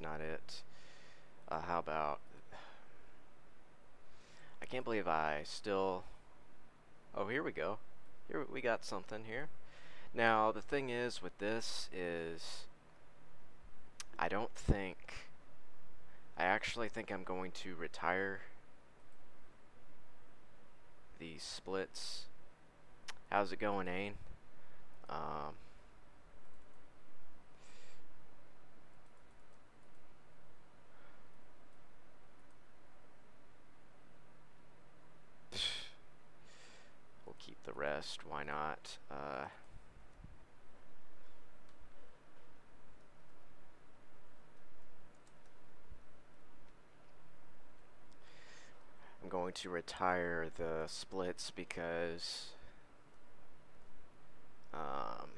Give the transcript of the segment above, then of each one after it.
not it. Uh, how about... I can't believe I still... Oh, here we go. Here we got something here. Now, the thing is with this is... I don't think... I actually think I'm going to retire these splits. How's it going, Ain? Um, we'll keep the rest. Why not? Uh, I'm going to retire the splits because um,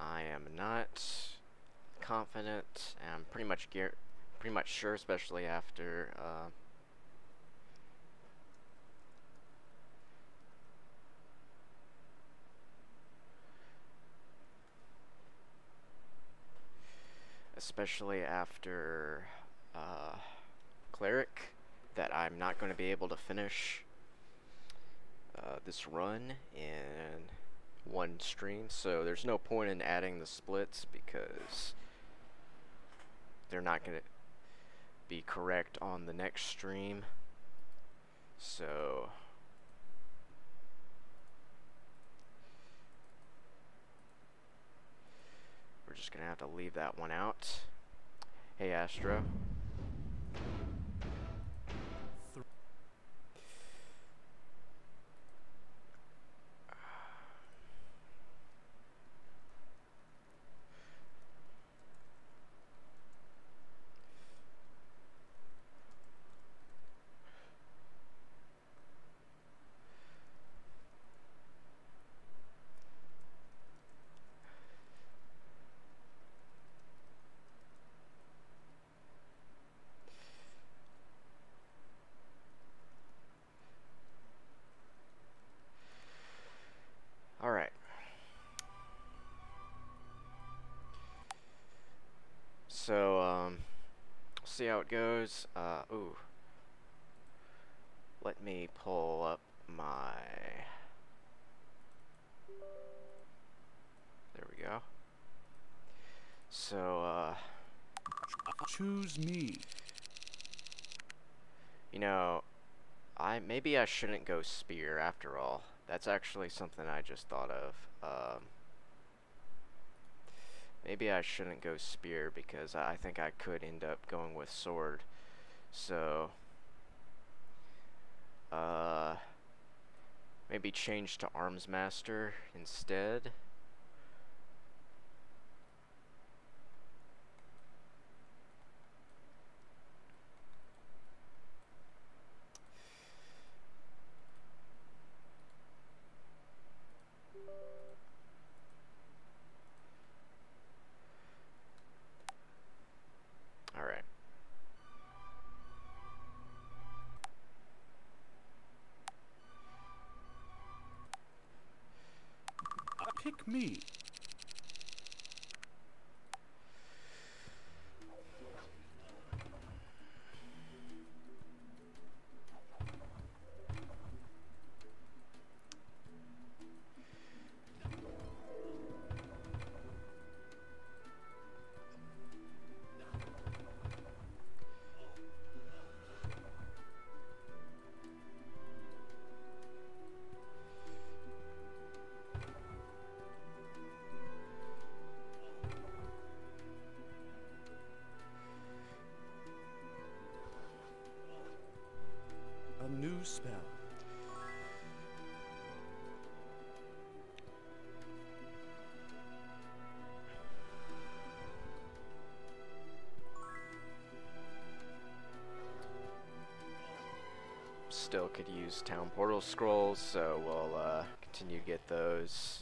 I am not confident. I'm pretty much pretty much sure, especially after uh, especially after uh, cleric that I'm not going to be able to finish uh, this run in one stream. So there's no point in adding the splits because they're not going to be correct on the next stream. So just gonna have to leave that one out. Hey Astro see how it goes. Uh, ooh. Let me pull up my... There we go. So, uh... Me. You know, I maybe I shouldn't go spear after all. That's actually something I just thought of. Um, Maybe I shouldn't go spear because I think I could end up going with sword. So, uh, maybe change to arms master instead. Scrolls, so we'll uh, continue to get those.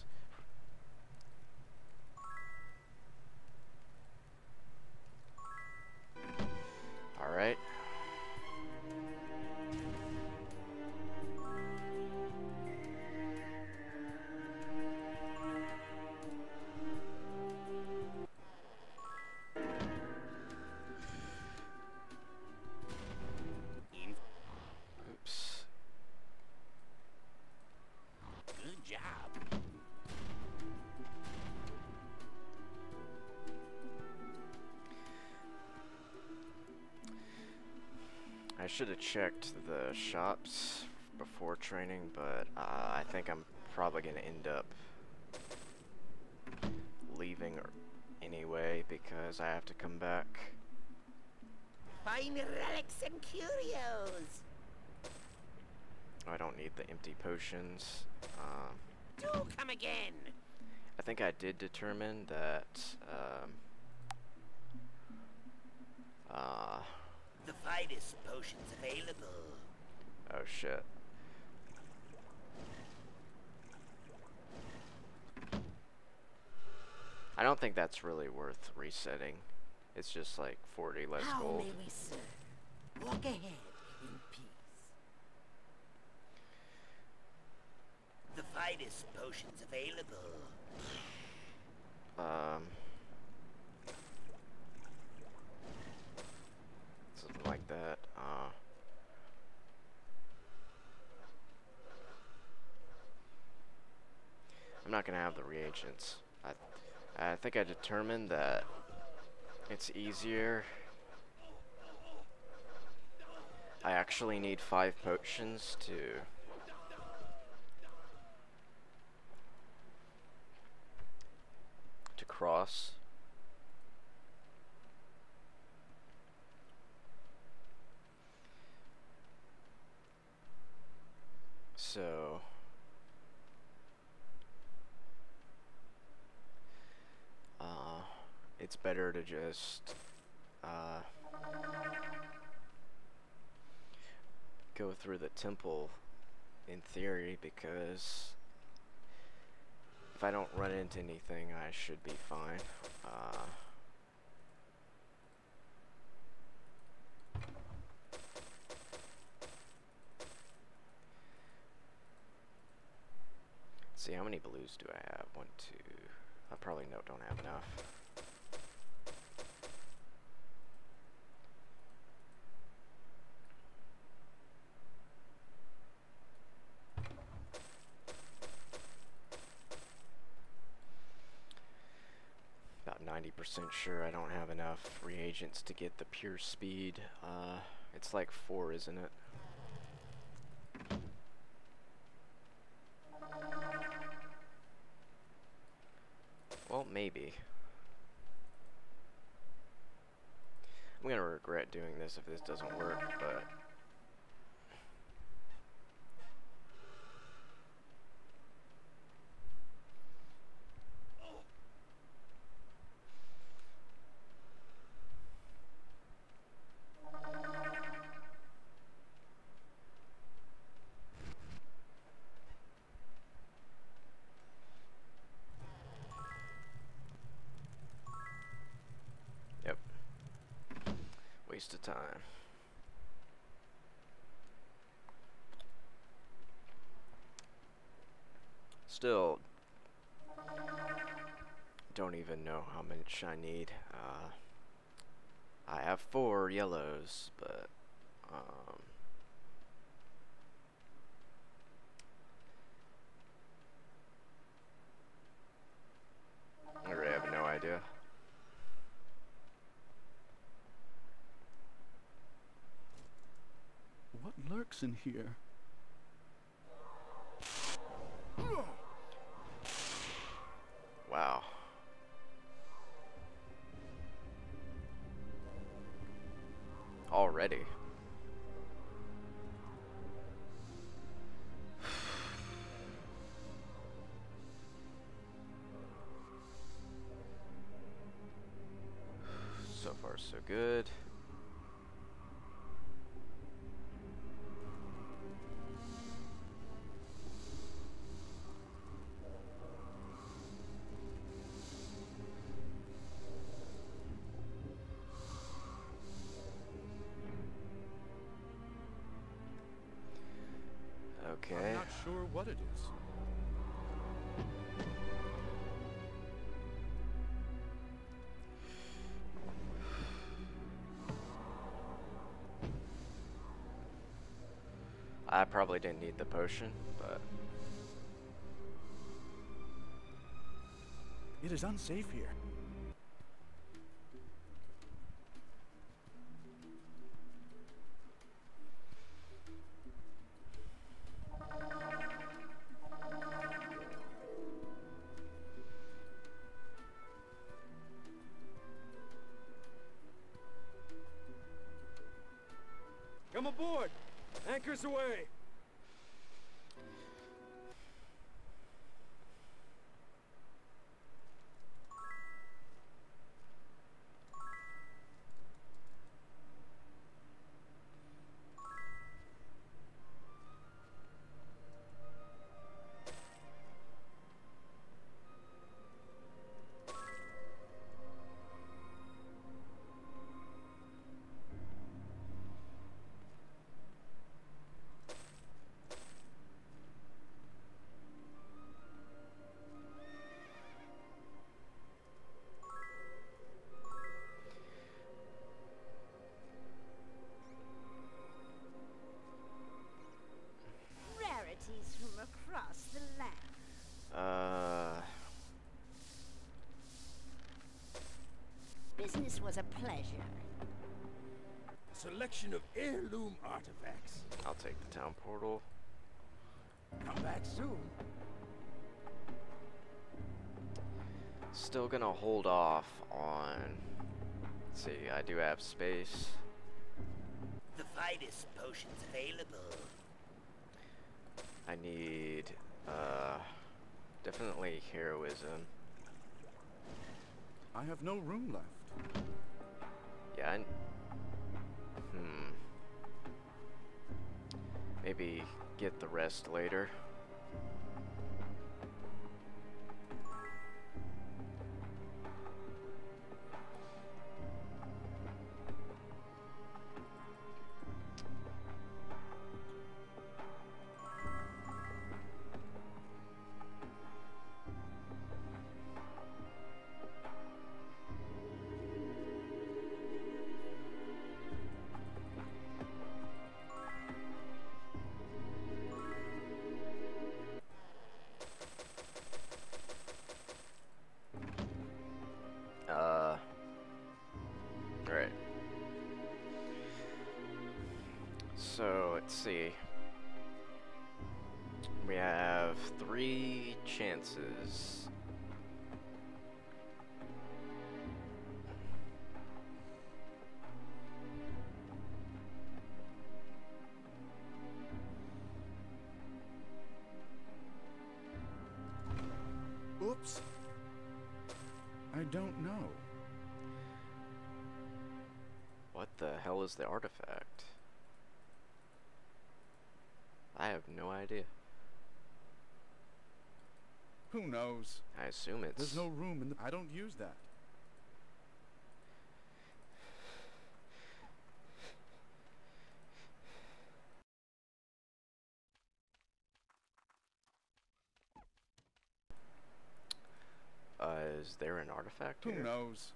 Checked the shops before training, but uh, I think I'm probably going to end up leaving anyway because I have to come back. Find relics and curios. I don't need the empty potions. Um, Do come again. I think I did determine that um, finest potions available. oh shit. I don't think that's really worth resetting. It's just like 40 less How gold. may we serve? Walk ahead in peace. The finest potions available. Um, something like that. Uh, Not gonna have the reagents. I, I think I determined that it's easier. I actually need five potions to to cross. So uh, it's better to just uh, go through the temple in theory because if I don't run into anything, I should be fine. Uh, see, how many blues do I have? One, two. I probably no, don't have enough. About 90% sure I don't have enough reagents to get the pure speed. Uh, it's like four, isn't it? Well, maybe. I'm gonna regret doing this if this doesn't work, but... Of time. Still, don't even know how much I need. Uh, I have four yellows, but um, I really have no idea. In here? I probably didn't need the potion, but... It is unsafe here. Come aboard! Anchors away! Still gonna hold off on. Let's see, I do have space. The finest potions available. I need, uh, definitely heroism. I have no room left. Yeah, I, hmm. Maybe get the rest later. Is the artifact? I have no idea. Who knows? I assume it's. There's no room in the. I don't use that. Uh, is there an artifact Who here? knows?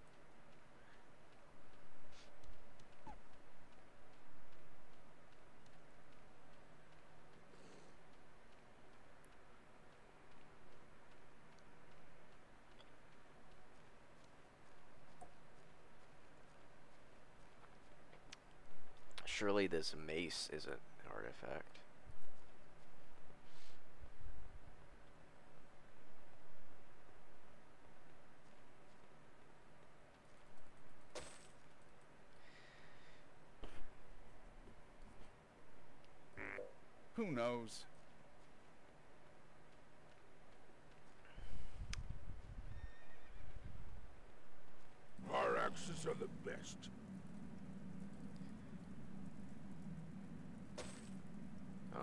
Surely this mace isn't an artifact. Who knows? Our axes are the best.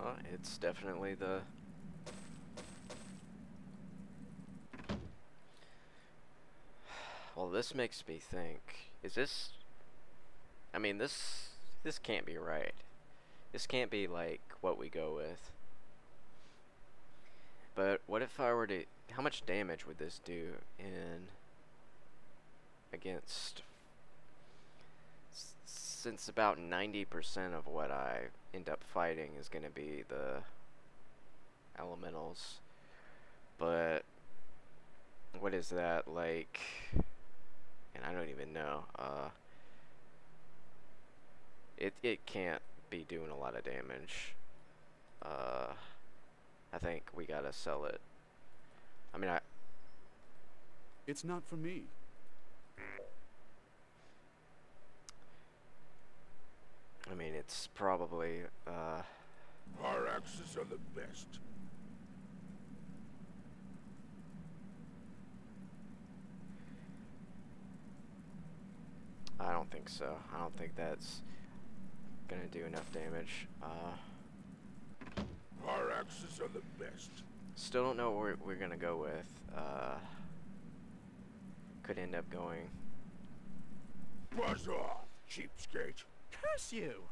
Oh, it's definitely the. Well, this makes me think. Is this? I mean, this this can't be right. This can't be like what we go with. But what if I were to? How much damage would this do in? Against. Since about 90% of what I end up fighting is going to be the elementals. But what is that like? And I don't even know. Uh, it it can't be doing a lot of damage. Uh, I think we gotta sell it. I mean, I It's not for me. I mean, it's probably, uh, Our axes are the best. I don't think so. I don't think that's gonna do enough damage. Uh, Our axes are the best. still don't know what we're, we're gonna go with. Uh, could end up going. Buzz off, cheapskate. Curse you!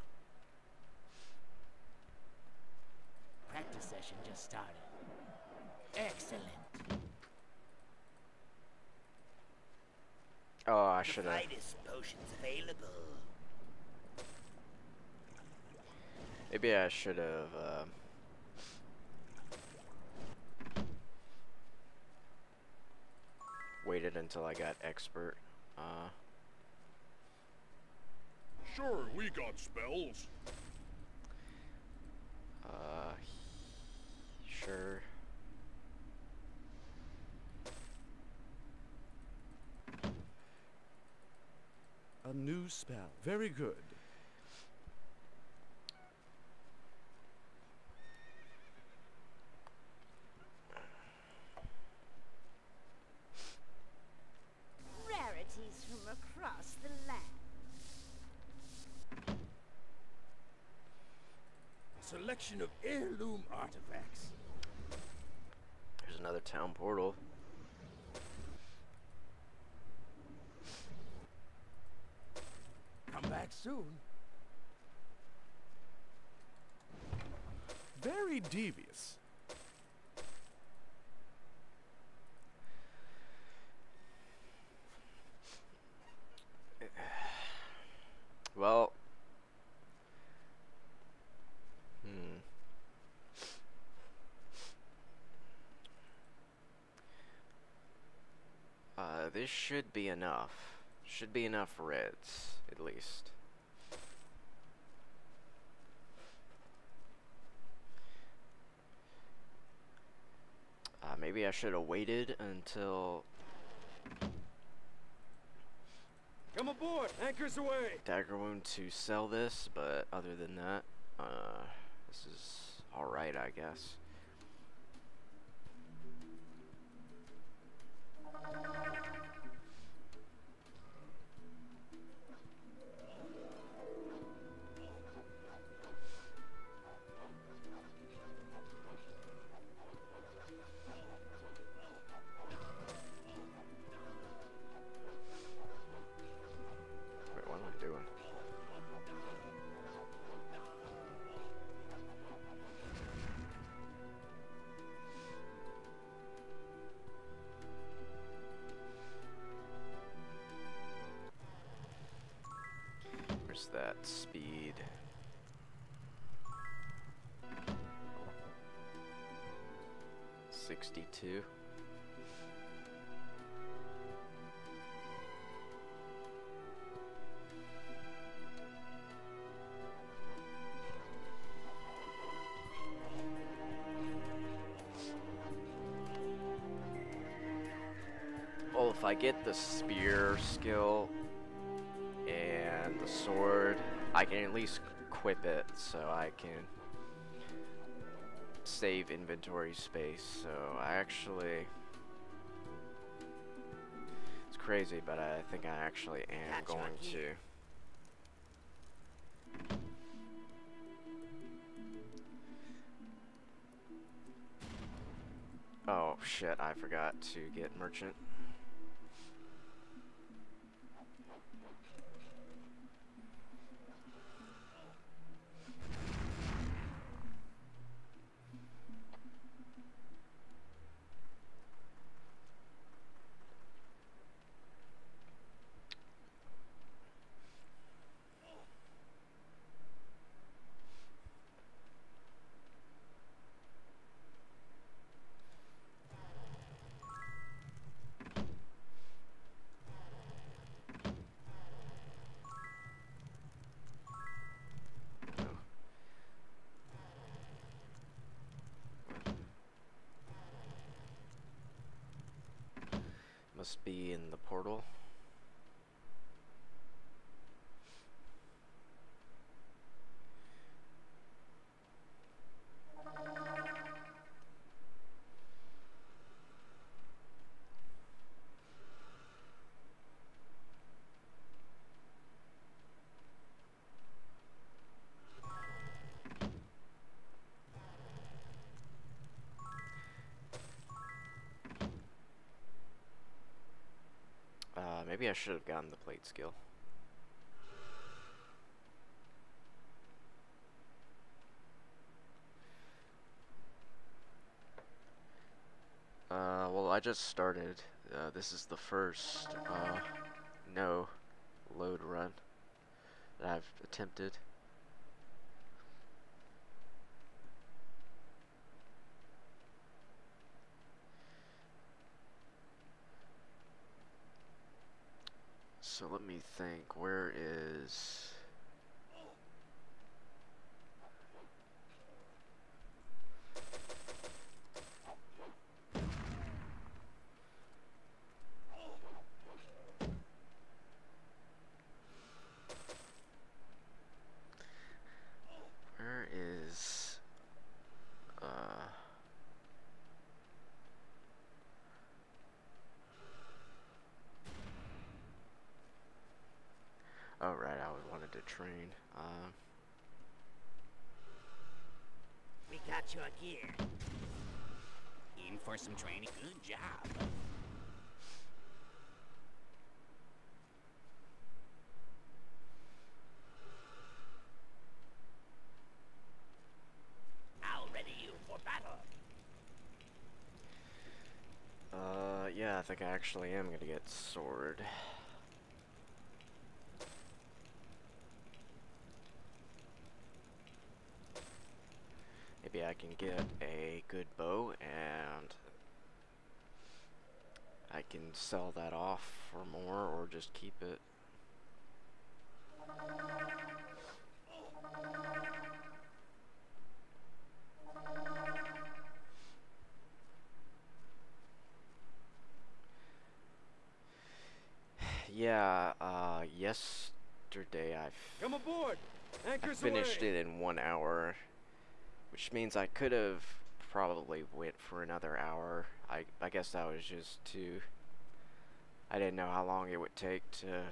Practice session just started. Excellent. Oh, I should have. finest potions available. Maybe I should have. Uh, waited until I got expert. Uh, Sure, we got spells. uh, sure. A new spell. Very good. Rarities from across the land. A selection of heirloom artifacts. There's another town portal. Come back soon. Very devious. Well. Hmm. Uh, this should be enough. Should be enough reds, at least. Uh, maybe I should have waited until Come aboard, anchors away. dagger wound to sell this, but other than that, uh, this is alright, I guess. Inventory space. So I actually. It's crazy, but I think I actually am Catch going to. Oh shit, I forgot to get merchant. Should have gotten the plate skill. Uh, well, I just started. Uh, this is the first, uh, no load run that I've attempted. So let me think, where is... Where is... Uh... Oh right, I would wanted to train. Um, We got your gear. In for some training. Good job. I'll ready you for battle. uh, yeah, I think I actually am gonna get sword. Maybe I can get a good bow and I can sell that off for more or just keep it. Yeah, uh, yesterday I Come aboard. I finished away. it in one hour, which means I could have probably went for another hour. I I guess that was just too. I didn't know how long it would take to.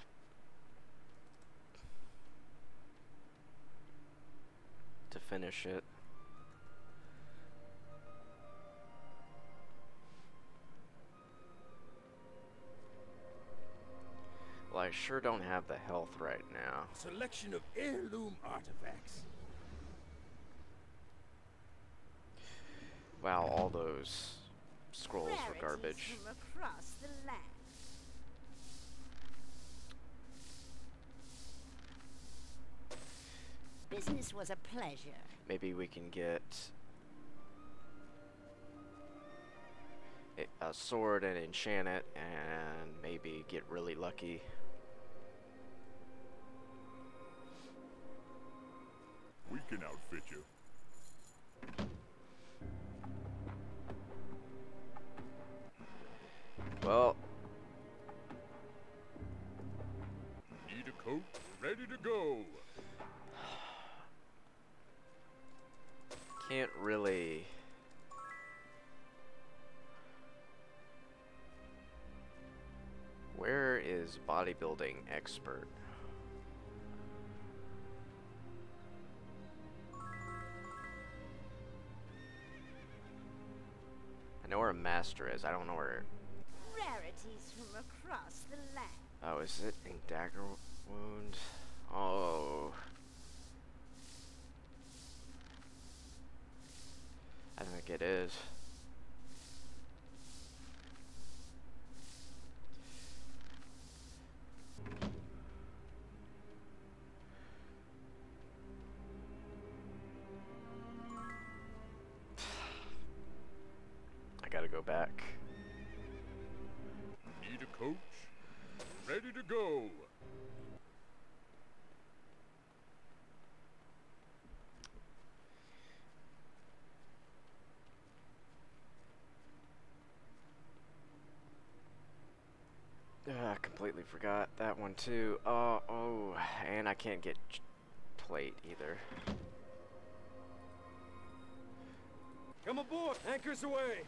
To finish it. Well, I sure don't have the health right now. Selection of heirloom artifacts. Wow, all those scrolls were Rarities garbage. Business was a pleasure. Maybe we can get a- a sword and enchant it, and maybe get really lucky. We can outfit you. Well, Need a coat? Ready to go. Can't really. Where is bodybuilding expert? I know where a master is. I don't know where. Rarities from across the land. Oh, is it in dagger wound? Oh. I think it is. One too. Oh, oh, and I can't get plate either. Come aboard. Anchors away.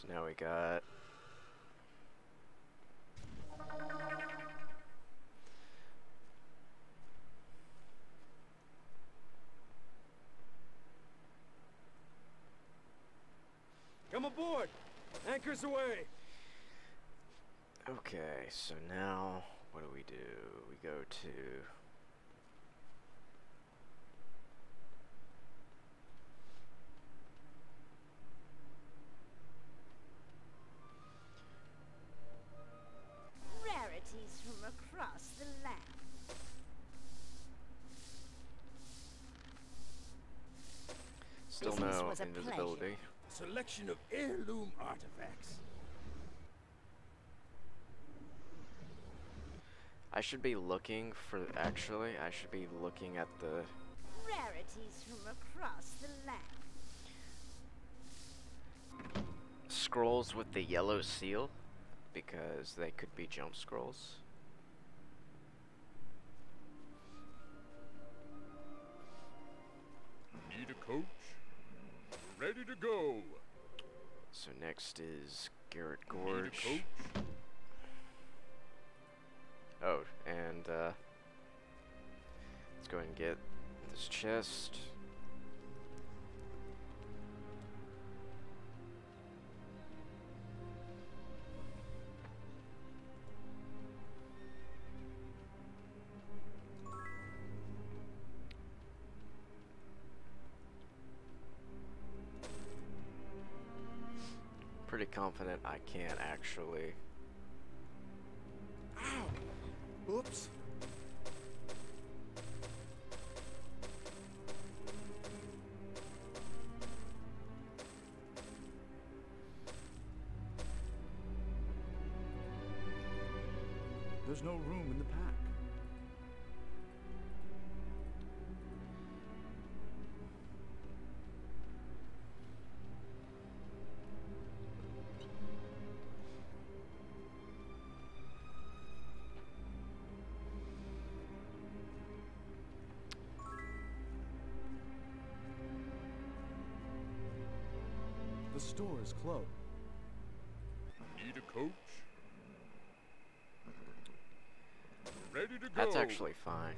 So now we got Come aboard! Anchors away! Okay, so now what do we do? We go to still Business a invisibility. pleasure. Selection of heirloom artifacts. I should be looking for actually I should be looking at the Rarities from across the land. scrolls with the yellow seal because they could be jump scrolls. Ready to go. So next is Garrote Gorge. Oh, and uh, let's go ahead and get this chest. Confident I can't actually Oops. Store is closed. Need a coach? Ready to go. That's actually fine.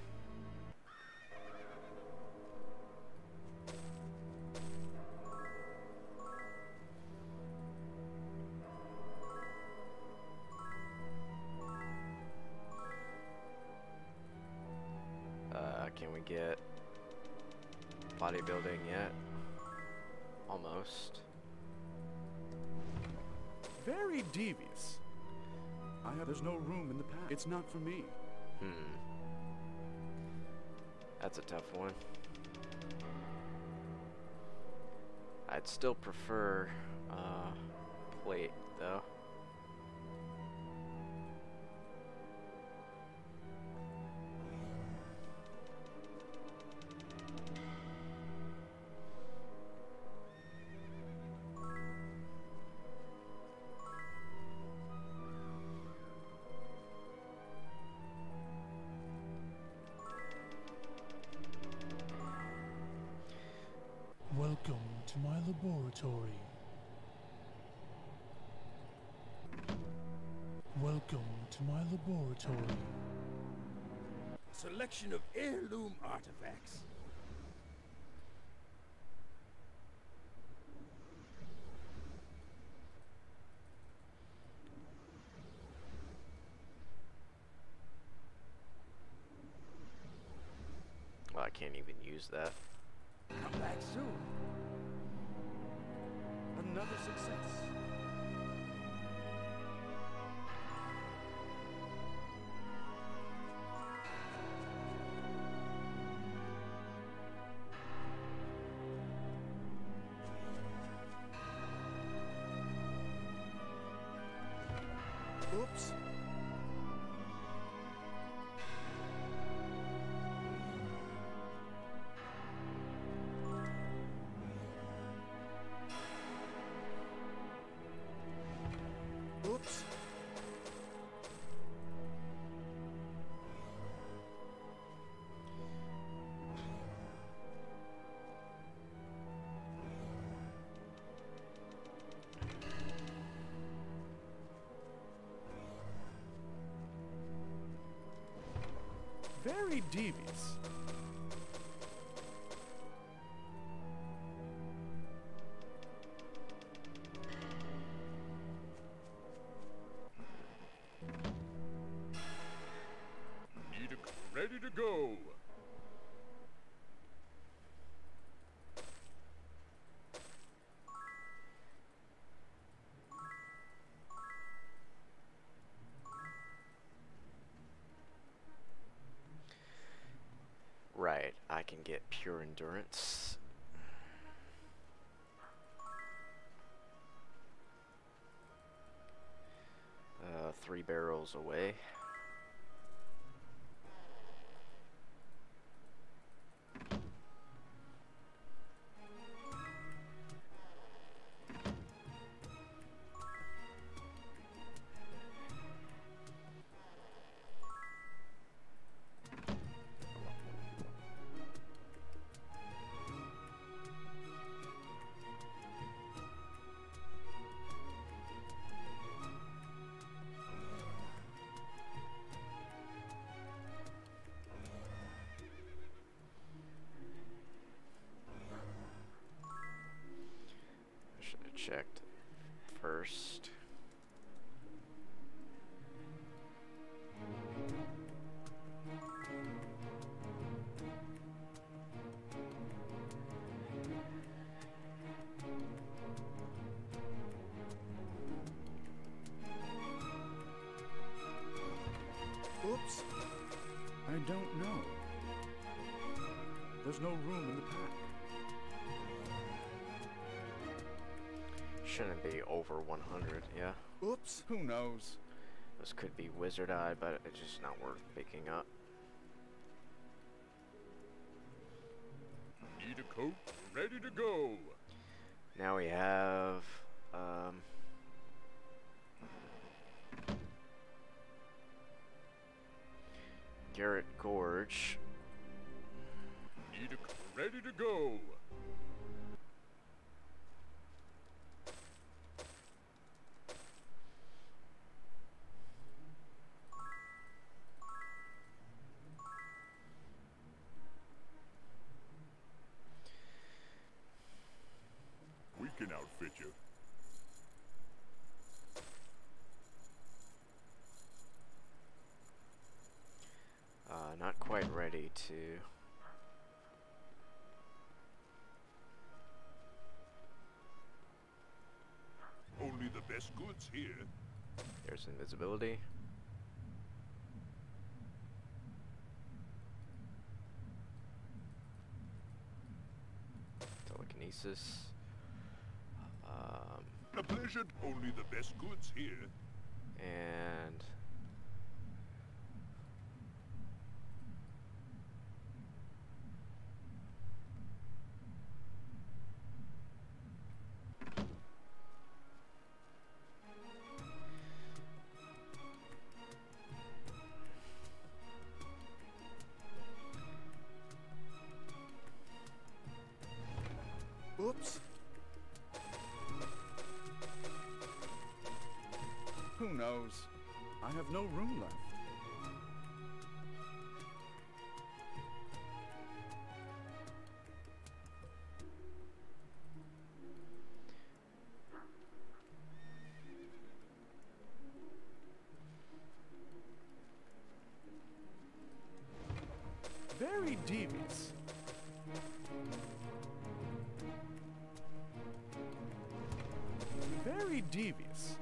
There's no room in the pack. It's not for me. Hmm. That's a tough one. I'd still prefer uh, plate I can't even use that. Come back soon. Another success. Oops. Very devious. Endurance. Uh, three barrels away. Don't know. There's no room in the pack. Shouldn't be over 100, yeah. Oops. Who knows? This could be Wizard Eye, but it's just not worth picking up. Need a coat ready to go. Now we have, um... Garrote Gorge. Ready to go. To... Only the best goods here. There's invisibility. Telekinesis. Um, A pleasure. Only the best goods here. and Devious. Very devious.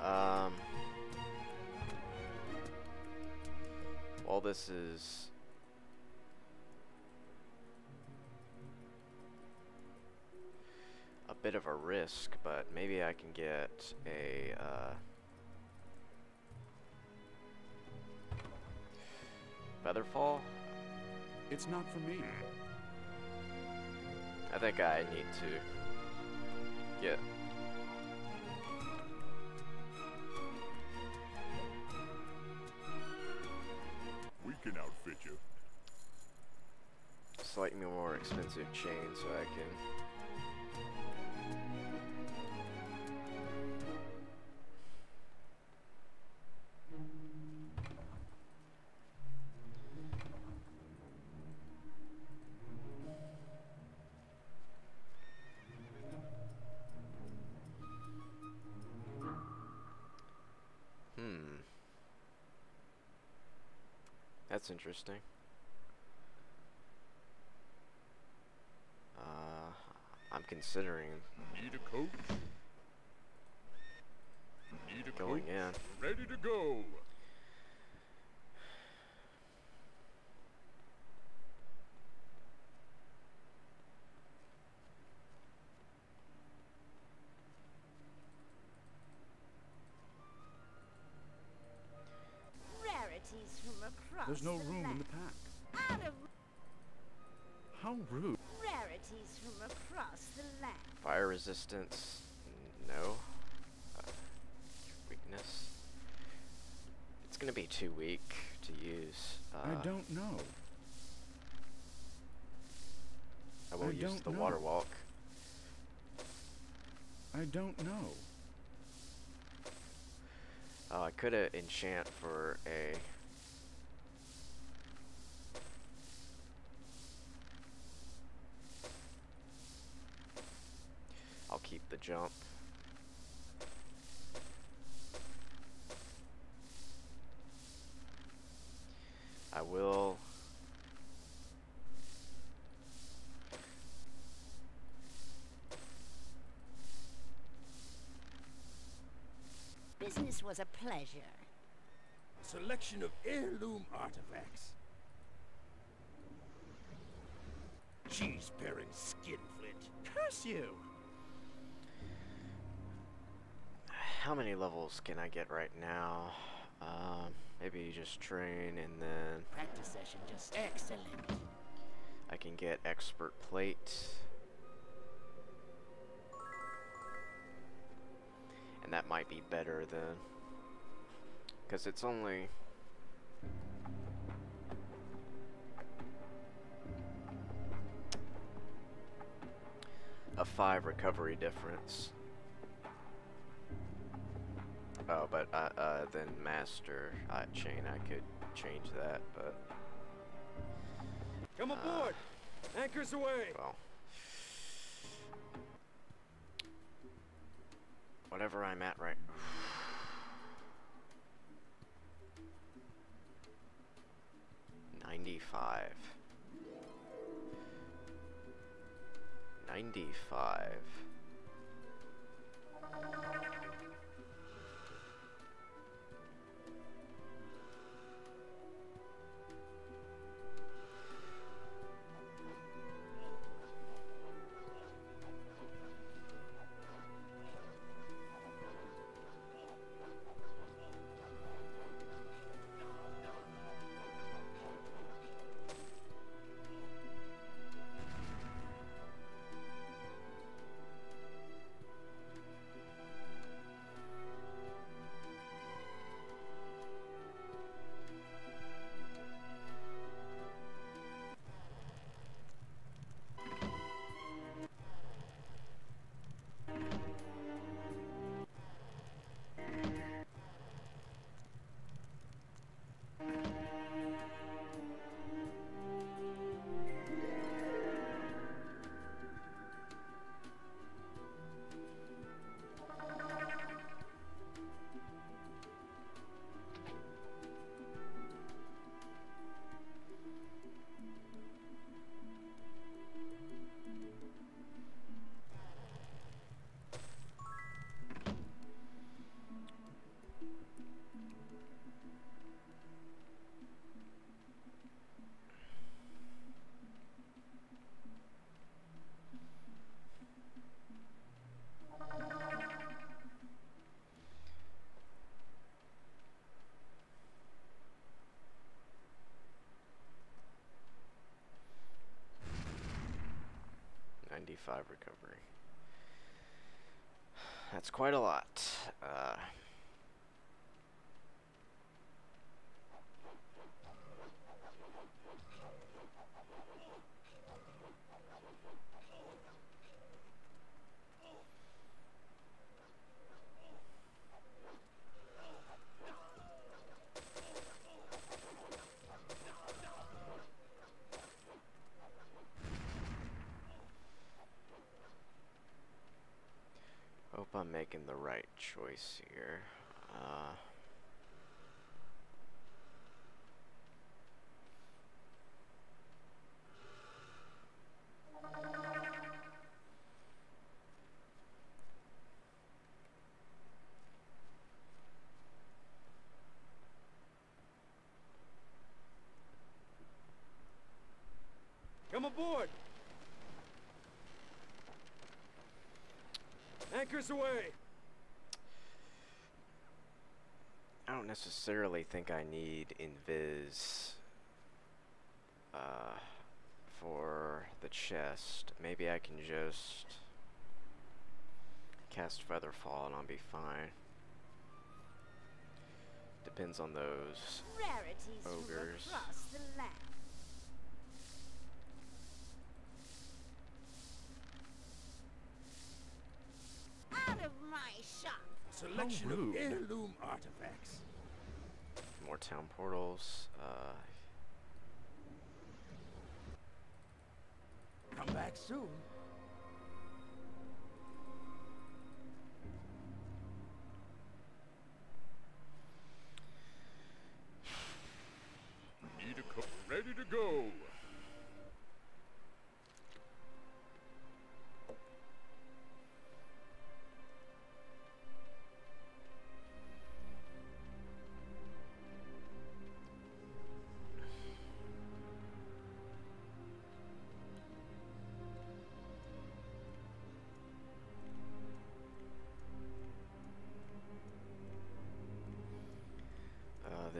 Um, while this is bit of a risk, but maybe I can get a uh, Featherfall. It's not for me. I think I need to get We can outfit you. slightly more expensive chain so I can That's interesting. Uh, I'm considering Need a coach? Need a going coach? in. Ready to go. Resistance, no. Uh, weakness. It's gonna be too weak to use. Uh, I don't know. I will I use don't the know. water walk. I don't know. Oh, I could have enchant for a. I'll keep the jump. I will. Business was a pleasure. A Selection of heirloom artifacts. Cheese-bearing skinflint. Curse you! How many levels can I get right now? Um, maybe just train and then Practice session just excellent. I can get expert plate. And that might be better than because it's only a 5 recovery difference. Oh, but uh, uh, then master uh, chain, I could change that, but Come Uh, aboard! Anchors away! well. Whatever I'm at right. Ninety-five. Ninety-five. Recovery. That's quite a lot. Uh, Hope I'm making the right choice here. Uh, Come aboard! Anchors away! I don't necessarily think I need invis uh, for the chest. Maybe I can just cast Featherfall and I'll be fine. Depends on those. Rarities Ogres. from across the land. Out of my shop. Selection of heirloom artifacts. More town portals. Uh, Come back soon. Need a cup ready to go.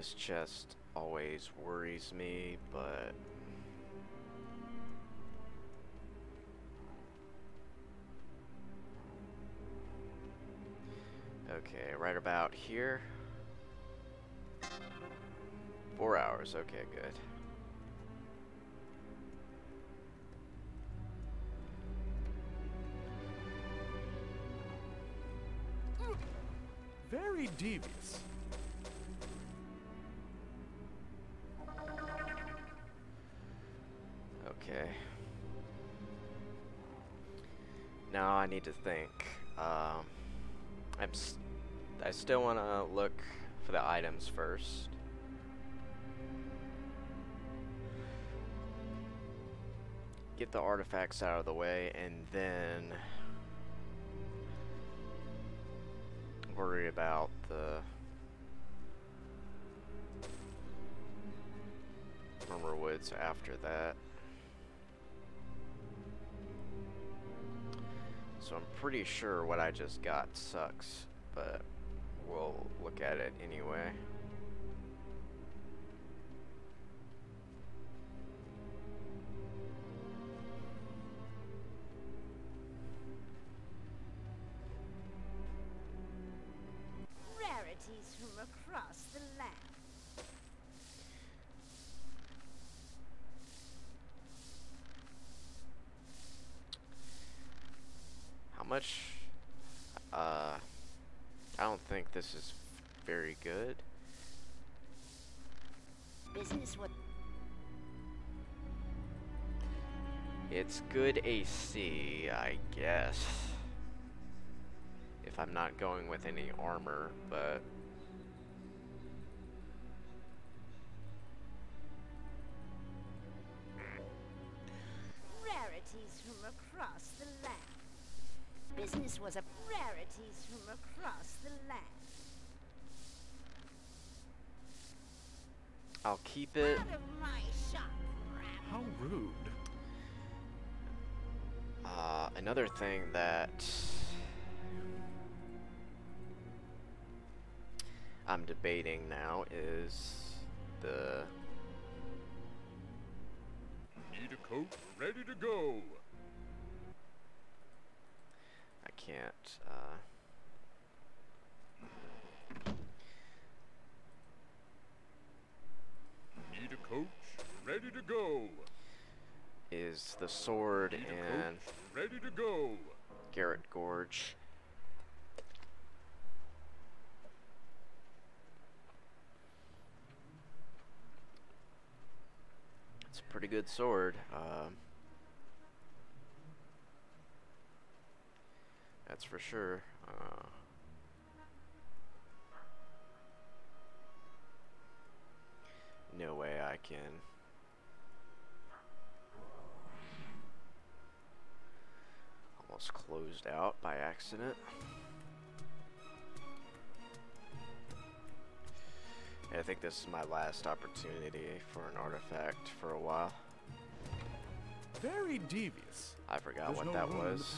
This chest always worries me, but Okay, right about here. Four hours, okay, good. Very devious. Need to think. Um, I'm I still want to look for the items first. Get the artifacts out of the way and then worry about the Murmur Woods after that. So I'm pretty sure what I just got sucks, but we'll look at it anyway. This is very good. It's good AC, I guess. If I'm not going with any armor, but rarities from across the land. Business was a rarities from across the land. I'll keep it. Out of my shop, How rude. Uh, another thing that I'm debating now is the Need a coat ready to go. I can't. Uh, A coach ready to go. is the sword Need a in coach ready to go. Garrote Gorge. It's a pretty good sword. Um, that's that's for sure. Uh, no way I can. Almost closed out by accident. I think this is my last opportunity for an artifact for a while. Very devious. I forgot There's what no that room in the was.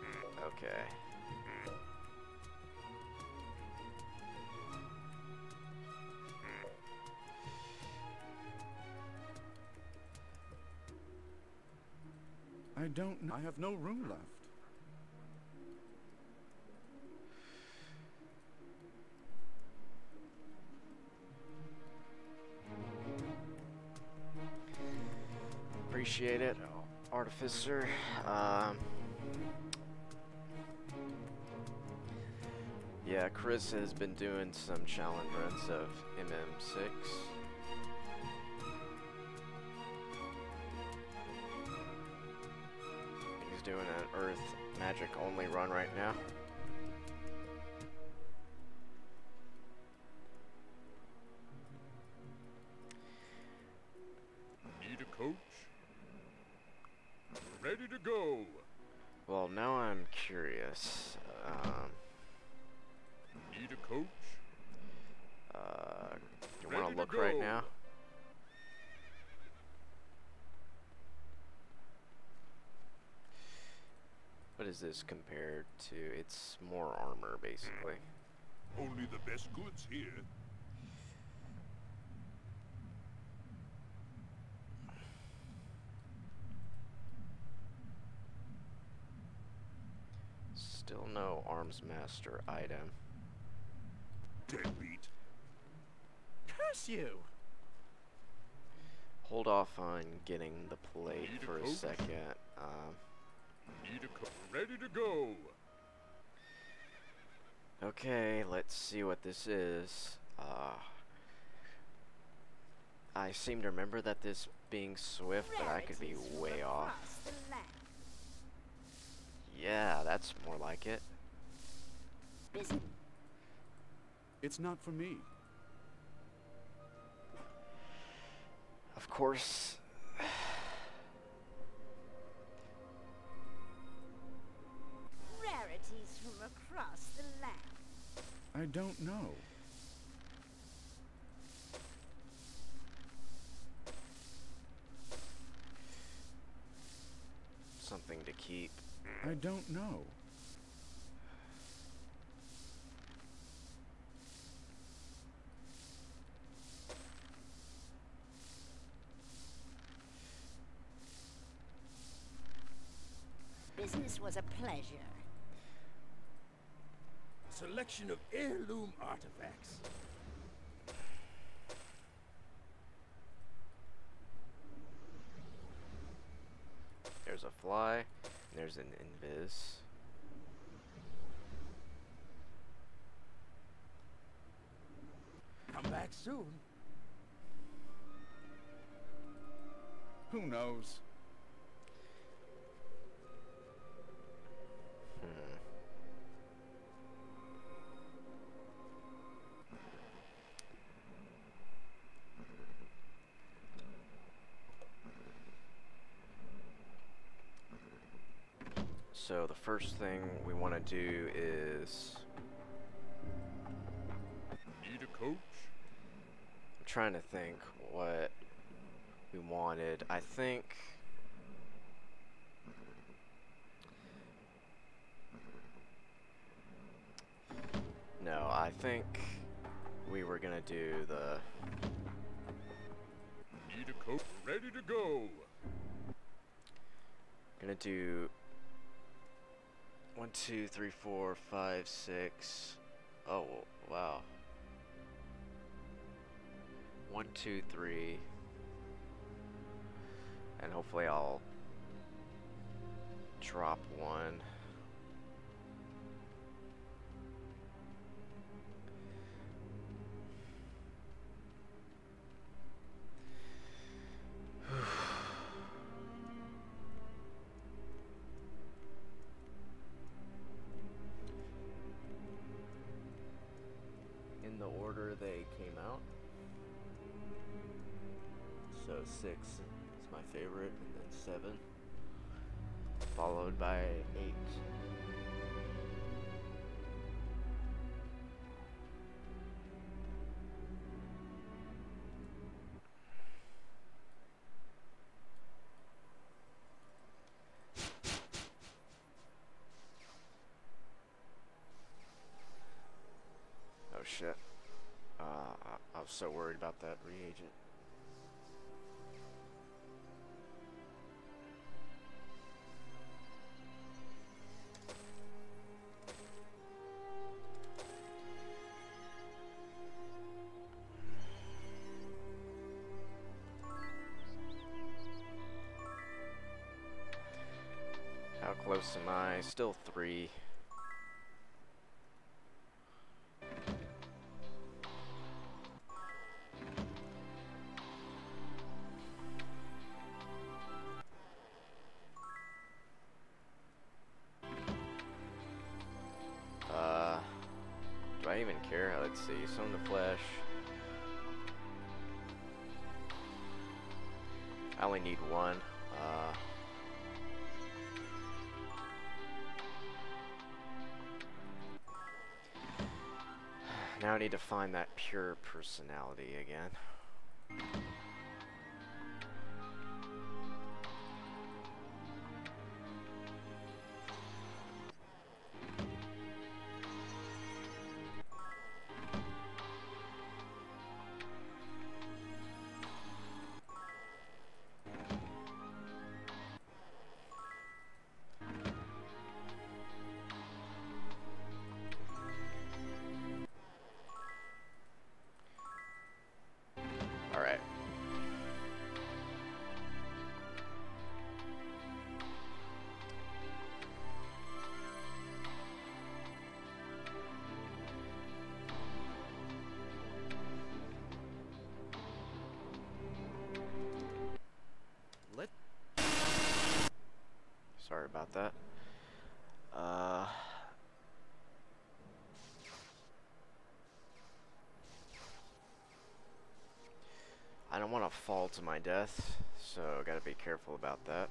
Hmm, okay. Don't. I have no room left. Appreciate it, Artificer. Um, yeah, Chris has been doing some challenge runs of MM6. Magic only run right now. Is this compared to? It's more armor, basically. Only the best goods here. Still no arms master item. Deadbeat. Curse you! Hold off on getting the plate for a coach? second. Um, Need a coach? Ready to go. okay, let's see what this is. Uh, I seem to remember that this being swift, but I could be way off. across the land. Yeah, that's more like it. It's not for me. Of course. I don't know. Something to keep. I don't know. Business was a pleasure. Selection of heirloom artifacts. There's a fly. And there's an invis. Come back soon. Who knows? So the first thing we want to do is Need a coach? I'm trying to think what we wanted. I think No, I think we were gonna do the Need a coach? Ready to go. gonna do one, two, three, four, five, six. Oh wow. One, two, three. And hopefully I'll drop one. So worried about that reagent. How close am I? Still three. Need to find that pure personality again. Fall to my death, so gotta be careful about that.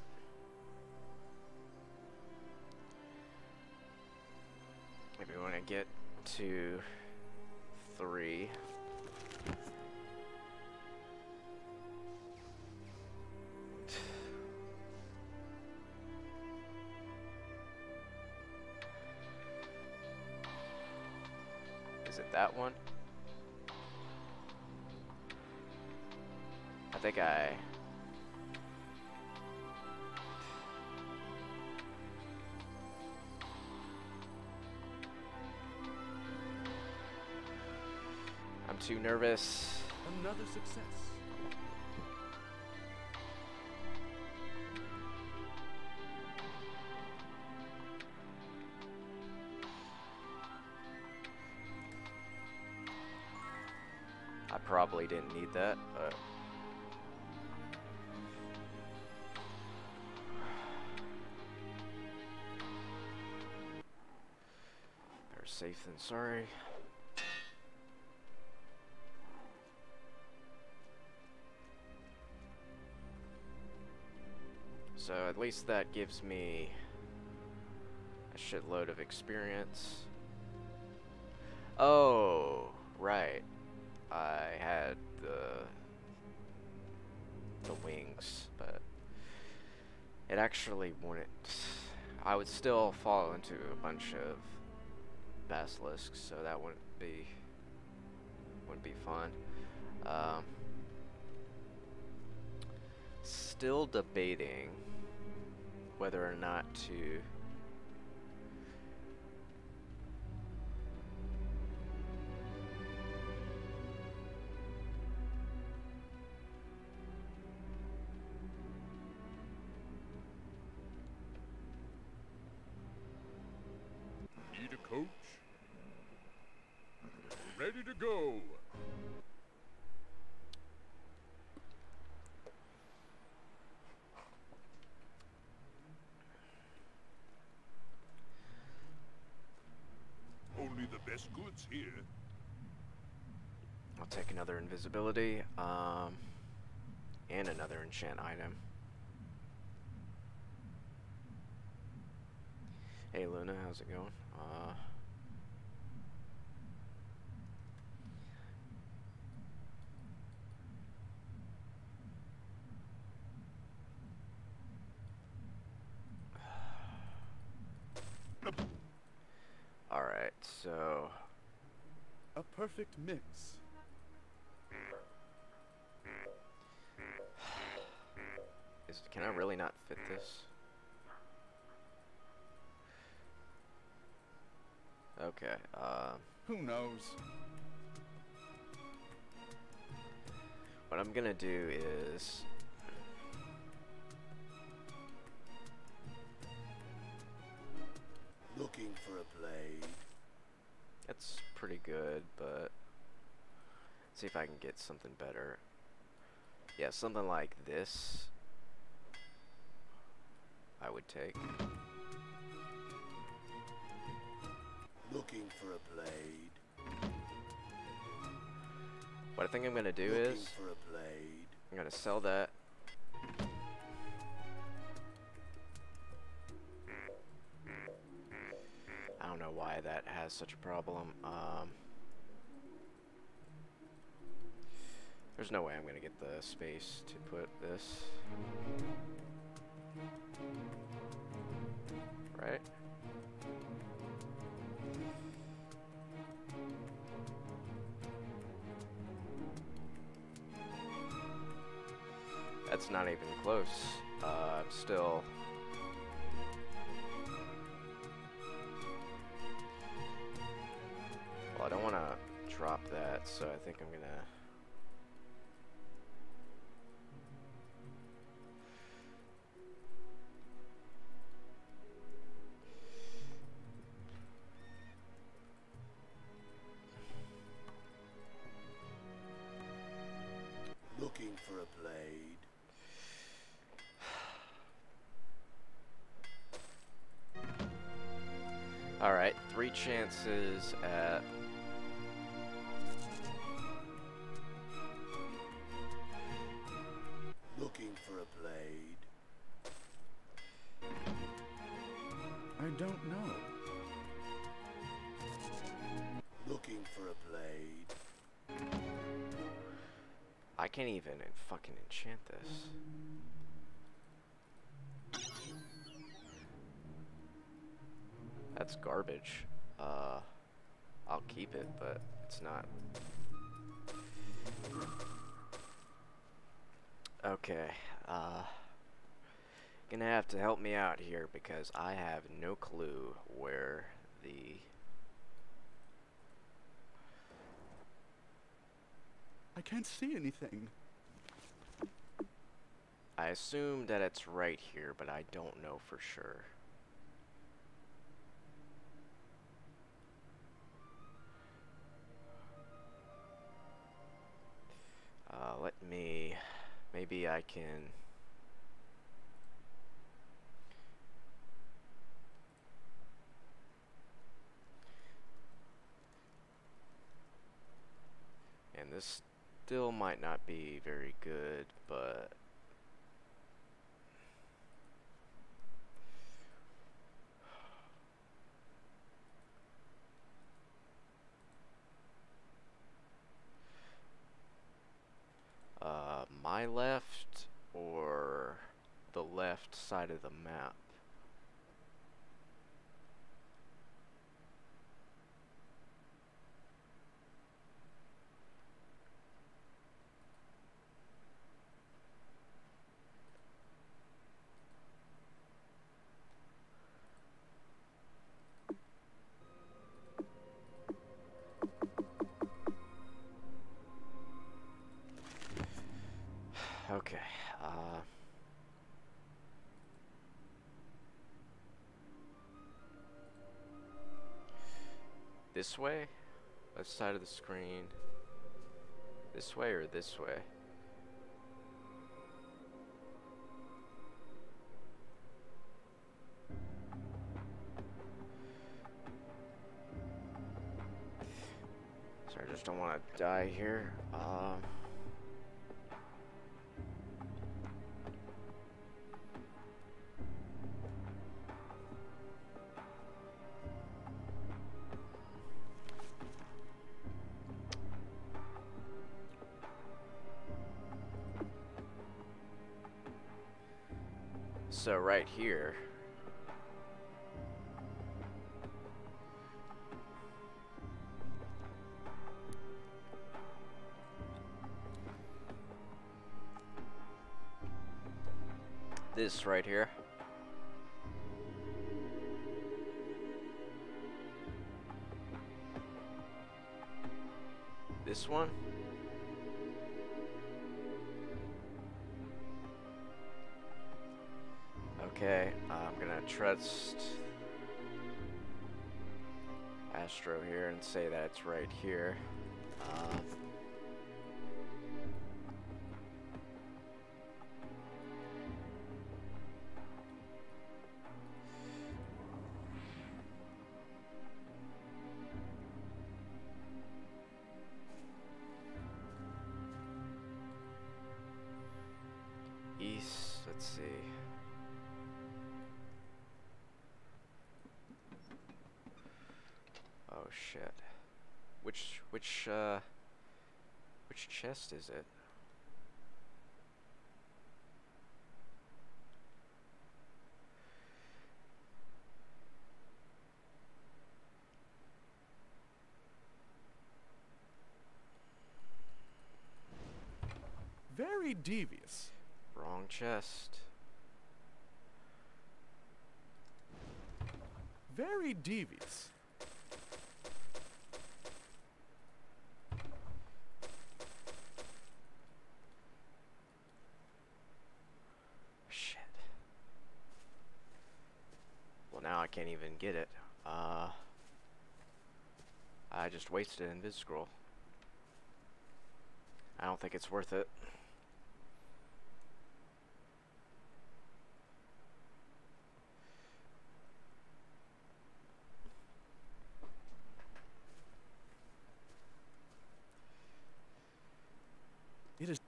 Maybe when I get to three. Nervous. another success. I probably didn't need that, but... Better safe than sorry. At least that gives me a shitload of experience. Oh, right. I had the the wings, but it actually wouldn't. I would still fall into a bunch of basilisks, so that wouldn't be wouldn't be fun. Um, still debating whether or not to here. I'll take another invisibility. Um, And another enchant item. Hey Luna, how's it going? Uh, Alright, so A perfect mix. is can I really not fit this? Okay, uh, Who knows? what I'm gonna do is Looking for a blade. That's pretty good, but see if I can get something better. Yeah, something like this I would take. Looking for a blade. What I think I'm gonna do Looking is for a blade. I'm gonna sell that. Why that has such a problem. Um, there's no way I'm gonna get the space to put this. Right? That's not even close. Uh, I'm still. Want to drop that, so I think I'm gonna. Looking for a blade. Alright, three chances at. I can't even fucking enchant this. That's garbage. Uh, I'll keep it, but it's not. Okay, uh, gonna have to help me out here because I have no clue where the I can't see anything. I assume that it's right here, but I don't know for sure. Uh, let me, maybe I can, and this still might not be very good, but uh, my left or the left side of the map. This way? Left side of the screen. This way or this way? Sorry, I just don't want to die here. Um. Right here. Which uh which chest is it? Very devious. Wrong chest. Very devious. Shit. Well now I can't even get it. Uh I just wasted an invis scroll. I don't think it's worth it. It is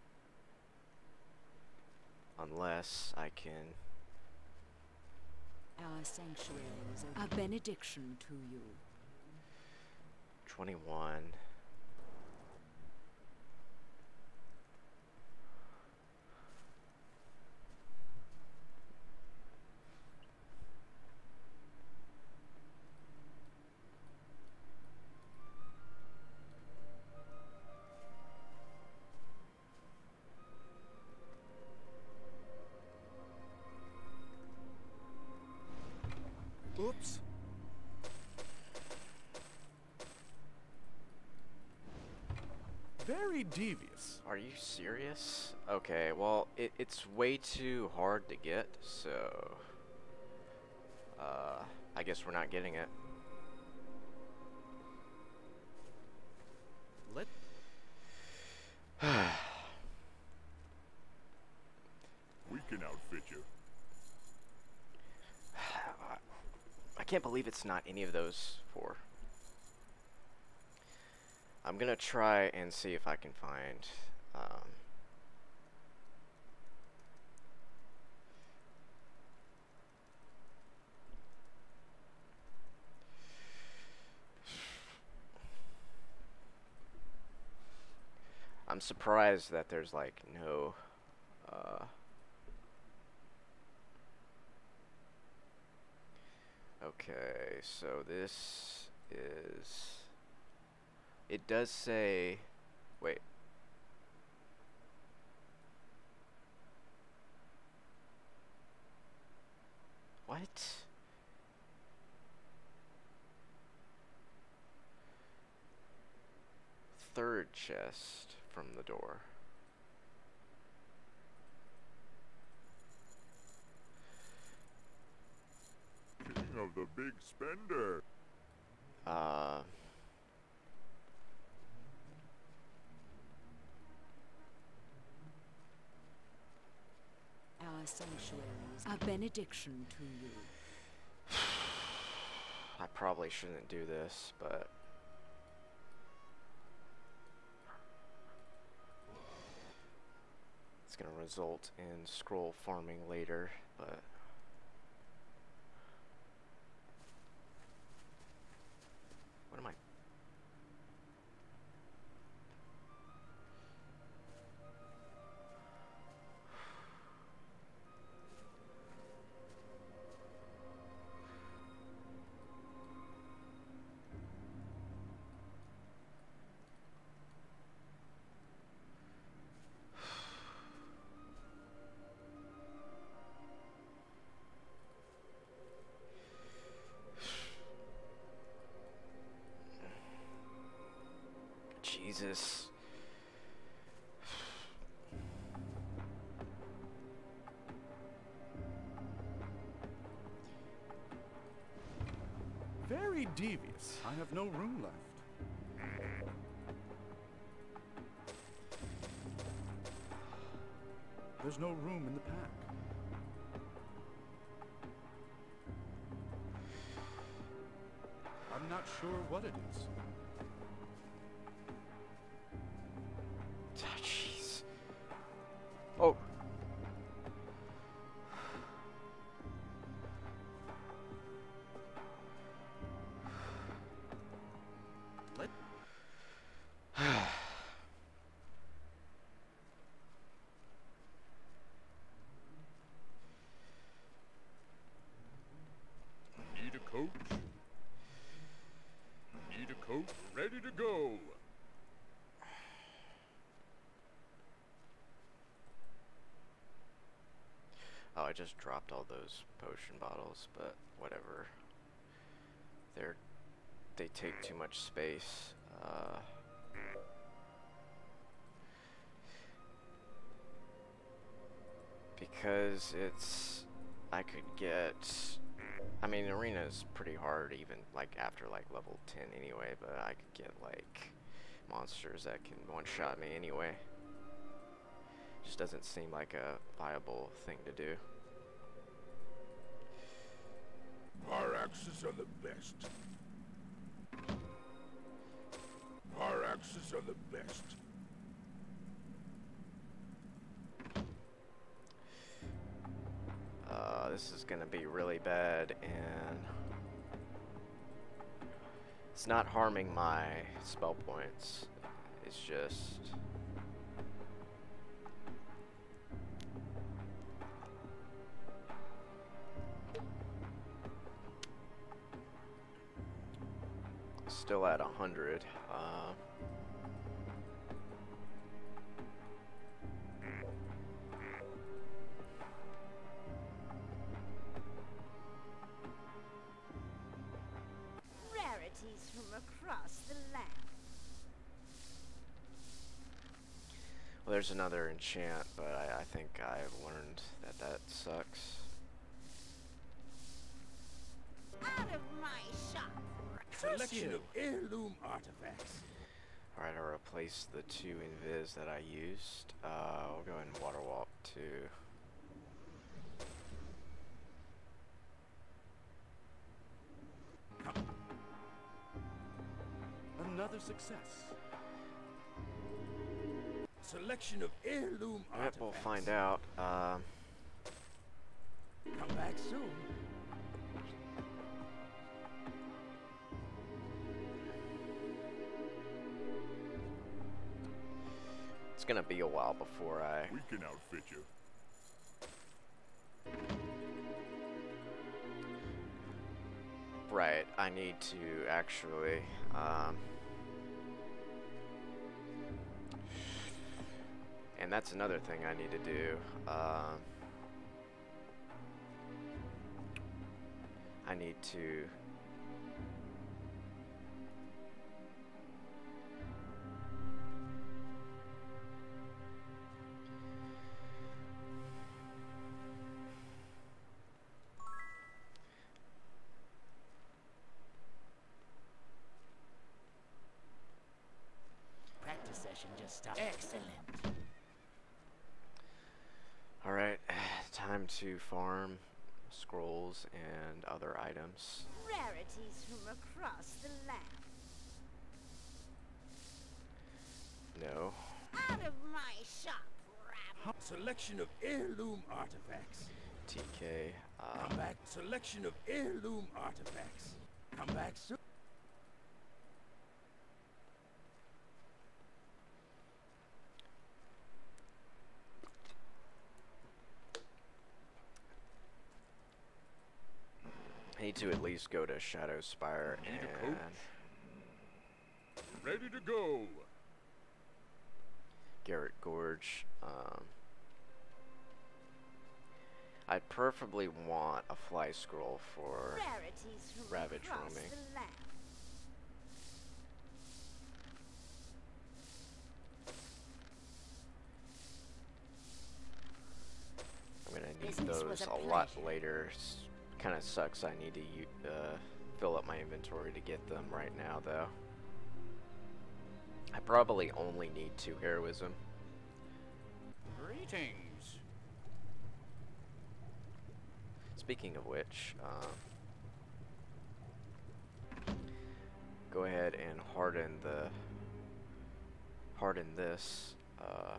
Unless I can sanctuary a benediction to you. 21. Serious? Okay, well, it, it's way too hard to get, so... Uh, I guess we're not getting it. Let We can outfit you. I can't believe it's not any of those four. I'm gonna try and see if I can find, um... I'm surprised that there's like no, uh... Okay, so this is... It does say... Wait. What? Third chest from the door. King of the big spender. Uh... A benediction to you. I probably shouldn't do this, but... It's gonna result in scroll farming later, but... just dropped all those potion bottles, but whatever. They're they take too much space. Uh, because it's I could get I mean arena is pretty hard even like after like level 10 anyway, but I could get like monsters that can one shot me anyway. Just doesn't seem like a viable thing to do. Our axes are the best. Our axes are the best. Uh, this is gonna be really bad, and it's not harming my spell points. It's just still at a hundred. Uh, Rarities from across the land. well, there's another enchant, but I, I think I've learned that that sucks. Out of my shop. Selection of heirloom artifacts. Alright, I'll replace the two invis that I used. Uh, I'll go and water walk to another success. Selection of heirloom artifacts. we'll find out. Um, Come back soon. Gonna be a while before I. We can outfit you. Right, I need to actually. Um, and that's another thing I need to do. Um, I need to. To farm scrolls and other items. Rarities from across the land. No. Out of my shop, rab. Selection of heirloom artifacts. TK. Uh, Come back. Selection of heirloom artifacts. Come back soon. to at least go to Shadowspire and... Ready to go. Garrote Gorge. Um, I preferably want a fly scroll for Ravage Roaming. I'm gonna need Business those a, a lot later Kind of sucks. I need to uh, fill up my inventory to get them right now, though. I probably only need two heroism. Greetings. Speaking of which, um, go ahead and harden the harden this. Uh,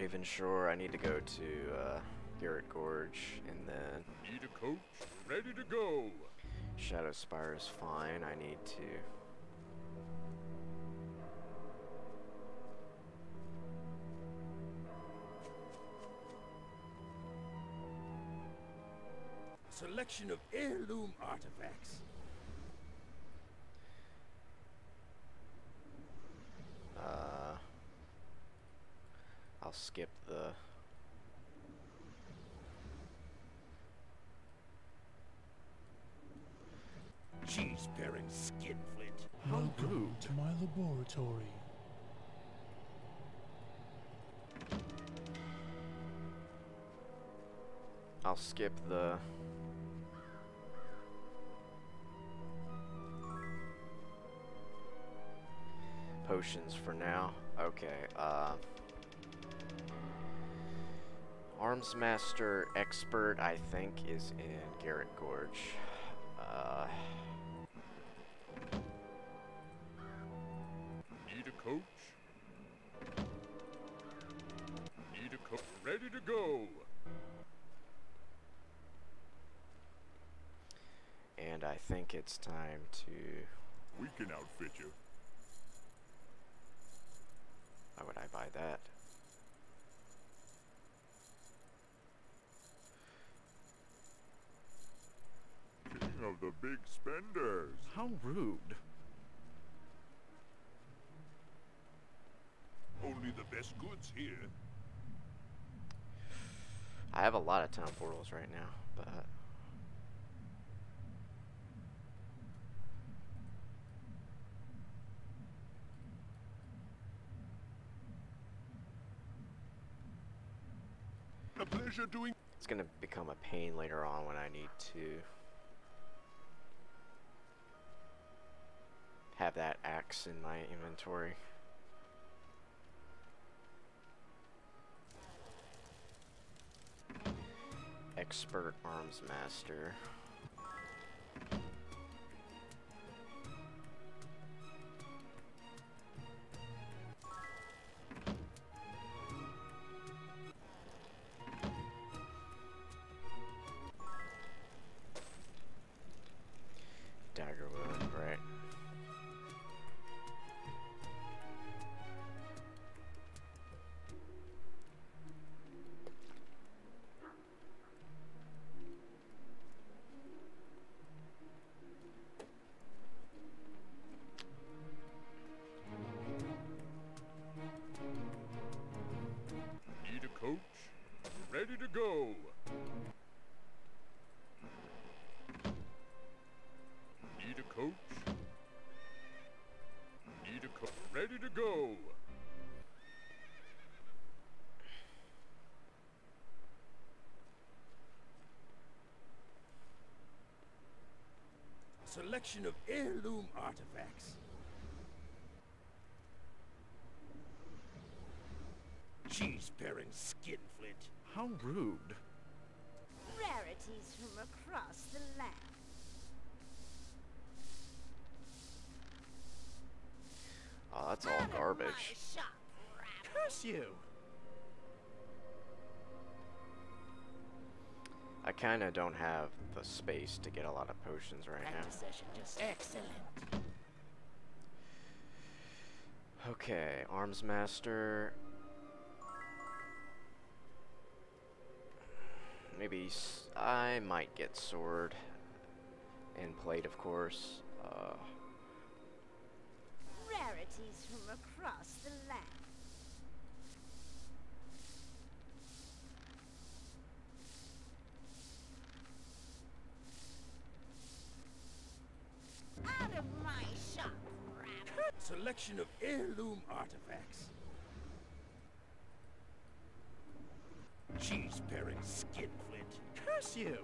Ravenshore, I need to go to uh, Garrote Gorge, and then Need a coach? Ready to go. Shadowspire is fine. I need to. Selection of heirloom artifacts. I'll skip the. Cheese bearing skinflint. Welcome to my laboratory. I'll skip the. Potions for now. Okay, uh. Arms Master Expert, I think, is in Garrote Gorge. Uh. Need a coach? Need a coach? Ready to go. And I think it's time to. We can outfit you. Why would I buy that? King of the big spenders. How rude. Only the best goods here. I have a lot of town portals right now, but. A pleasure doing. It's gonna become a pain later on when I need to have that axe in my inventory. Expert Arms Master. Selection of heirloom artifacts. Cheese bearing skinflint. How rude. Rarities from across the land. Oh, that's all Out of my garbage. shop. Curse you. I kinda don't have the space to get a lot of potions right now. Practice session just excellent. Okay, Arms Master. Maybe s- I might get sword and plate, of course. Uh, Rarities from across the land. Selection of heirloom artifacts. Cheese paring skinflint. Curse you!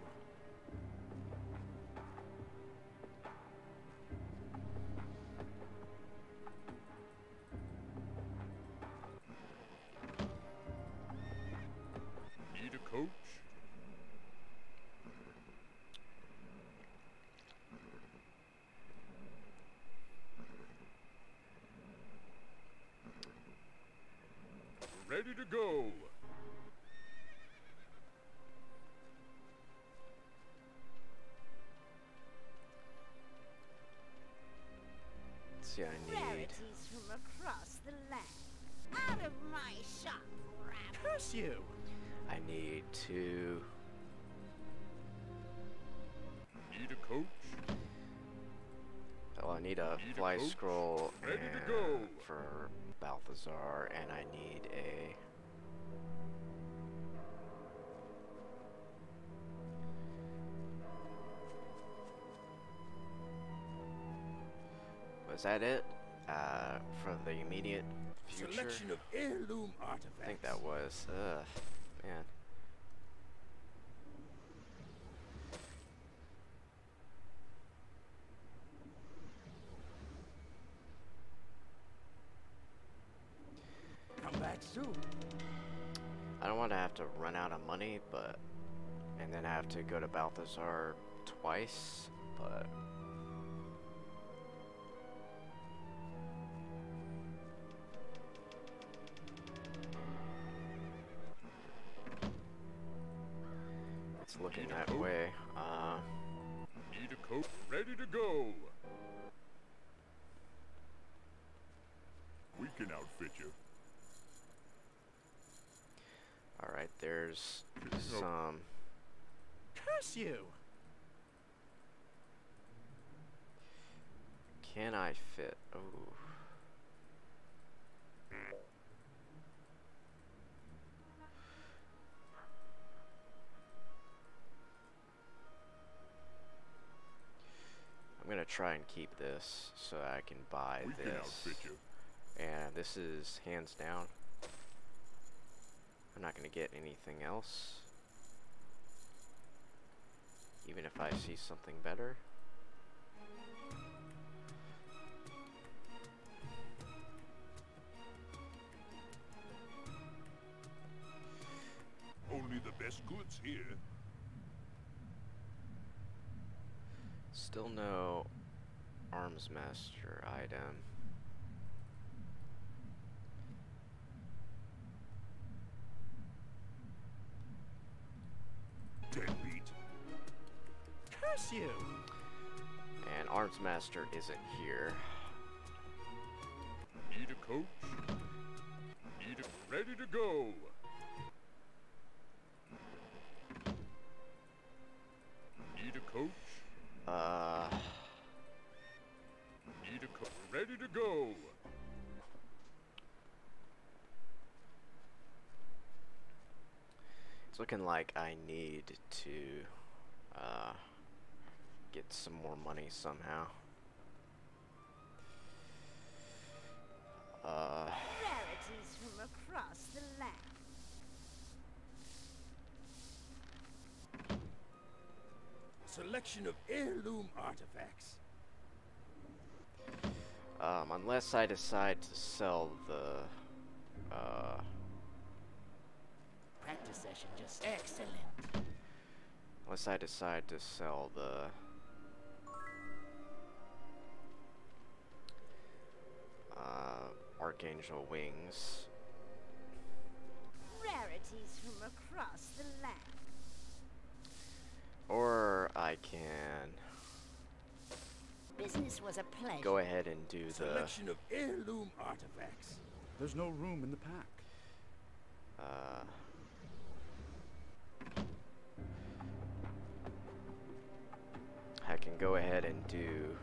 To run out of money, but and then I have to go to Balthazar twice, but it's looking that way. Uh, Need a coach? Ready to go. We can outfit you. all right, there's some. Um, Curse you! Can I fit? Oh. I'm gonna try and keep this so I can buy We this. you. And this is hands down. I'm not gonna get anything else. Even if I see something better. Only the best goods here. Still no arms master item. Curse you! And arms master isn't here. Need a coach? Need a ready to go. Need a coach? Uh, Need a coach? Ready to go. it's looking like I need to uh, get some more money somehow. Uh, Rarities from across the land. Selection of heirloom artifacts. um, unless I decide to sell the uh, Practice session just excellent. Unless I decide to sell the Archangel wings. Rarities from across the land. Or I can Business was a pleasure. go ahead and do the Selection of heirloom artifacts. There's no room in the pack. uh, I can go ahead and do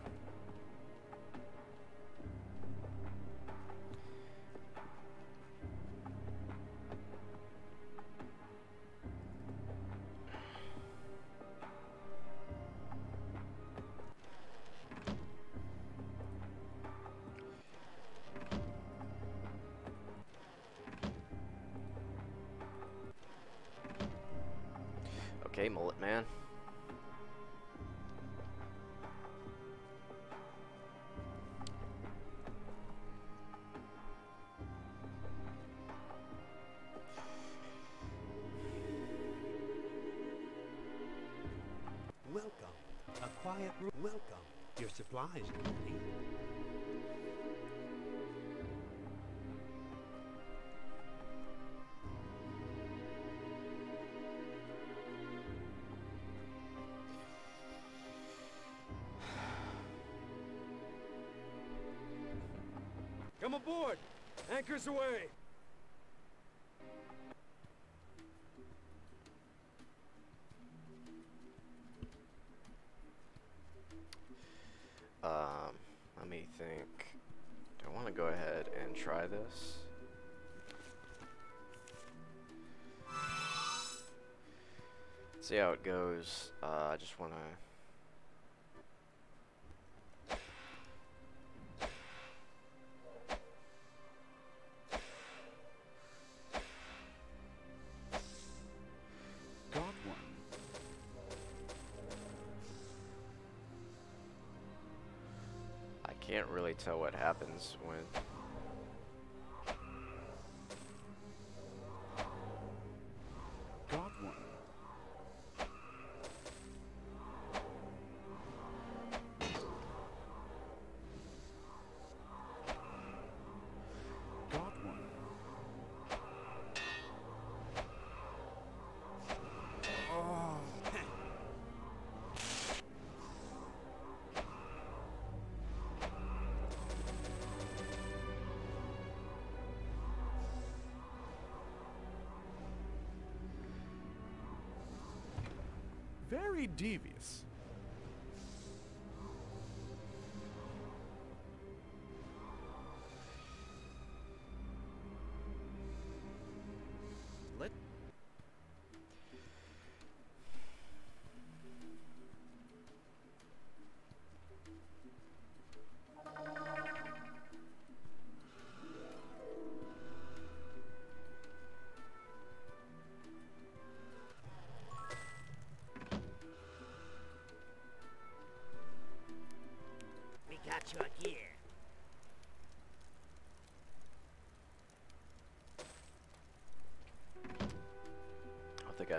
Ready. Come aboard! Anchors away! See how it goes. Uh, I just want to. Got one. I can't really tell what happens when. Very devious.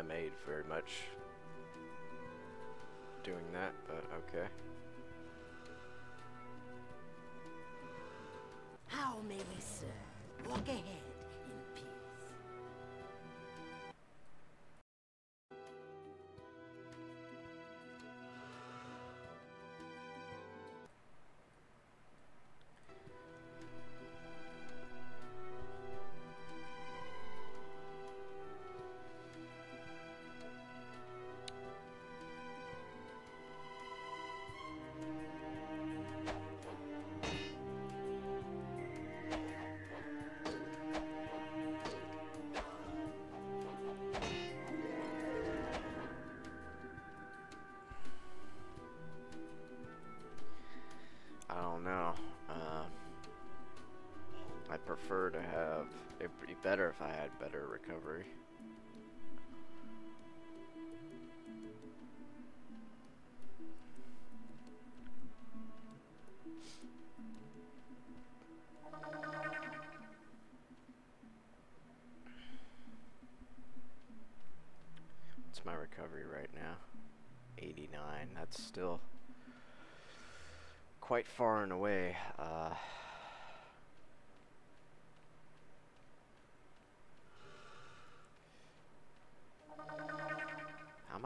I made very much doing that, but okay. Be better if I had better recovery.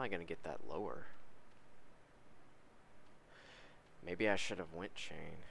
I gonna get that lower? Maybe I should have went chain.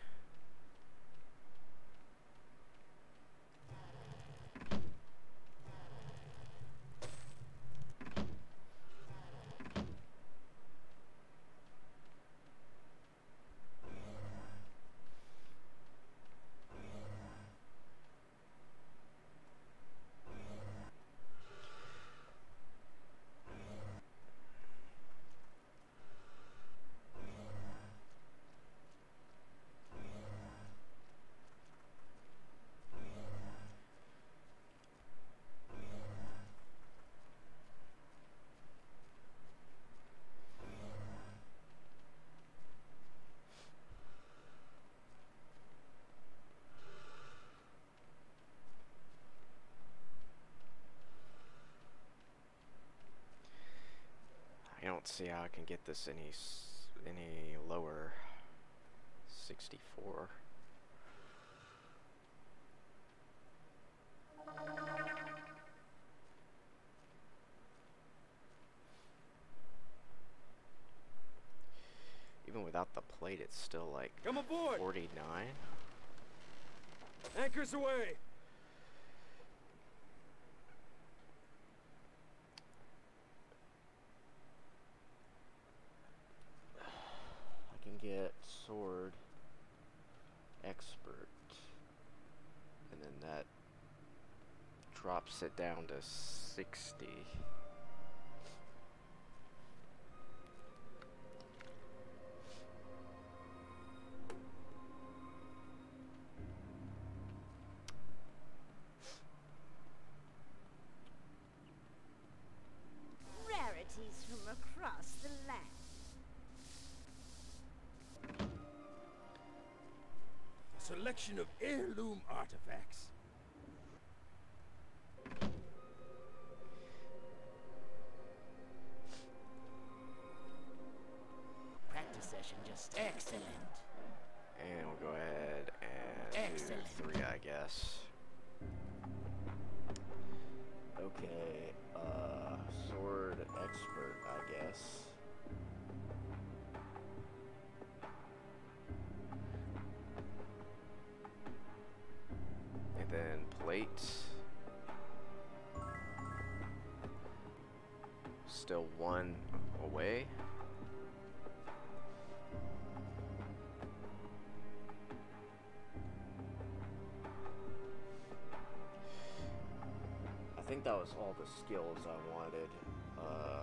Don't see how I can get this any any lower. 64. Even without the plate, it's still like Come aboard! 49. Anchors away! Sword expert. And then that drops it down to 60 was all the skills I wanted. Uh,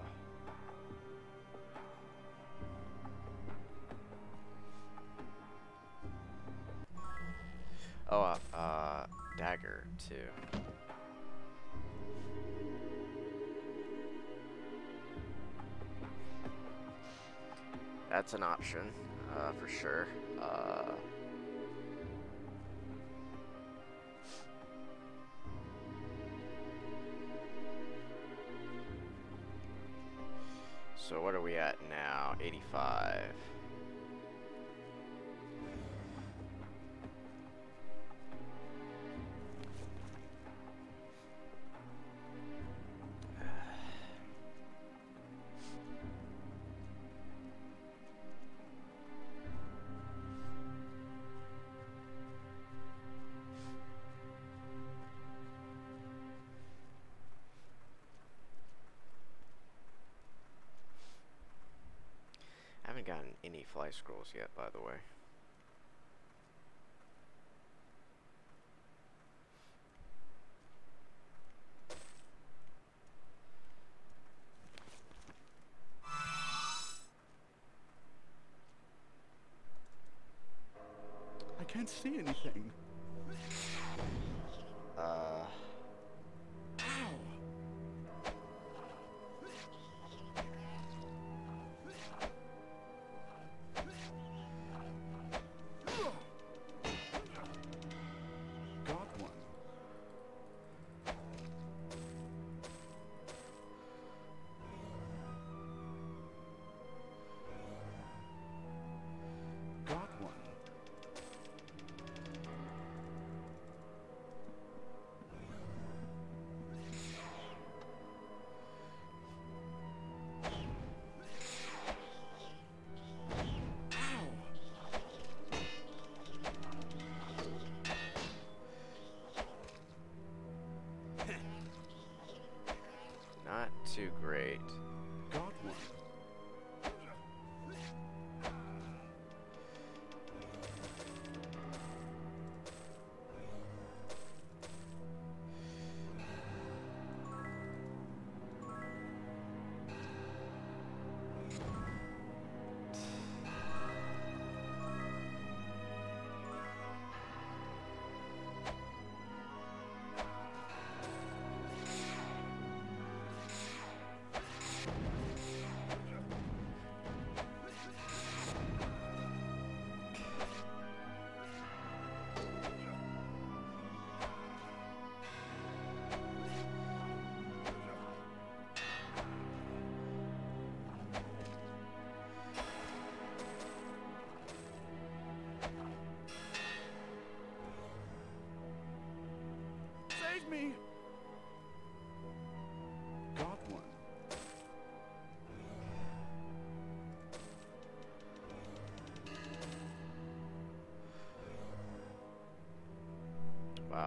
oh, uh, uh, dagger too. That's an option, uh, for sure. Scrolls yet, by the way.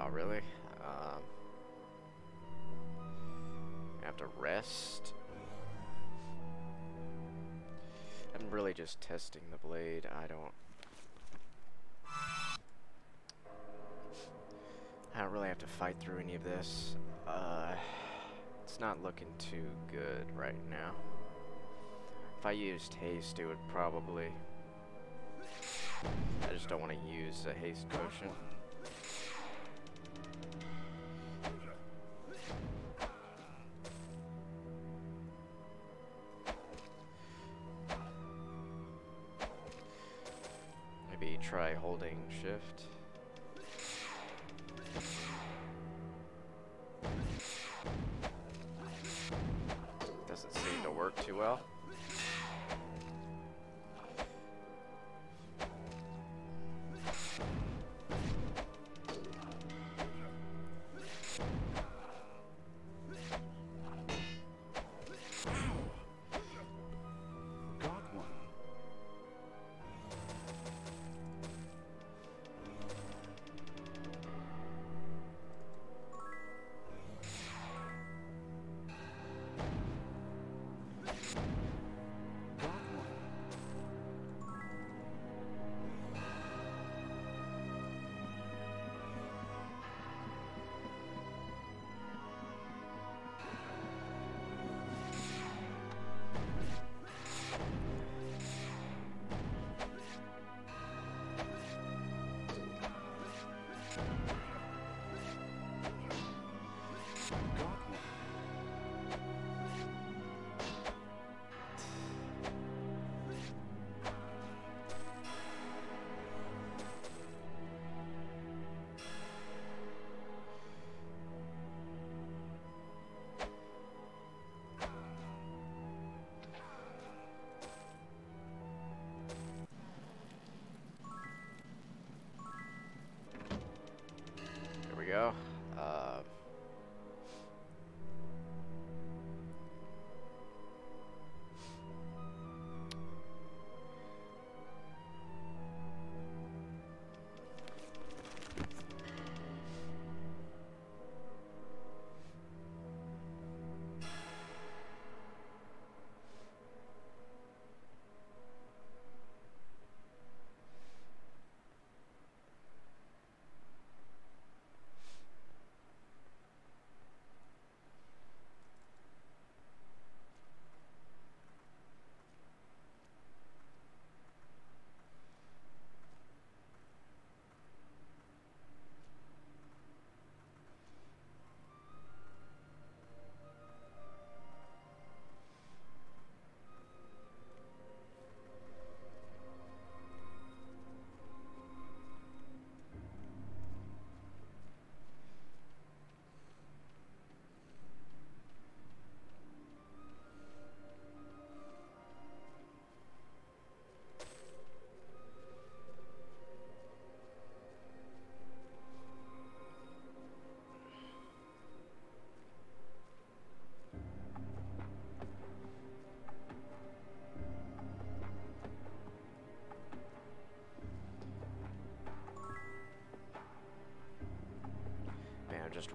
Wow, really? Um, I have to rest. I'm really just testing the blade. I don't. I don't really have to fight through any of this. Uh, it's not looking too good right now. If I used haste, it would probably. I just don't want to use a haste potion.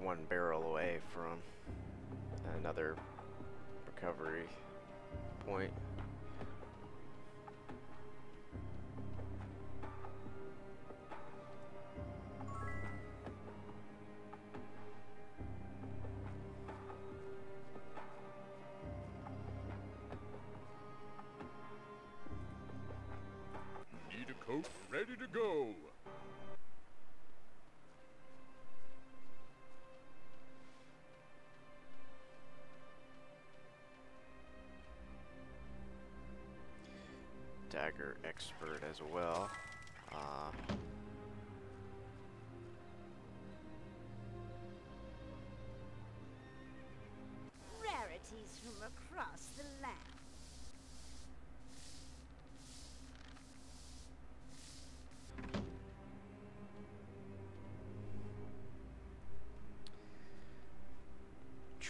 One barrel away from another recovery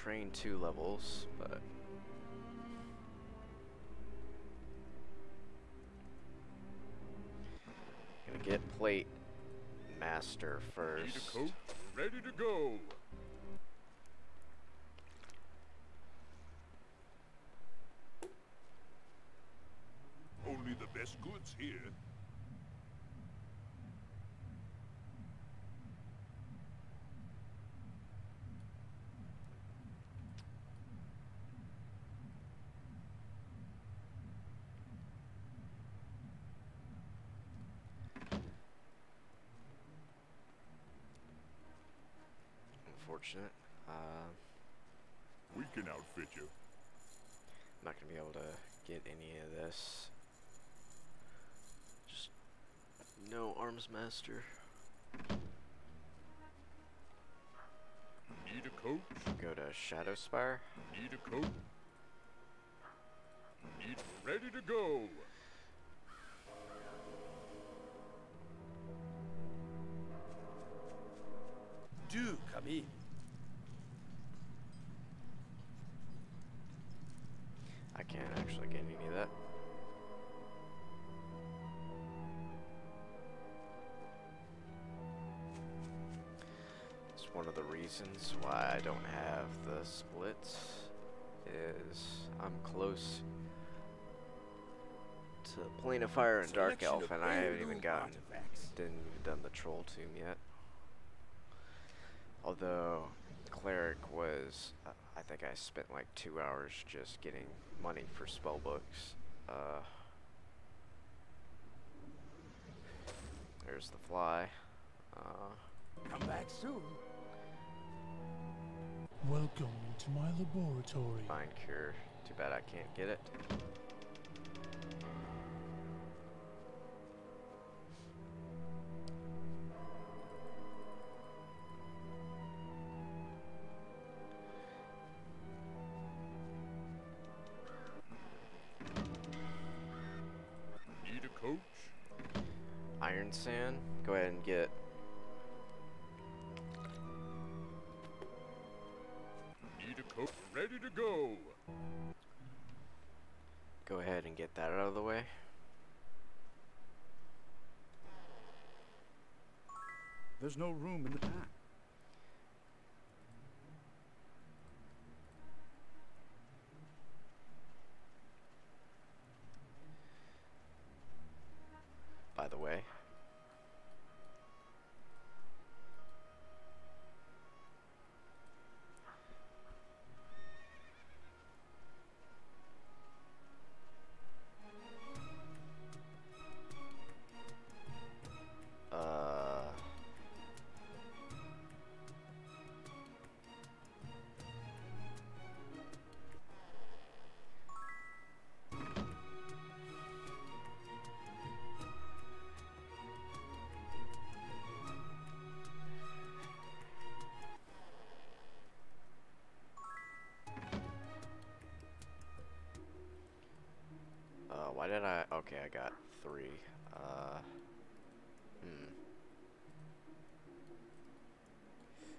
train two levels, but gonna get plate master first. a coach? Ready to go. Only the best goods here. Unfortunate. Uh, We can outfit you. I'm not gonna be able to get any of this. Just no arms master. Need a coach? Go to Shadowspire. Need a coach? Need ready to go. Do come in. Can't actually get any of that. It's one of the reasons why I don't have the splits is I'm close to Plane of Fire and Dark Elf and I haven't even gotten didn't even done the troll tomb yet. Although cleric was, uh, I think I spent like two hours just getting money for spell books. Uh, there's the fly. Uh, Come back soon. Welcome to my laboratory. Mind cure. Too bad I can't get it. There's no room in the pack. Okay, I got three. Uh, hmm.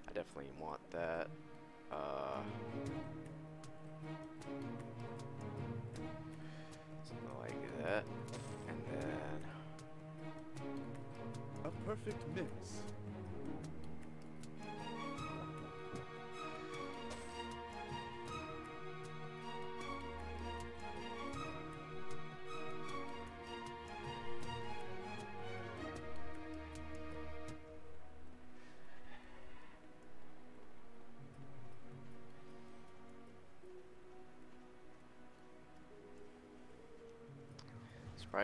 I definitely want that. Uh, something like that, and then A perfect mix.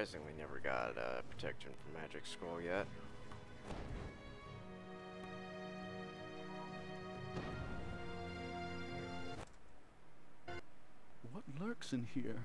Surprisingly never got uh, protection from Magic Scroll yet. What lurks in here?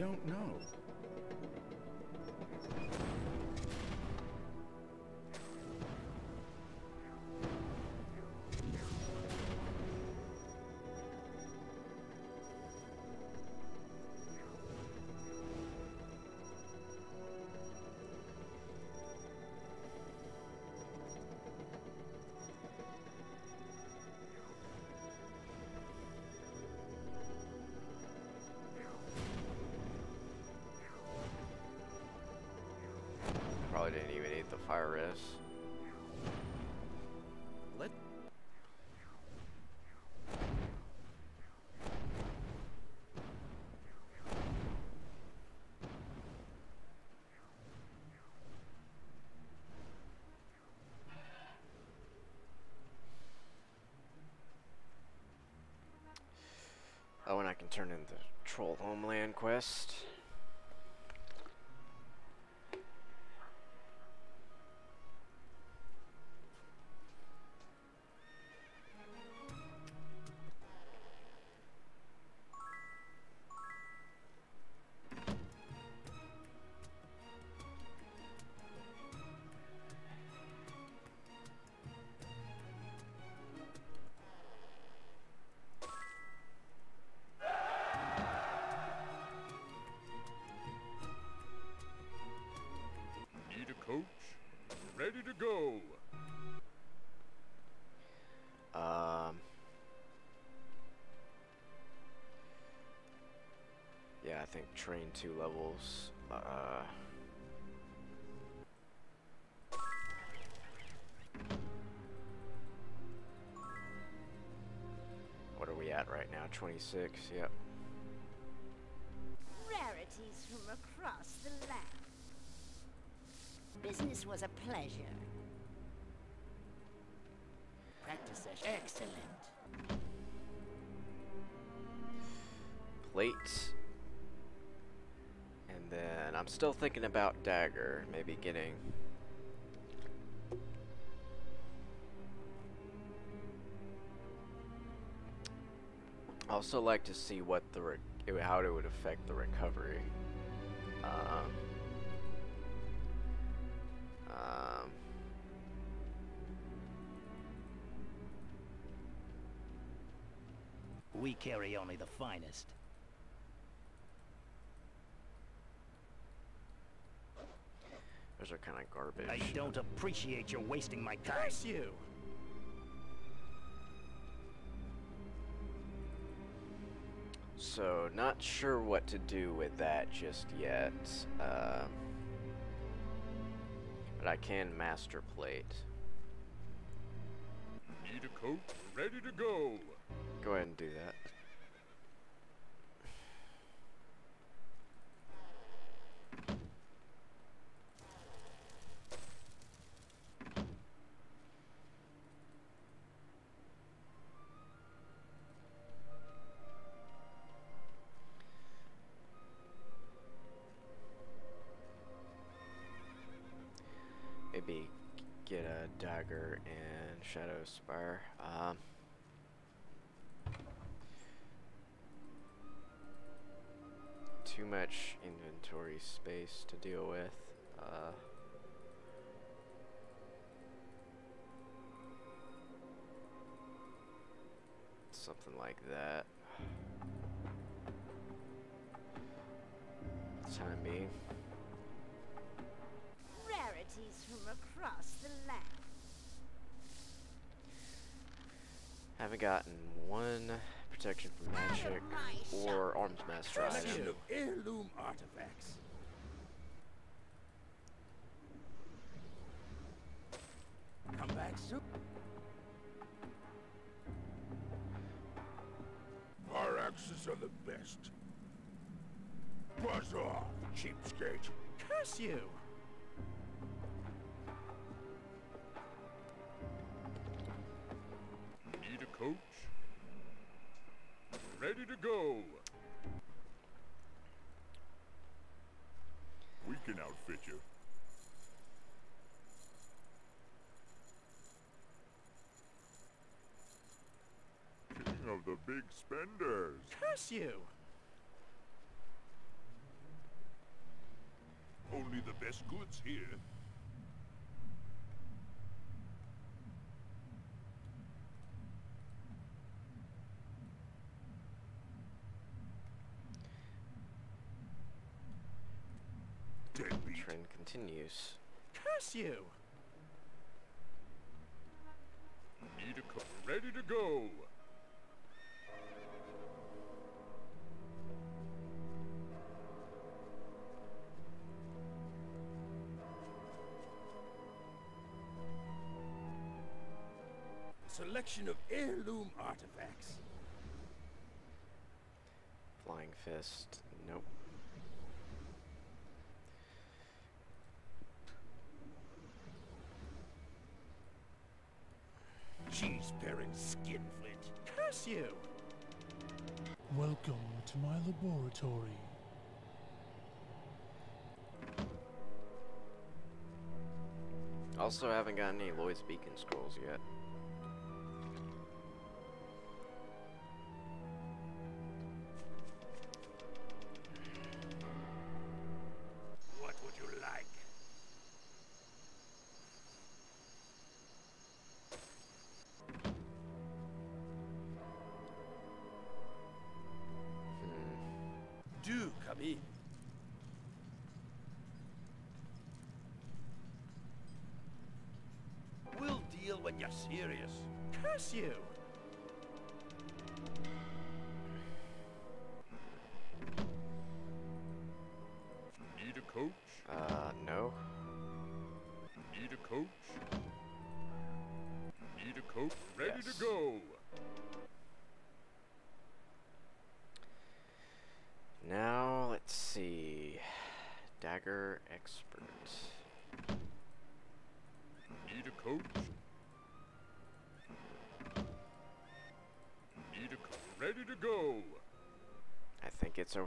Don't know. Even need the fire res. Let Oh, and I can turn in the Troll Homeland quest. Train two levels. Uh. What are we at right now? 26, yep. Rarities from across the land. Business was a pleasure. Thinking about dagger, maybe getting also like to see what the how it would affect the recovery. Um, um, We carry only the finest. those are kind of garbage. I don't appreciate your wasting my time. Curse you! So, not sure what to do with that just yet. Um, but I can master plate. Need a coach? Ready to go. Go ahead and do that. Shadow spire. Um, too much inventory space to deal with. Uh, something like that. Time being. Rarities from across the land. Haven't gotten one protection from magic or arms master item. Of heirloom artifacts. Come back soon. Our axes are the best. Buzz off, cheapskate. Curse you! ready to go. We can outfit you. King of the big spenders. Curse you! Only the best goods here. Trend continues. Curse you! Need a coat. Ready to go. Selection of heirloom artifacts. Flying Fist. Nope. Cheese-bearing skinflint. Curse you! Welcome to my laboratory. Also I haven't gotten any Lloyd's Beacon scrolls yet. Curse you!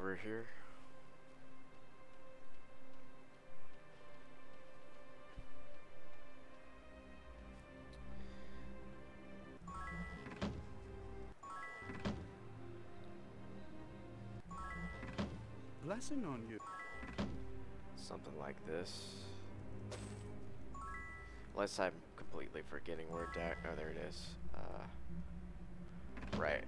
Over here. Blessing on you. Something like this. Unless I'm completely forgetting where Dag- oh there it is. Uh, right.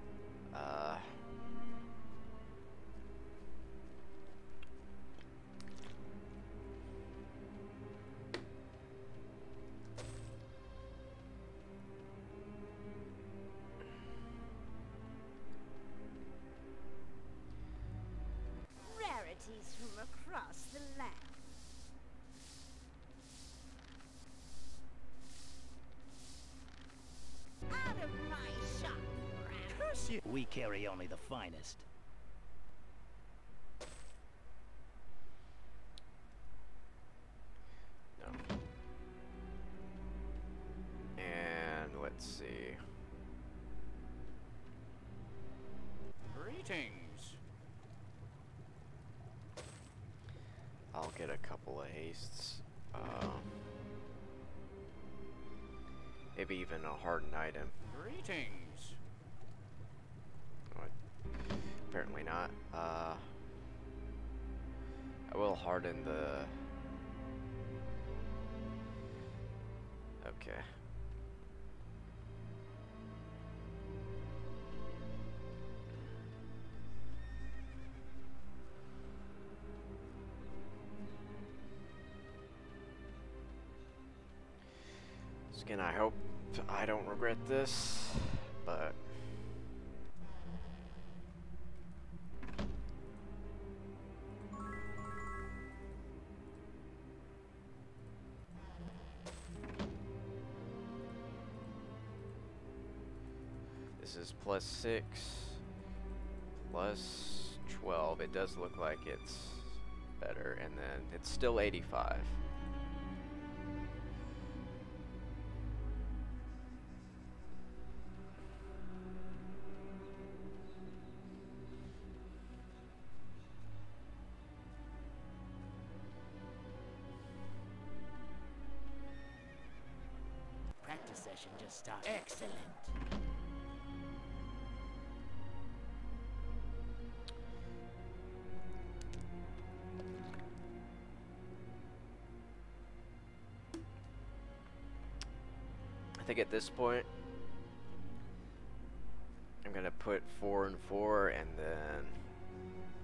Carry only the finest. no. And let's see. Greetings! I'll get a couple of hastes. Um, maybe even a hardened item. Greetings! Harden the. Okay. Again, I hope I don't regret this, but 6, plus 12. It does look like it's better, and then it's still 85. Practice session just started. Excellent. Think at this point, I'm gonna put four and four, and then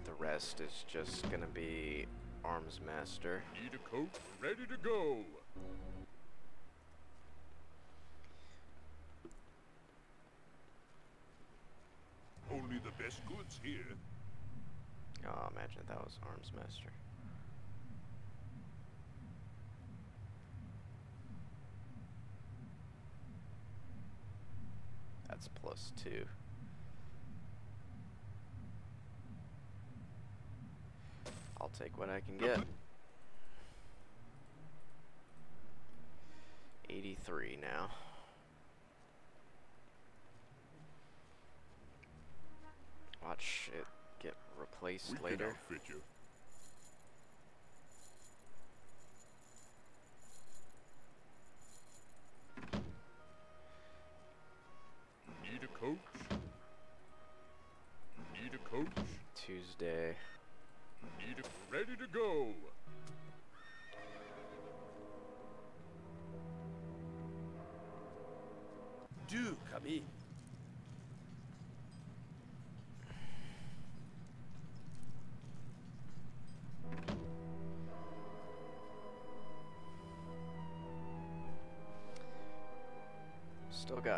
the rest is just gonna be Arms Master. Need a coach ready to go. Only the best goods here. Oh, imagine that was Arms Master. That's plus two. I'll take what I can get. 83 now. Watch it get replaced We later. can outfit you.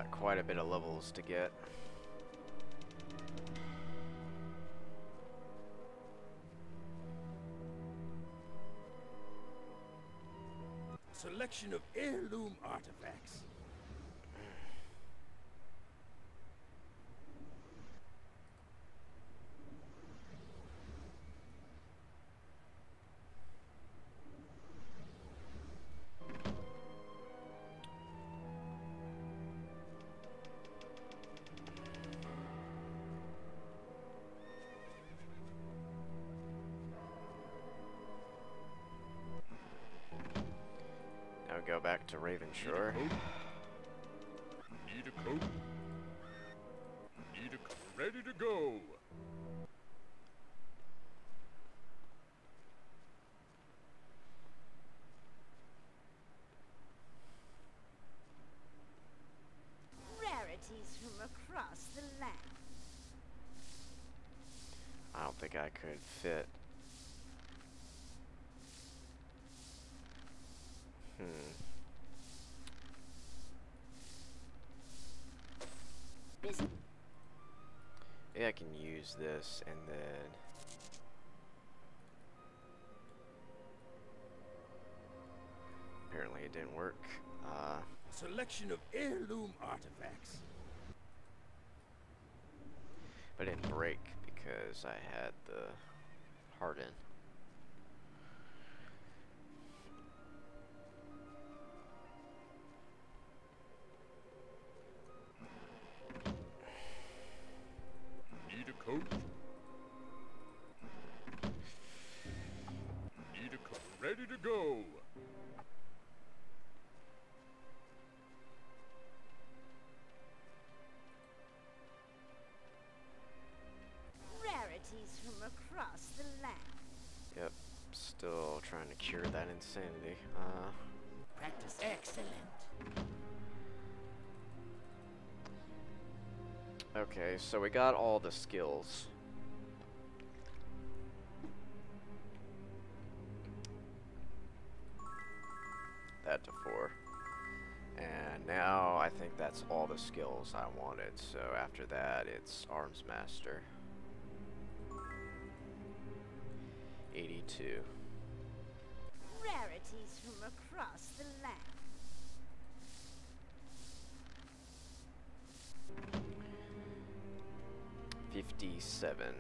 Got quite a bit of levels to get. Selection of heirloom artifacts. I don't think I could fit. Hmm. Business. Maybe I can use this and then. Apparently it didn't work. Uh, Selection of heirloom artifacts. but it didn't break because I had the harden. So we got all the skills. That to four. And now I think that's all the skills I wanted. So after that, it's Arms Master. 82. Rarities from across the land. Fifty-seven.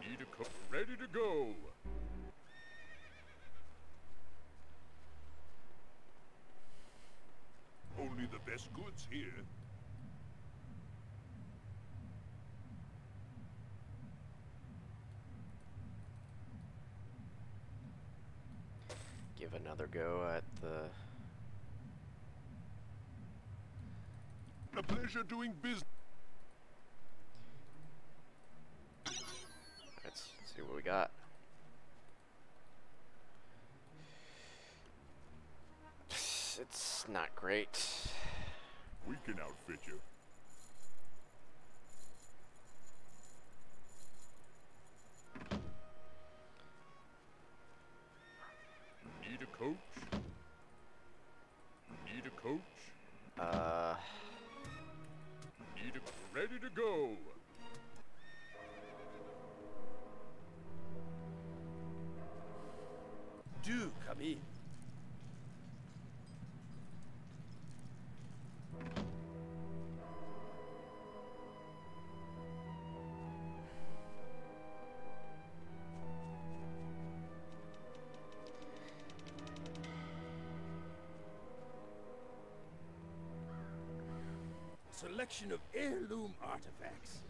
Need a co- ready to go. Only the best goods here. Another go at the. A pleasure doing business. Let's see what we we got. It's not great. We can outfit you. Artifacts.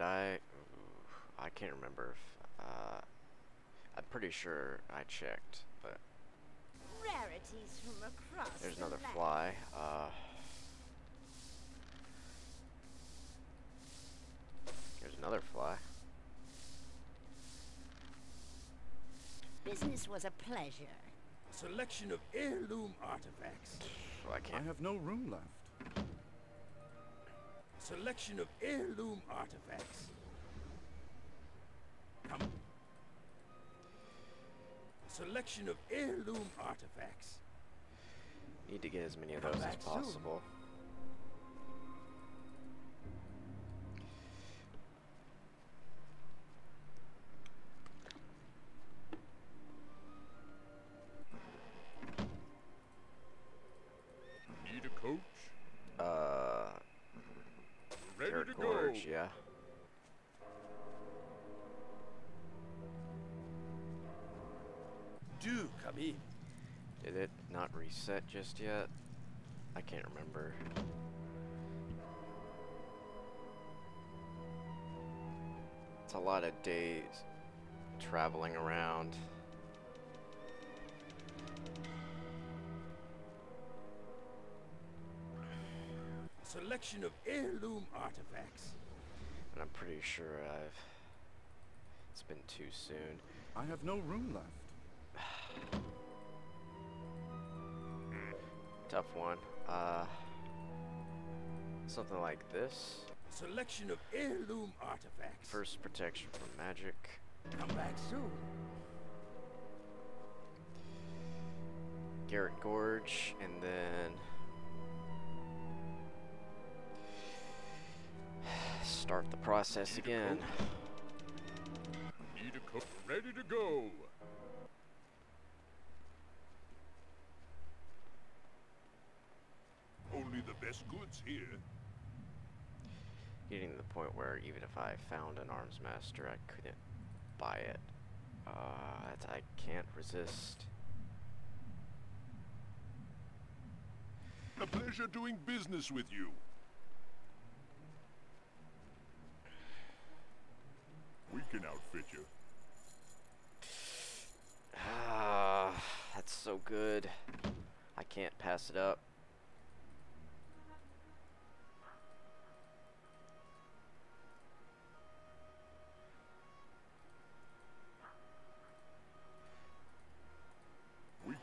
Did I? Ooh, I can't remember if, uh, I'm pretty sure I checked, but Rarities from across there's another land. fly. Uh, there's another fly. Business was a pleasure. A Selection of heirloom artifacts. Well, I I can't. have no room left. Selection of heirloom artifacts. Come. A Selection of heirloom artifacts. Need to get as many of those as possible. soon. Just yet? I can't remember. It's a lot of days traveling around. A Selection of heirloom artifacts. And I'm pretty sure I've. It's been too soon. I have no room left. Tough one. Uh. Something like this. Selection of heirloom artifacts. First protection from magic. Come back soon. Garrote Gorge, and then. Start the process again. Need a coach? Ready to go. Goods here. Getting to the point where even if I found an arms master, I couldn't buy it. Uh, that's, I can't resist. A pleasure doing business with you. We can outfit you. Ah, that's so good. I can't pass it up.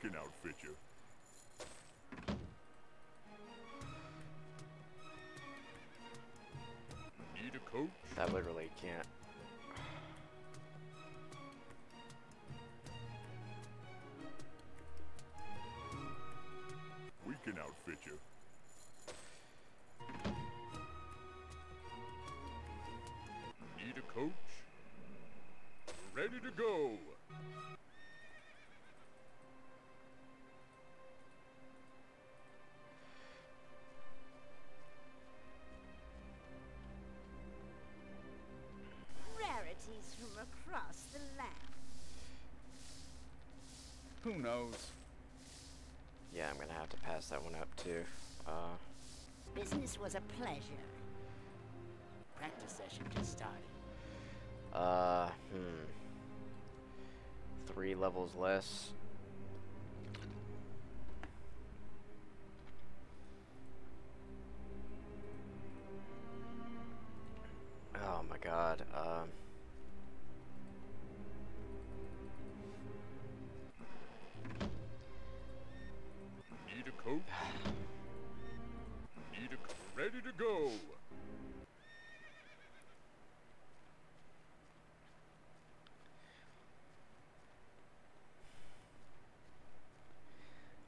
can outfit you. Need a coach? I literally can't. We can outfit you. Need a coach? Ready to go! Was a pleasure. Practice session just started. uh, hmm. Three levels less. Oh my god. Um. Need go.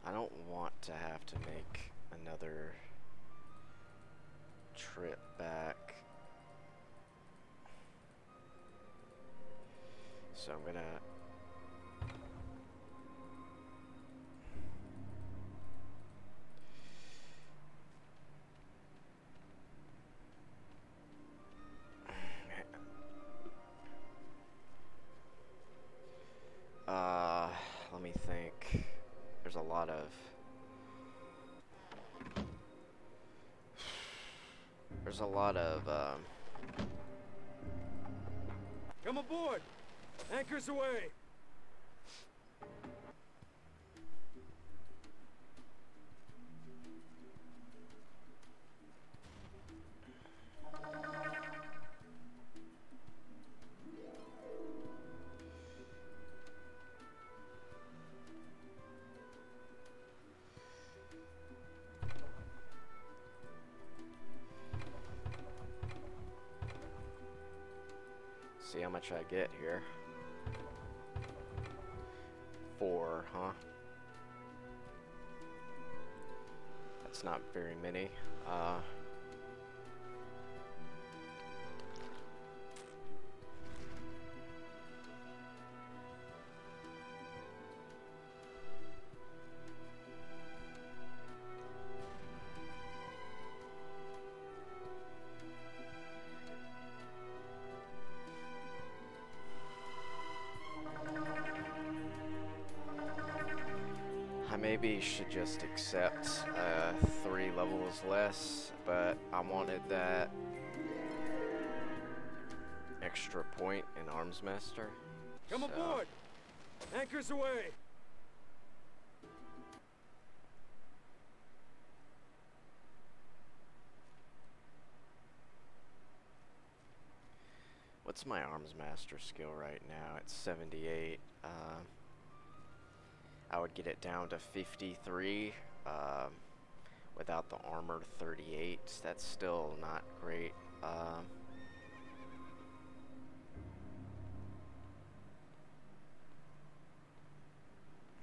I don't want to have to make another trip back. So I'm gonna lot of, um. Come aboard! Anchors away! Get here. Four, huh? That's not very many. Uh. Should just accept uh, three levels less, but I wanted that extra point in Arms Master. Come so- aboard! Anchors away! What's my Arms Master skill right now? It's 78. Uh, I would get it down to 53 um, without the armor 38. That's still not great. Um,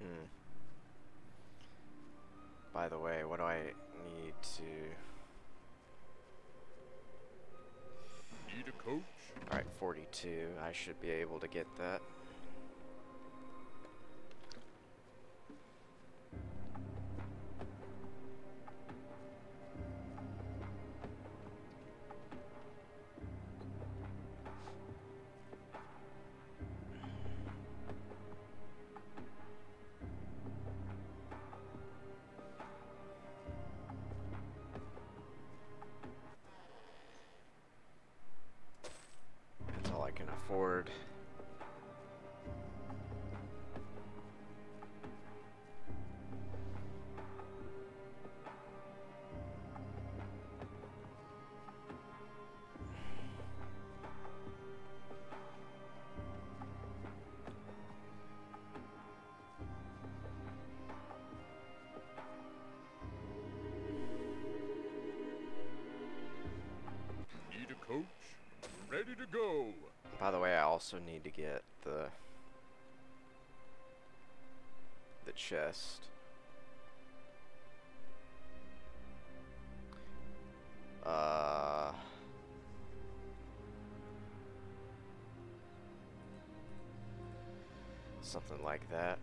hmm. By the way, what do I need to... Need a coach? Alright, 42. I should be able to get that. Also need to get the the chest. Uh something like that.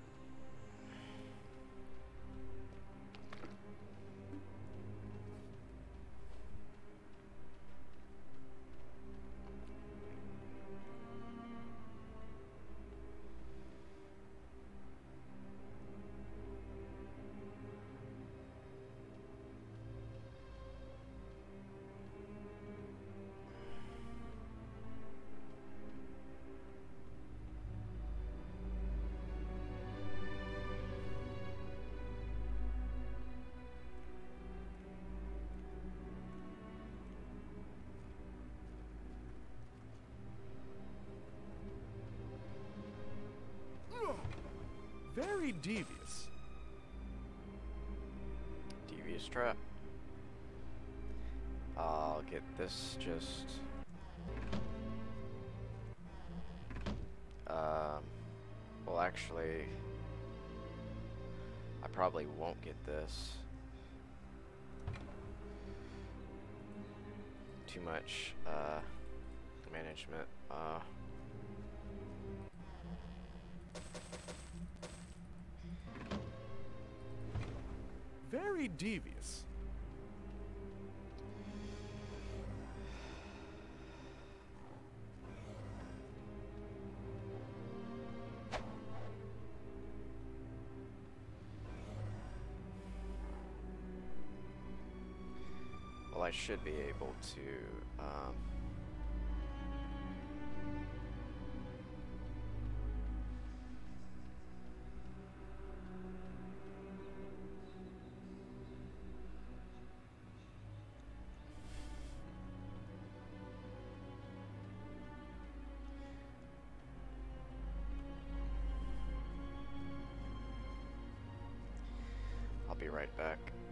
Very devious. Devious trap. I'll get this just... Um, well actually, I probably won't get this. Too much, uh, management, uh... Very devious. Well, I should be able to, um... right back.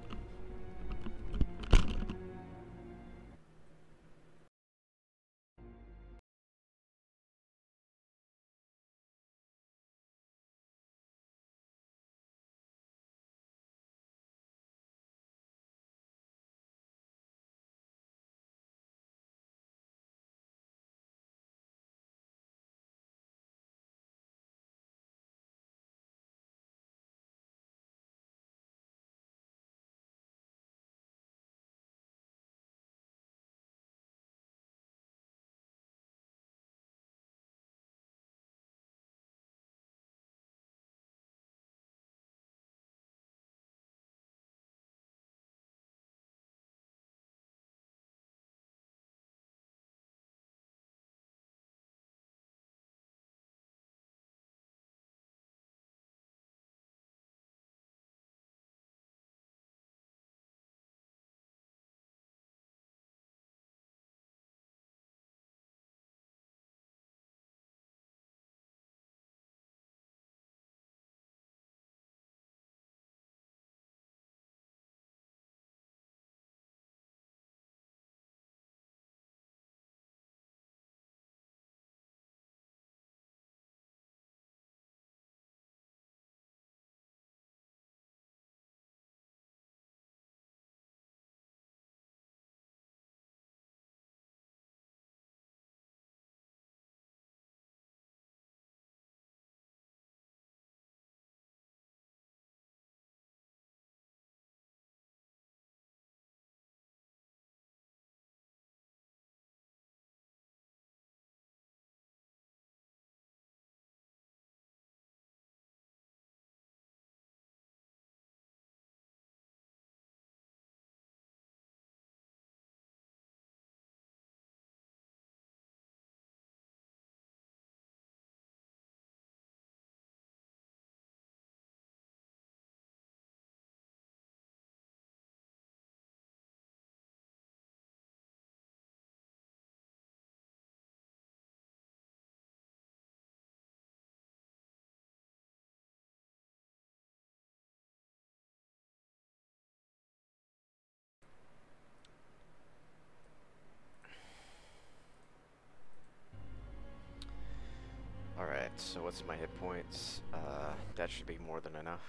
Alright, so what's my hit points? Uh, that should be more than enough.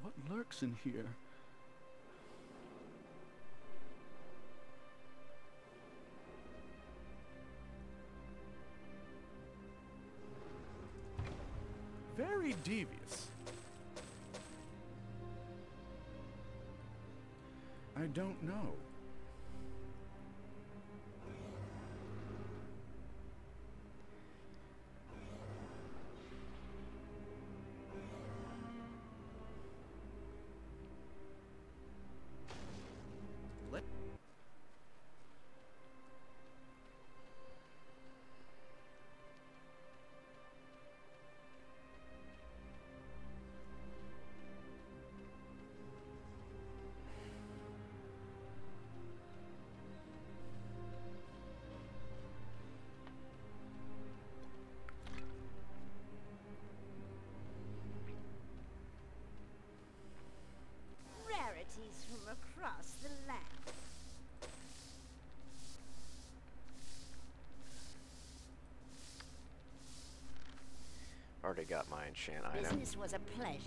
What lurks in here? Very devious. I don't know. Already got my enchant item. Business was a pleasure.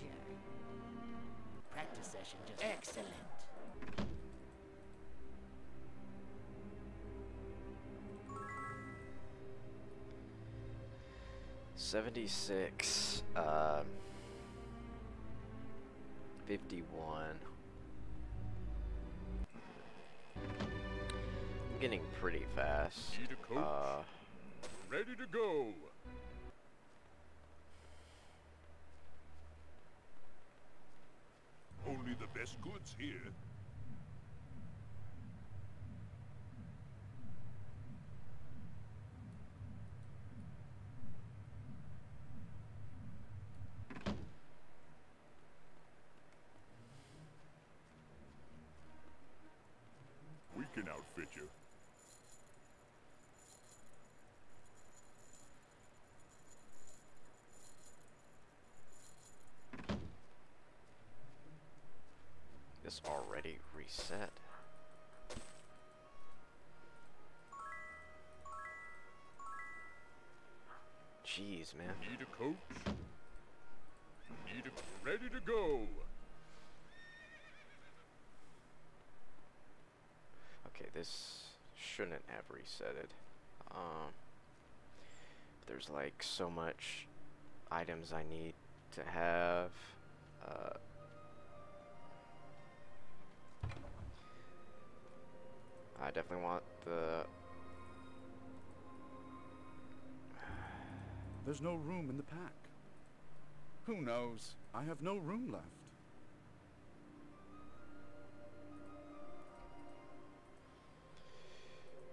Practice session just Excellent. Seventy-six. Um, Fifty-one. I'm getting pretty fast. Need a coach? Uh, Ready to go. Only the best goods here. We can outfit you. this already reset. Jeez, man. Need a coach? Need a ready to go. Okay, this shouldn't have resetted. Um, there's like so much items I need to have. Uh, I definitely want the. There's no room in the pack. who knows? I have no room left.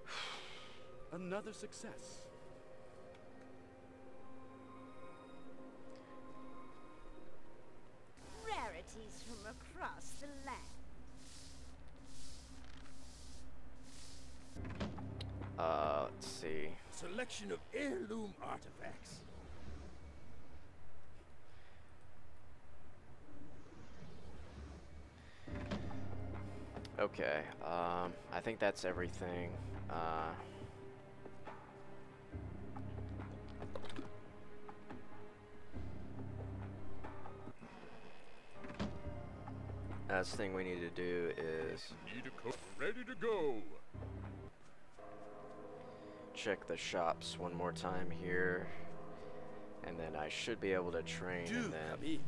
Another success. See. Selection of heirloom artifacts. Okay, um, I think that's everything. Uh, last thing we need to do is Need a coach? Ready to go. Check the shops one more time here, and then I should be able to train. Do and then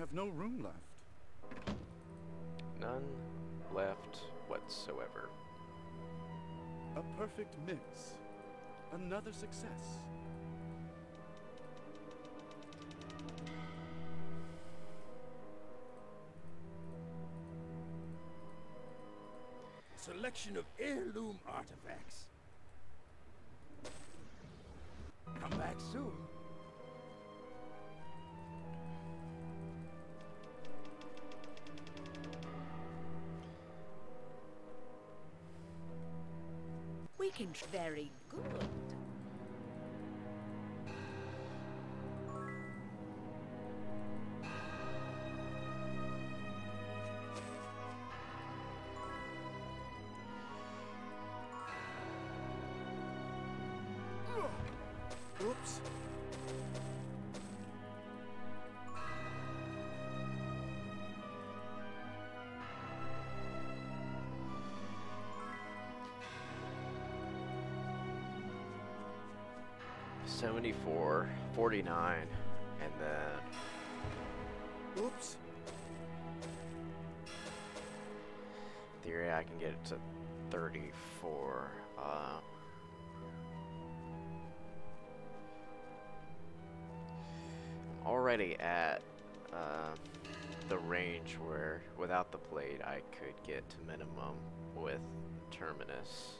have no room left. None left whatsoever. A perfect mix. Another success. Selection of heirloom artifacts. Come back soon. Very good. 49, and then... Oops. Theory, I can get it to 34. Uh, already at uh, the range where, without the blade, I could get to minimum with Terminus.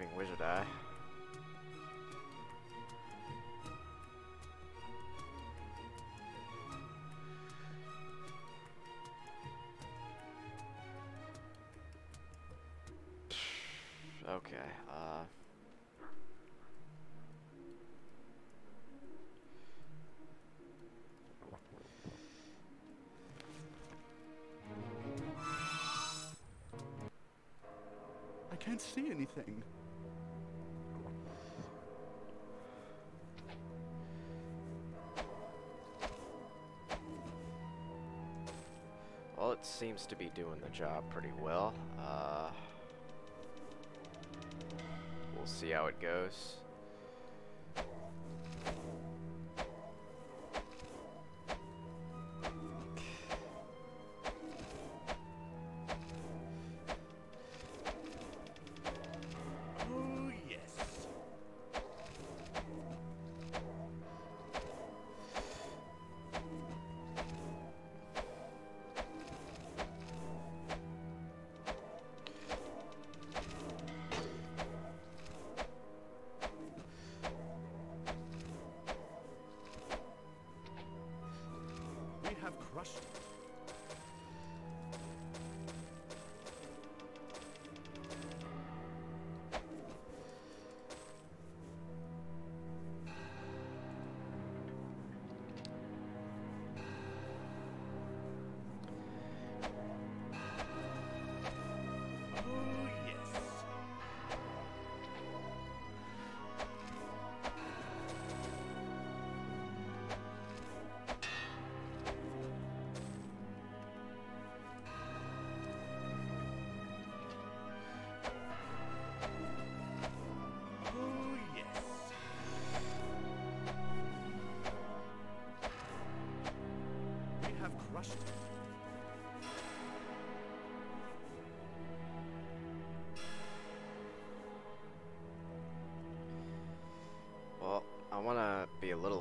Having Wizard Eye. Okay, uh... I can't see anything. Seems to be doing the job pretty well. Uh, we'll see how it goes.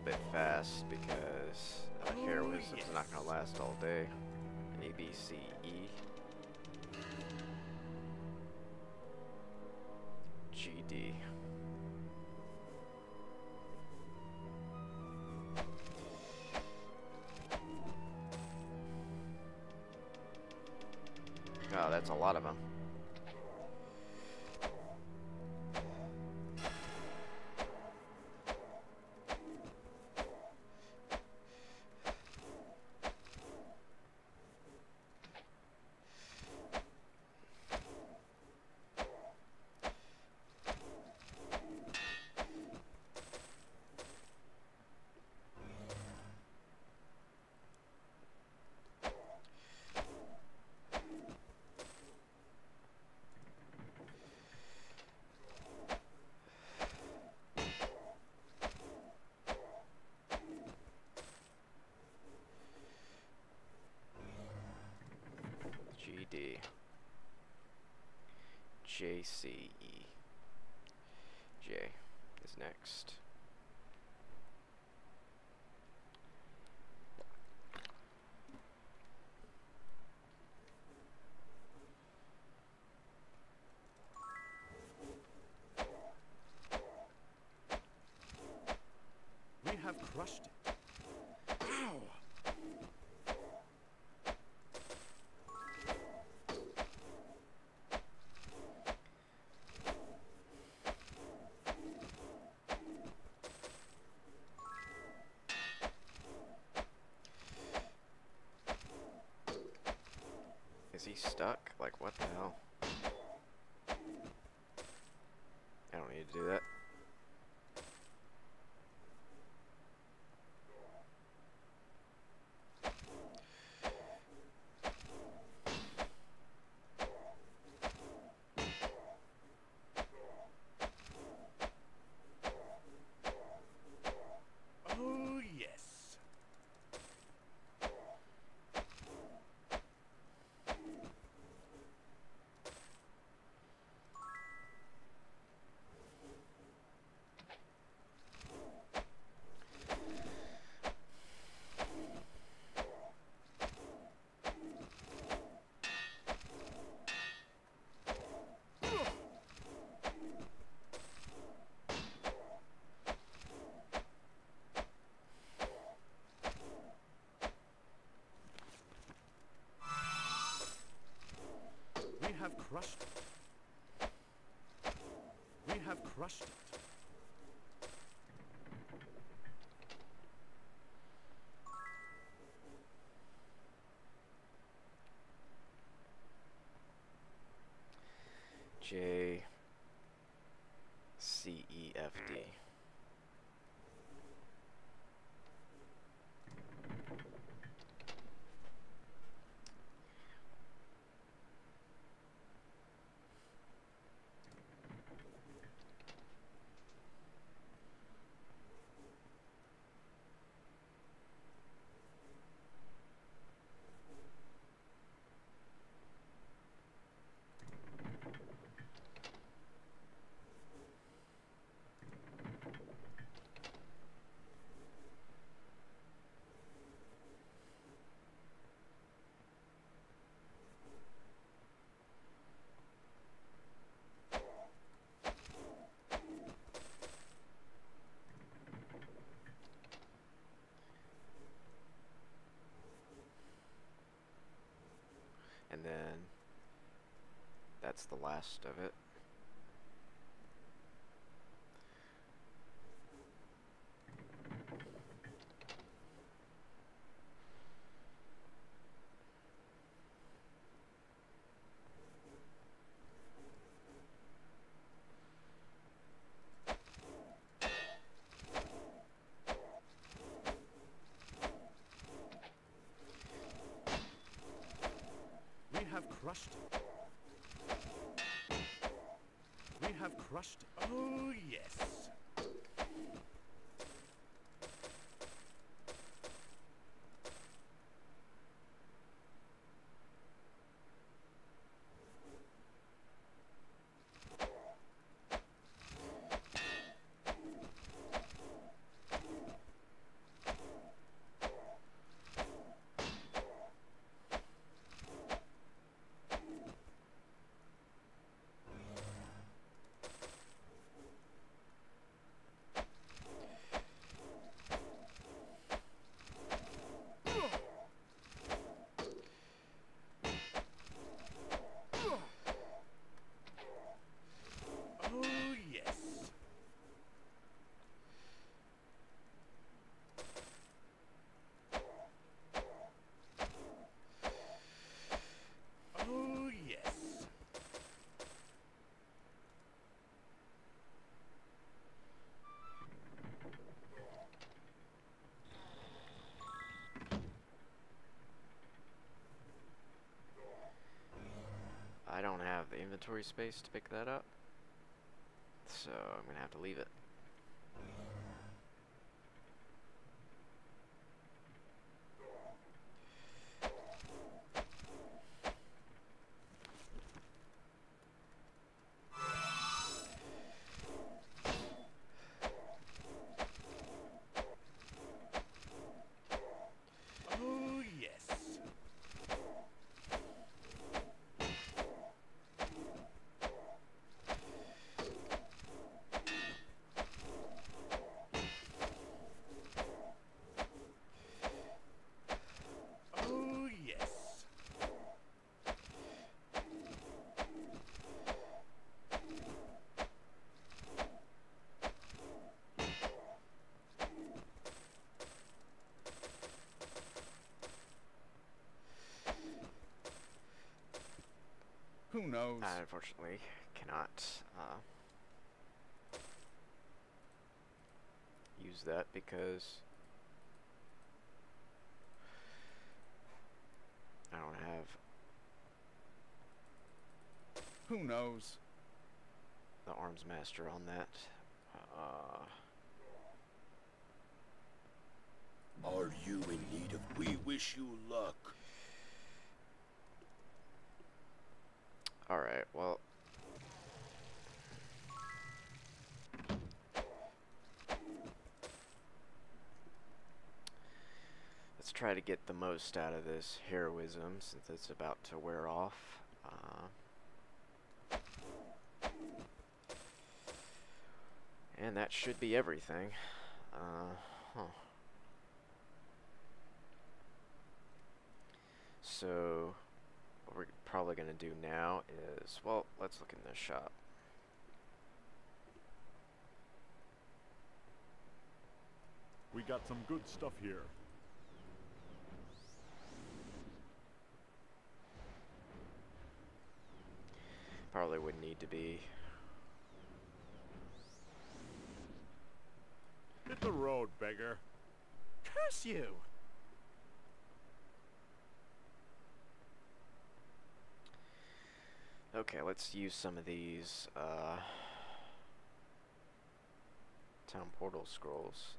Bit fast because uh, heroism's not going to last all day. A, B, C, E. G, D. Oh, that's a lot of them. JCE. Is he stuck? Like, what the hell? I don't need to do that. Oh, yes. We have crushed it. We have crushed it. J C E F D. And then that's the last of it. We have crushed it. We have crushed it. Oh, yes. Oh, yes. Oh, yes. I don't space to pick that up. So I'm gonna have to leave it. Who knows? I unfortunately cannot uh, use that because I don't have Who knows? the arms master on that. Uh, Are you in need of... We wish you luck. Try to get the most out of this heroism since it's about to wear off. Uh, and that should be everything. Uh, huh. So, what we're probably going to do now is, well, let's look in this shop. We got some good stuff here. Probably would need to be. Hit the road, beggar. Curse you! Okay, let's use some of these uh, town portal scrolls.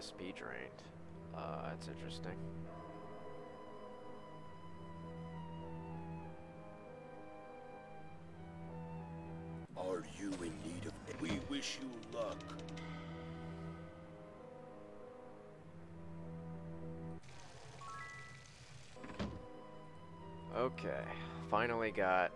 Did I get SP drained? Uh, that's interesting. Are you in need of... We wish you luck. Okay, finally got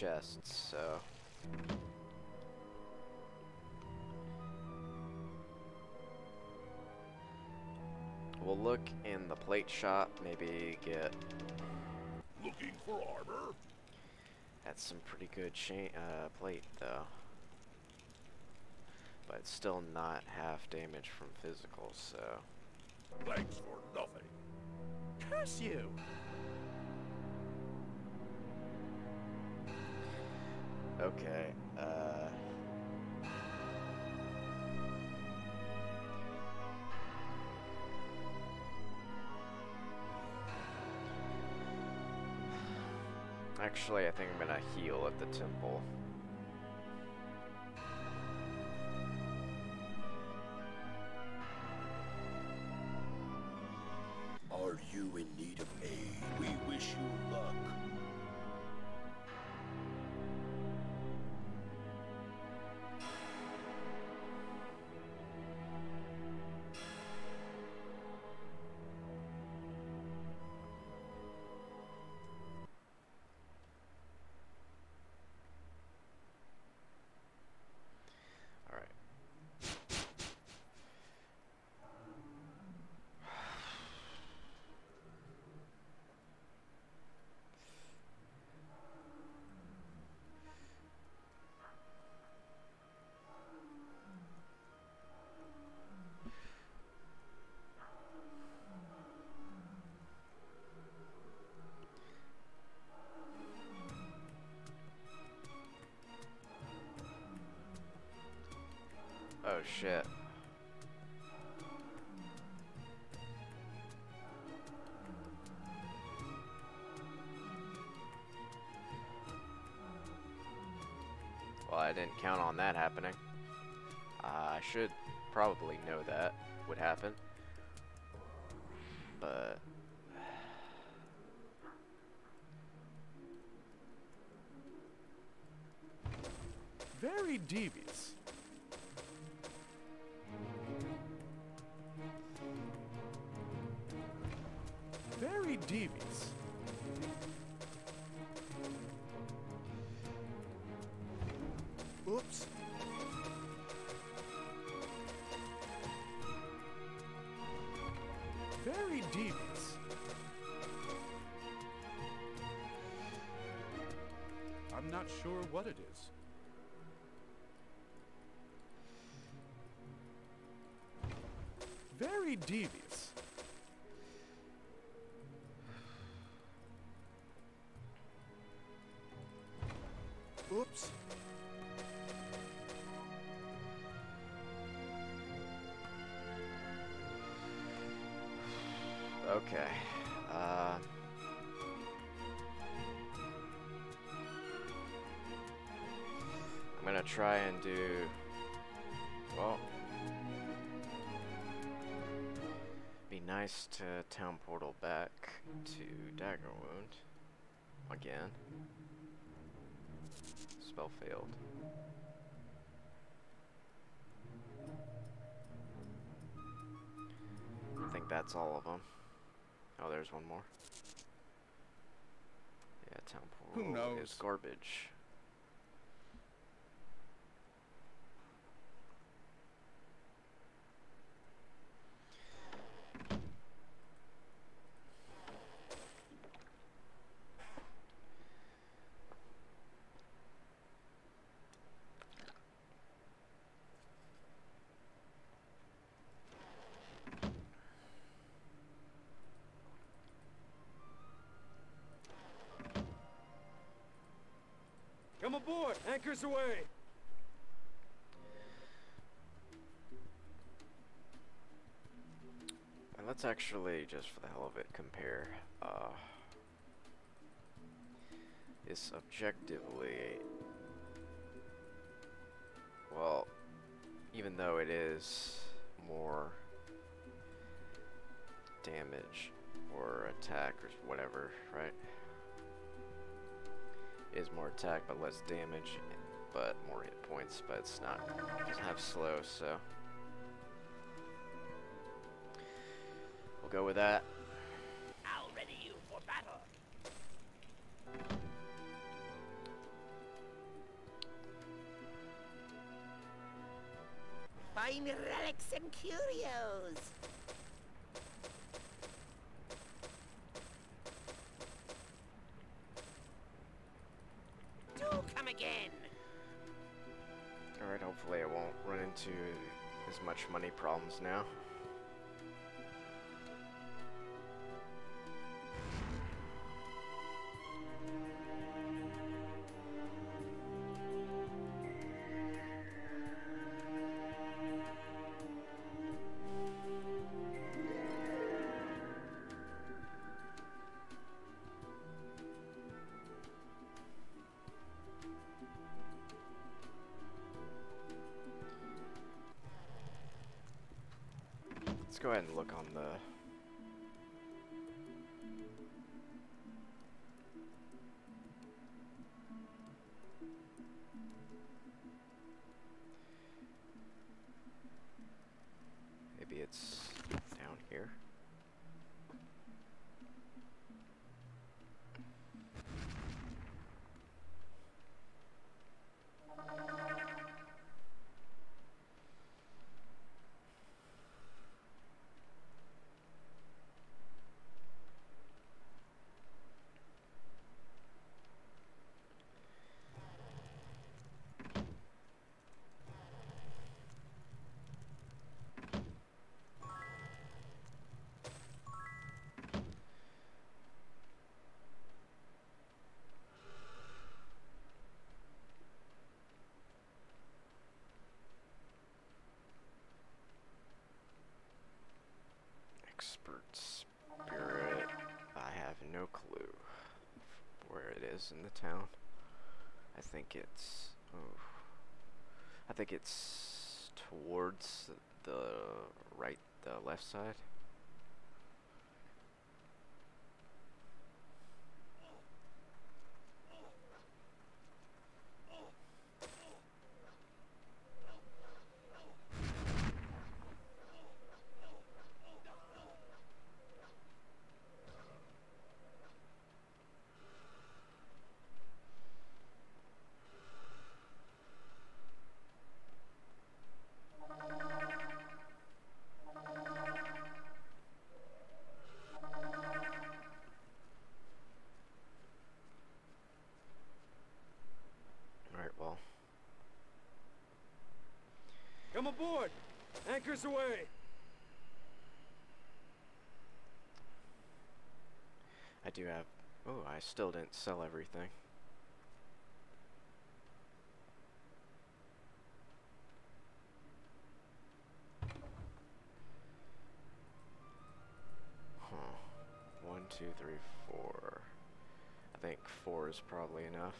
chests, so We'll look in the plate shop, maybe get Looking for armor? at some pretty good uh, plate though. But it's still not half damage from physical, so Thanks for nothing. Curse you! Okay. Uh, actually, I think I'm gonna heal at the temple. Devious. Very devious. Town portal back to dagger wound again. Spell failed. I think that's all of them. Oh, there's one more. Yeah, town Who portal is knows? garbage. Come aboard! Anchors away! And let's actually, just for the hell of it, compare. Uh, objectively, well, even though it is more damage or attack or whatever, right? Is more attack but less damage, but more hit points, but it's not, doesn't have slow, so. We'll go with that. I'll ready you for battle. Fine relics and curios. Into as much money problems now. Go ahead and look on the is in the town. I think it's. Oh, I think it's towards the right, the left side. I still didn't sell everything. Huh. One, two, three, four. I think four is probably enough.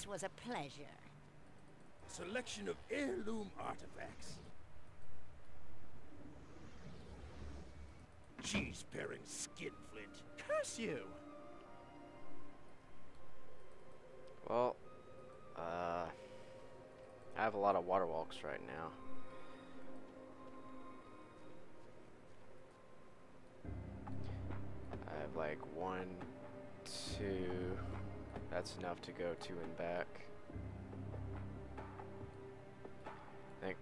Business was a pleasure. Selection of heirloom artifacts. Cheese paring skinflint. Curse you! Well, uh, I have a lot of water walks right now. I have like one, two. That's enough to go to and back. Thank,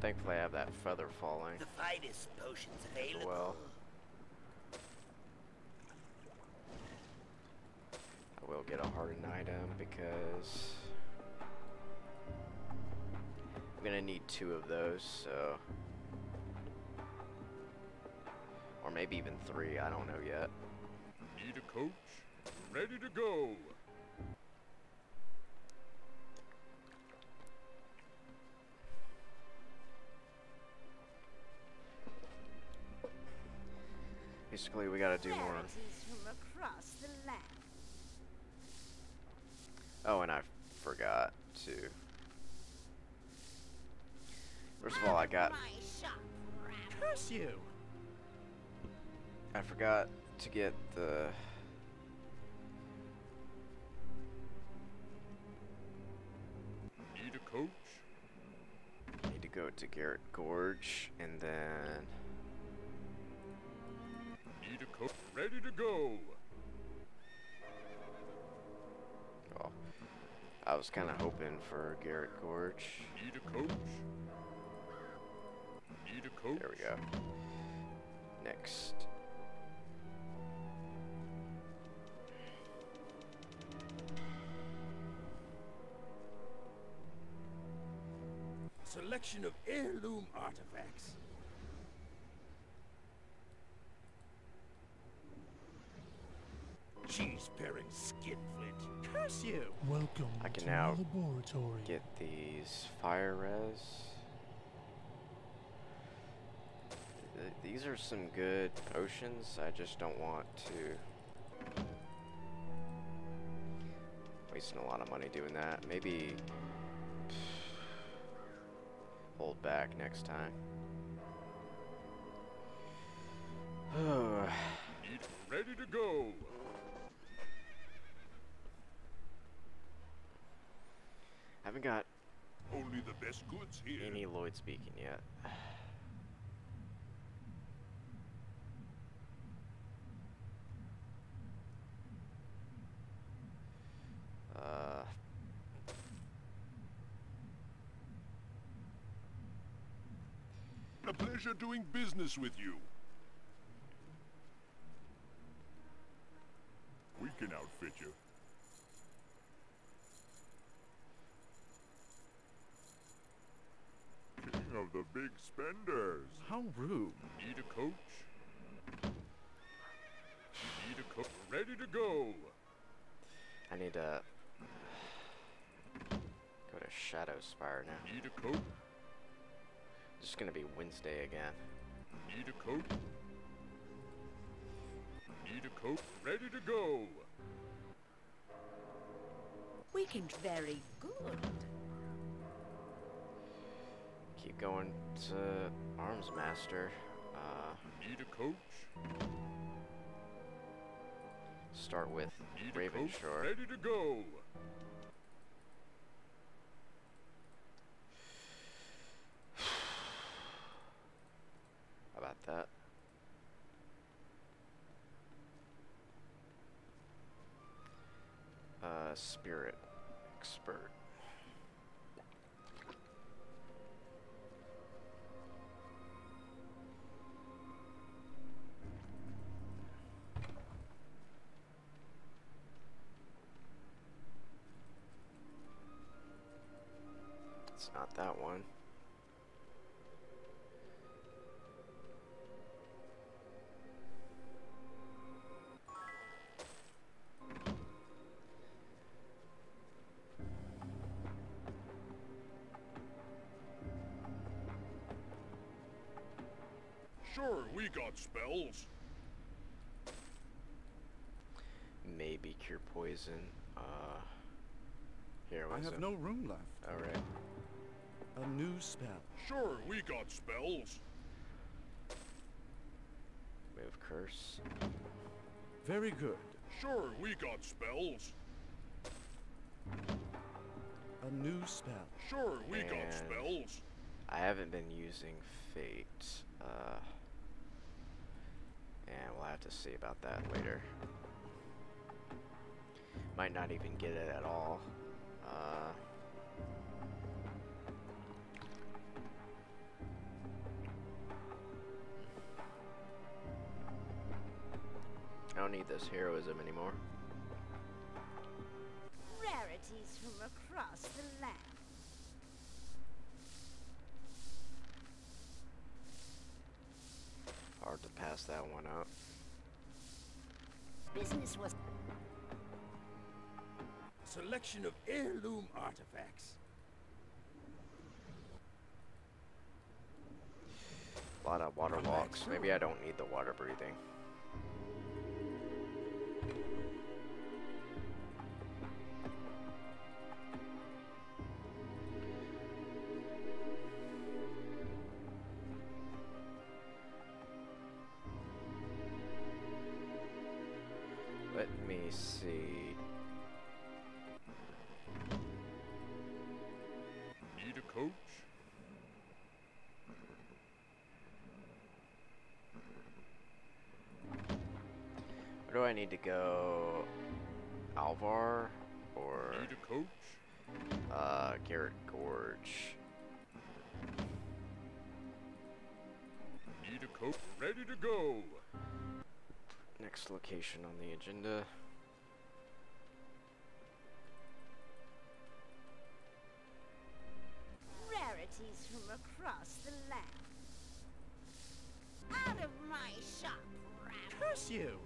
thankfully, I have that feather falling. The finest potions available. Well, I will get a hardened item because I'm gonna need two of those, so. Or maybe even three, I don't know yet. Need a coach? Ready to go. Basically, we gotta do more. Rarities from across the land. Oh, and I forgot to. First of all, I got. Curse you! I forgot to get the. Need a coach? Need to go to Garrote Gorge and then. Need a coach? Ready to go. Well, I was kind of hoping for Garrote Gorge. Need a coach? Need a coach? There we go. Next. Selection of heirloom artifacts. Cheese paring skinflint. Curse you! Welcome I can to now my laboratory. Get these fire res. Th- These are some good potions. I just don't want to wasting a lot of money doing that. Maybe hold back next time. Need ready to go. Haven't got Only the best goods here. any Lloyd speaking yet. Uh, A pleasure doing business with you. We can outfit you. King of the big spenders. How rude. Need a coach? Need a coach? Ready to go. I need to go to Shadowspire now. Need a coat? It's gonna be Wednesday again. Need a coat? Need a coat? Ready to go! Weekend very good. Keep going to Arms Master. Uh, Need a coach? start with Need? Ravenshore. Ready to go! How about that? Uh, Spirit Expert. That one. Sure, we got spells. Maybe cure poison. Uh, here, I what's have it? no room left. All right. A new spell. Sure, we got spells. Move curse. Very good. Sure, we got spells. A new spell. Sure, we got spells. I haven't been using fate. Uh, and we'll have to see about that later. Might not even get it at all. I don't need this heroism anymore. Rarities from across the land. Hard to pass that one up. Business was Selection of heirloom artifacts. A lot of water Come walks. Maybe. I don't need the water breathing. Need to go? Alvar or Need a coach? uh, Garrote Gorge? Need a coach? Ready to go! Next location on the agenda. rarities from across the land. Out of my shop, rat. Curse you!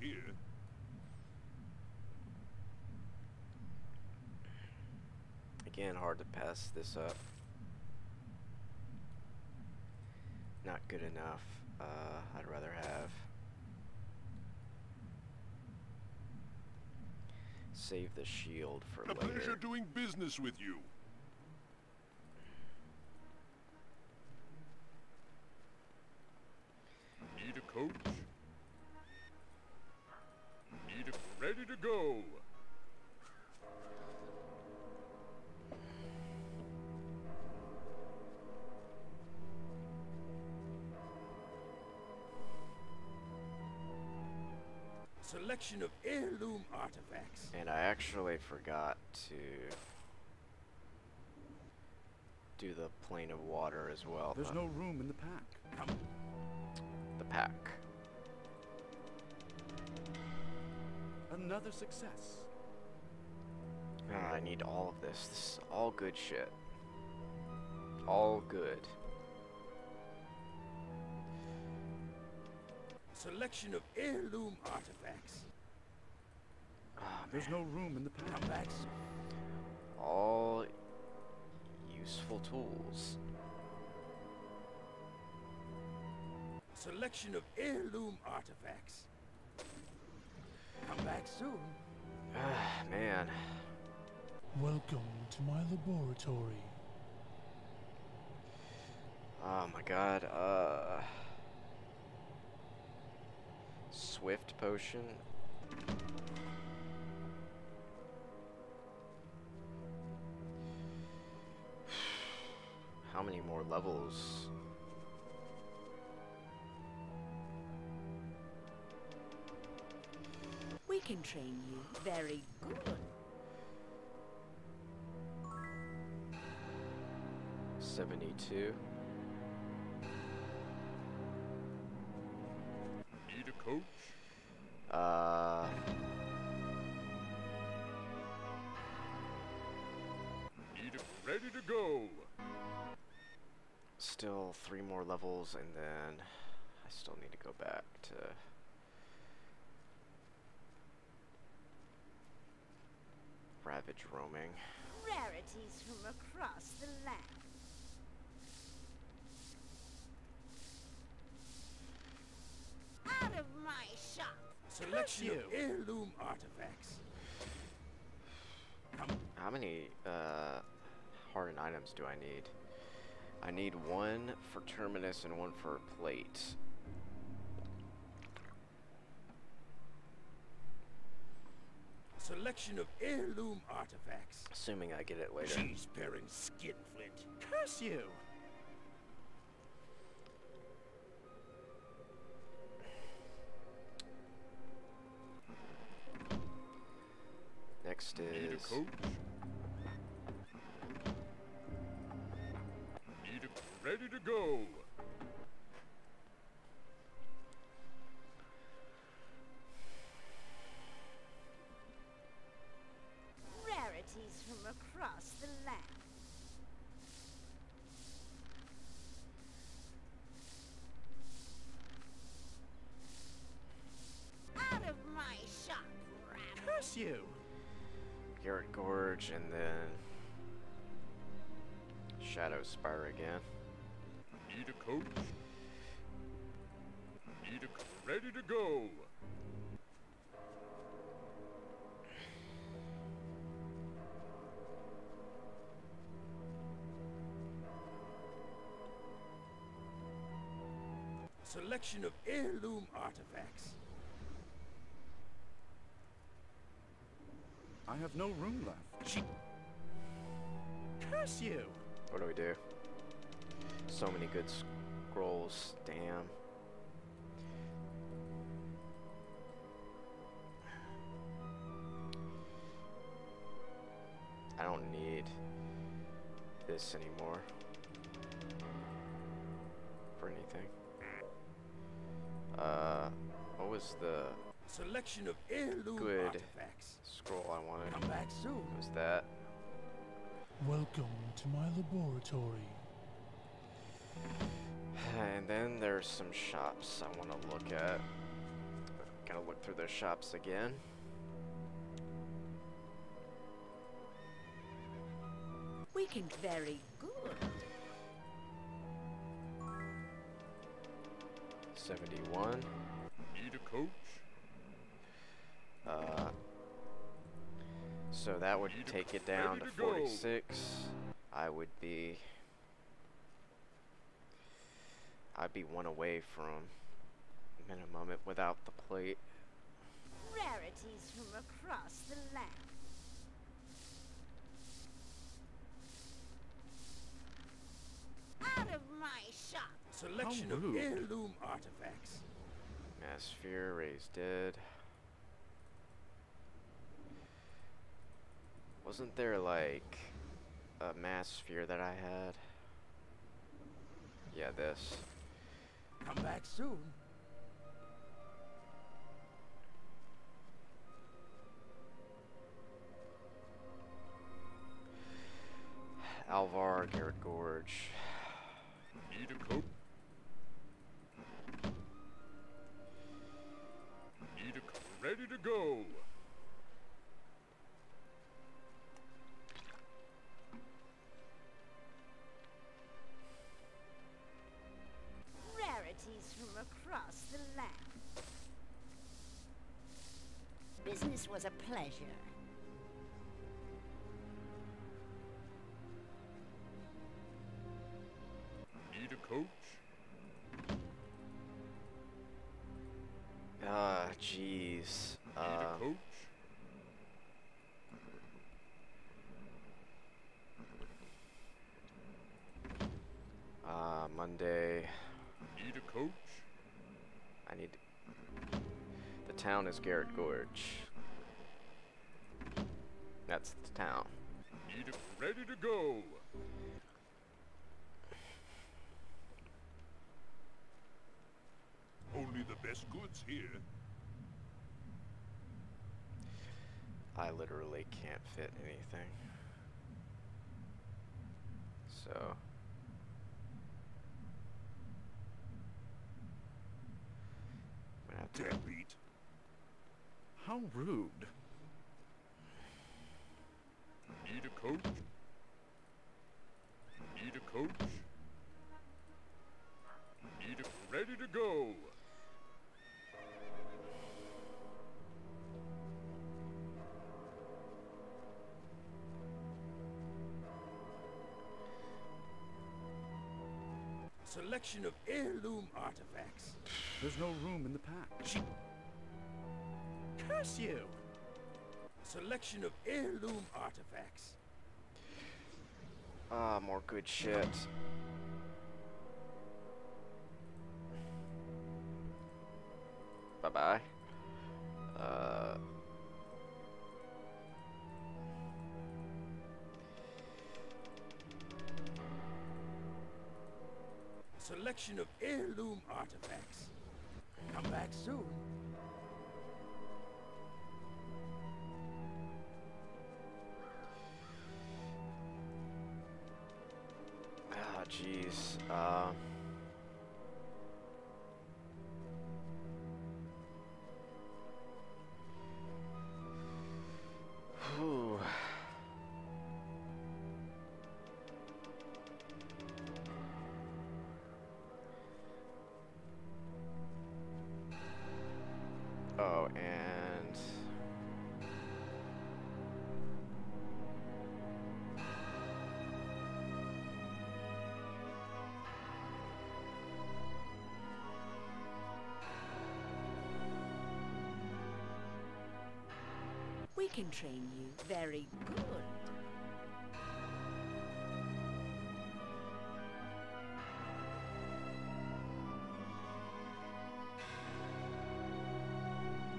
Here. again, hard to pass this up. Not good enough. Uh, I'd rather have. Save the shield for A pleasure later. doing business with you. Forgot to do the plane of water as well. There's the- no room in the pack. Come. the pack. Another success. Ah, I need all of this. This is all good shit. All good. Selection of heirloom artifacts. There's no room in the Come back all useful tools. A Selection of heirloom artifacts. Come back soon. Ah, man. Welcome to my laboratory. Oh my god. Uh. Swift potion. More levels? We can train you very good. Seventy-two. Still three more levels, and then I still need to go back to. Ravage roaming. Rarities from across the land. Out of my shop. Selection of you. heirloom artifacts. Come How many uh, hardened items do I need? I need one for Terminus and one for plate. A selection of heirloom artifacts. Assuming I get it later. Cheese bearing skinflint. Curse you! Next Need a is ready to go. Rarities from across the land. Out of my shop, rabbit. Curse you! Garrote Gorge and then Shadow Spire again. Need a coach? Need a ready to go. Selection of heirloom artifacts. I have no room left. She... Curse you! Oh, what do we do? So many good scrolls. Damn. I don't need this anymore for anything. Uh, what was the Selection of heirloom Good. artifacts. scroll I wanted? Come back soon. It was that. Welcome to my laboratory. And then there's some shops I want to look at. Gotta look through those shops again. We can very good. 71. Need a coach? Uh, so that would Need take it down to to go. 46. I would be. I'd be one away from minimum it without the plate. Rarities from across the land. Out of my shop. Selection How of rude. heirloom artifacts. Mass Fear, Raised Dead. Wasn't there like a Mass Fear that I had? Yeah, this. Come back soon. Alvar, Garrote Gorge. Need a coat? Need a coat? Ready to go. Was a pleasure. Need a coach? Ah, jeez. Need Uh, a coach? uh, Monday. Need a coach? I need. The town is Garrote Gorge. That's the town. Need a ready to go. Only the best goods here. I literally can't fit anything. So. I'm gonna have to. Deadbeat. How rude. Need a coach? Need a coach? Need a ready to go. Selection of heirloom artifacts. There's no room in the pack. Curse you! Selection of heirloom artifacts. Ah, more good shit. Bye bye. Uh. Selection of heirloom artifacts. Come back soon. Jeez. Uh. Can train you very good.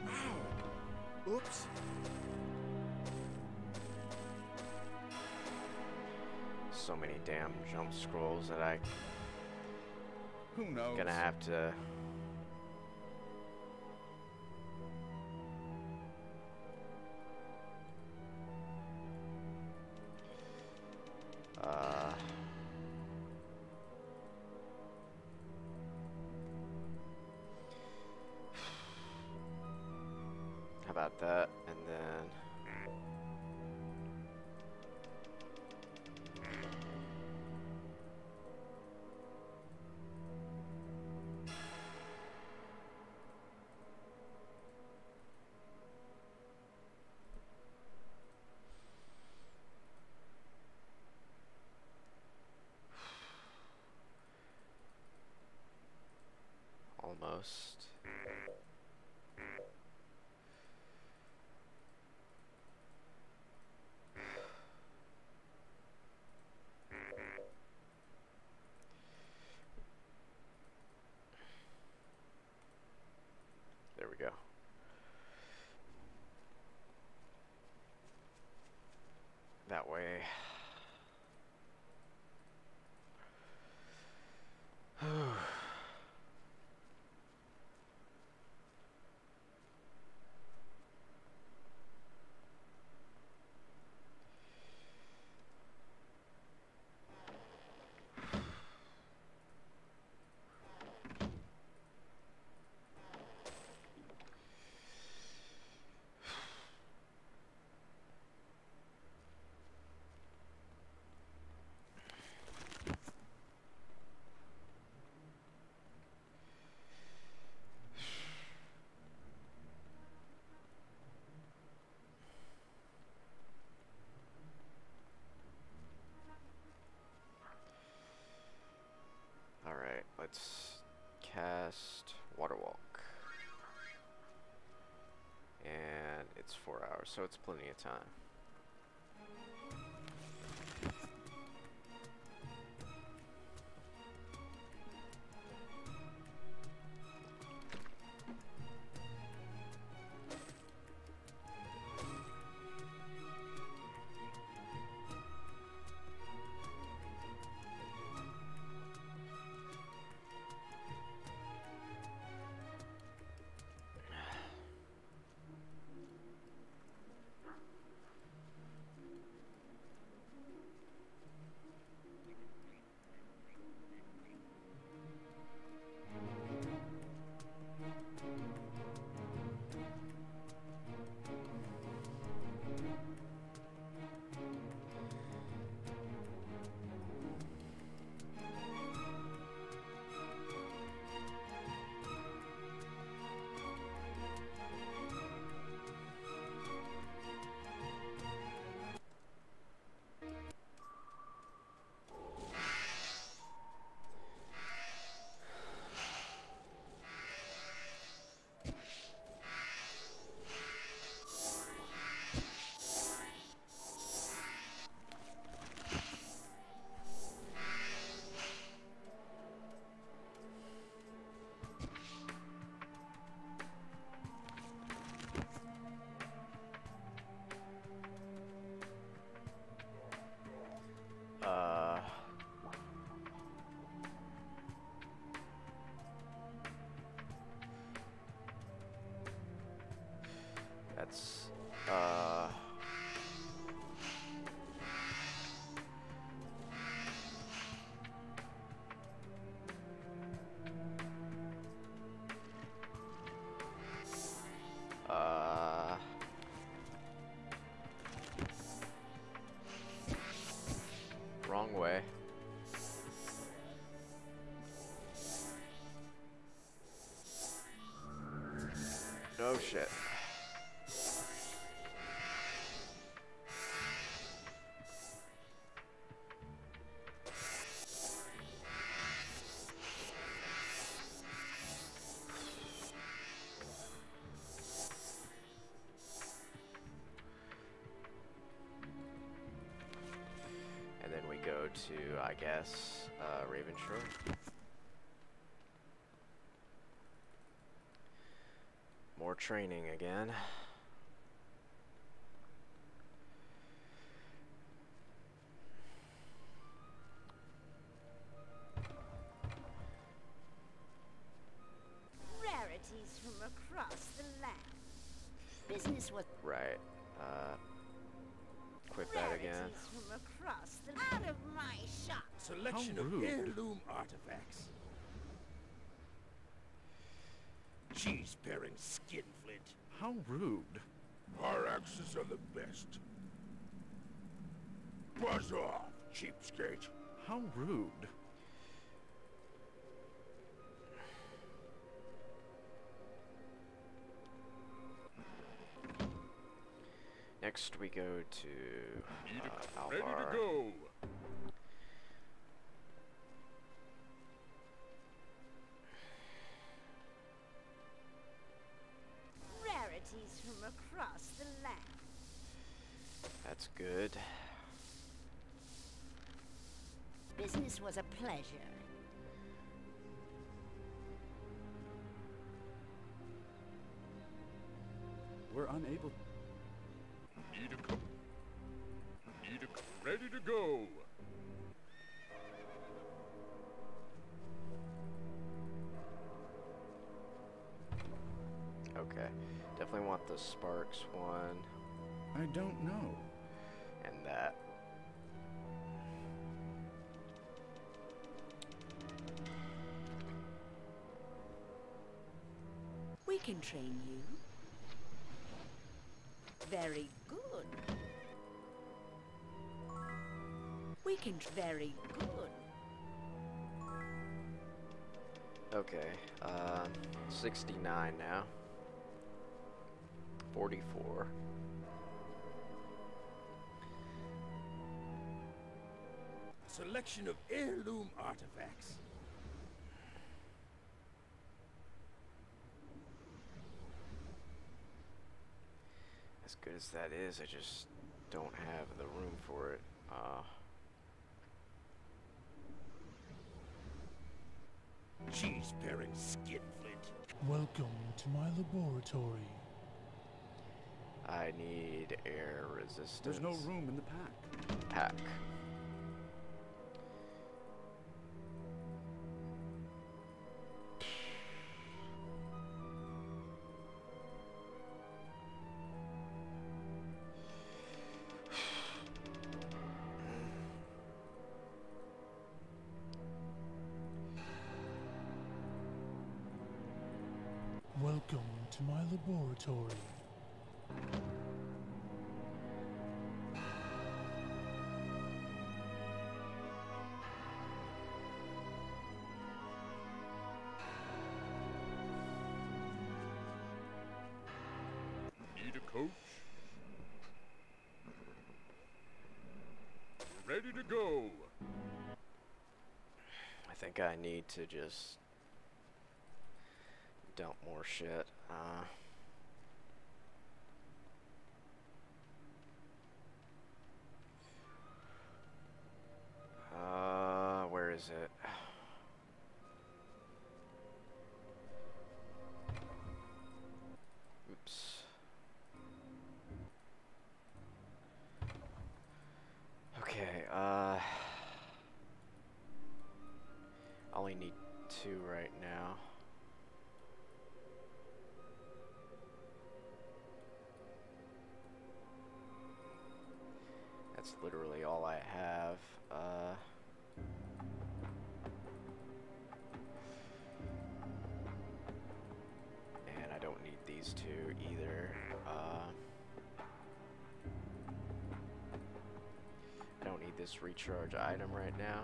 Ow. Oops. so many damn jump scrolls that I Who knows? gonna have to There we go. That way. let's cast Water Walk. And it's four hours, so it's plenty of time. I guess, uh, Ravenshore. More training again. Rude. Next we go to Need uh, a- ready to go. Rarities from across the land. That's good. Business was a pleasure. We're unable. Need a co- Need a co- ready to go. Okay. Definitely want the Sparks one I don't know. and that. Can train you. Very good. We can very good. Okay. Um, 69 now. 44. Selection of heirloom artifacts. As that is, I just don't have the room for it. Uh, Cheese bearing skinflint. Welcome to my laboratory. I need air resistance. There's no room in the pack. Pack. Think I need to just dump more shit. Uh, uh, where is it? This recharge item right now.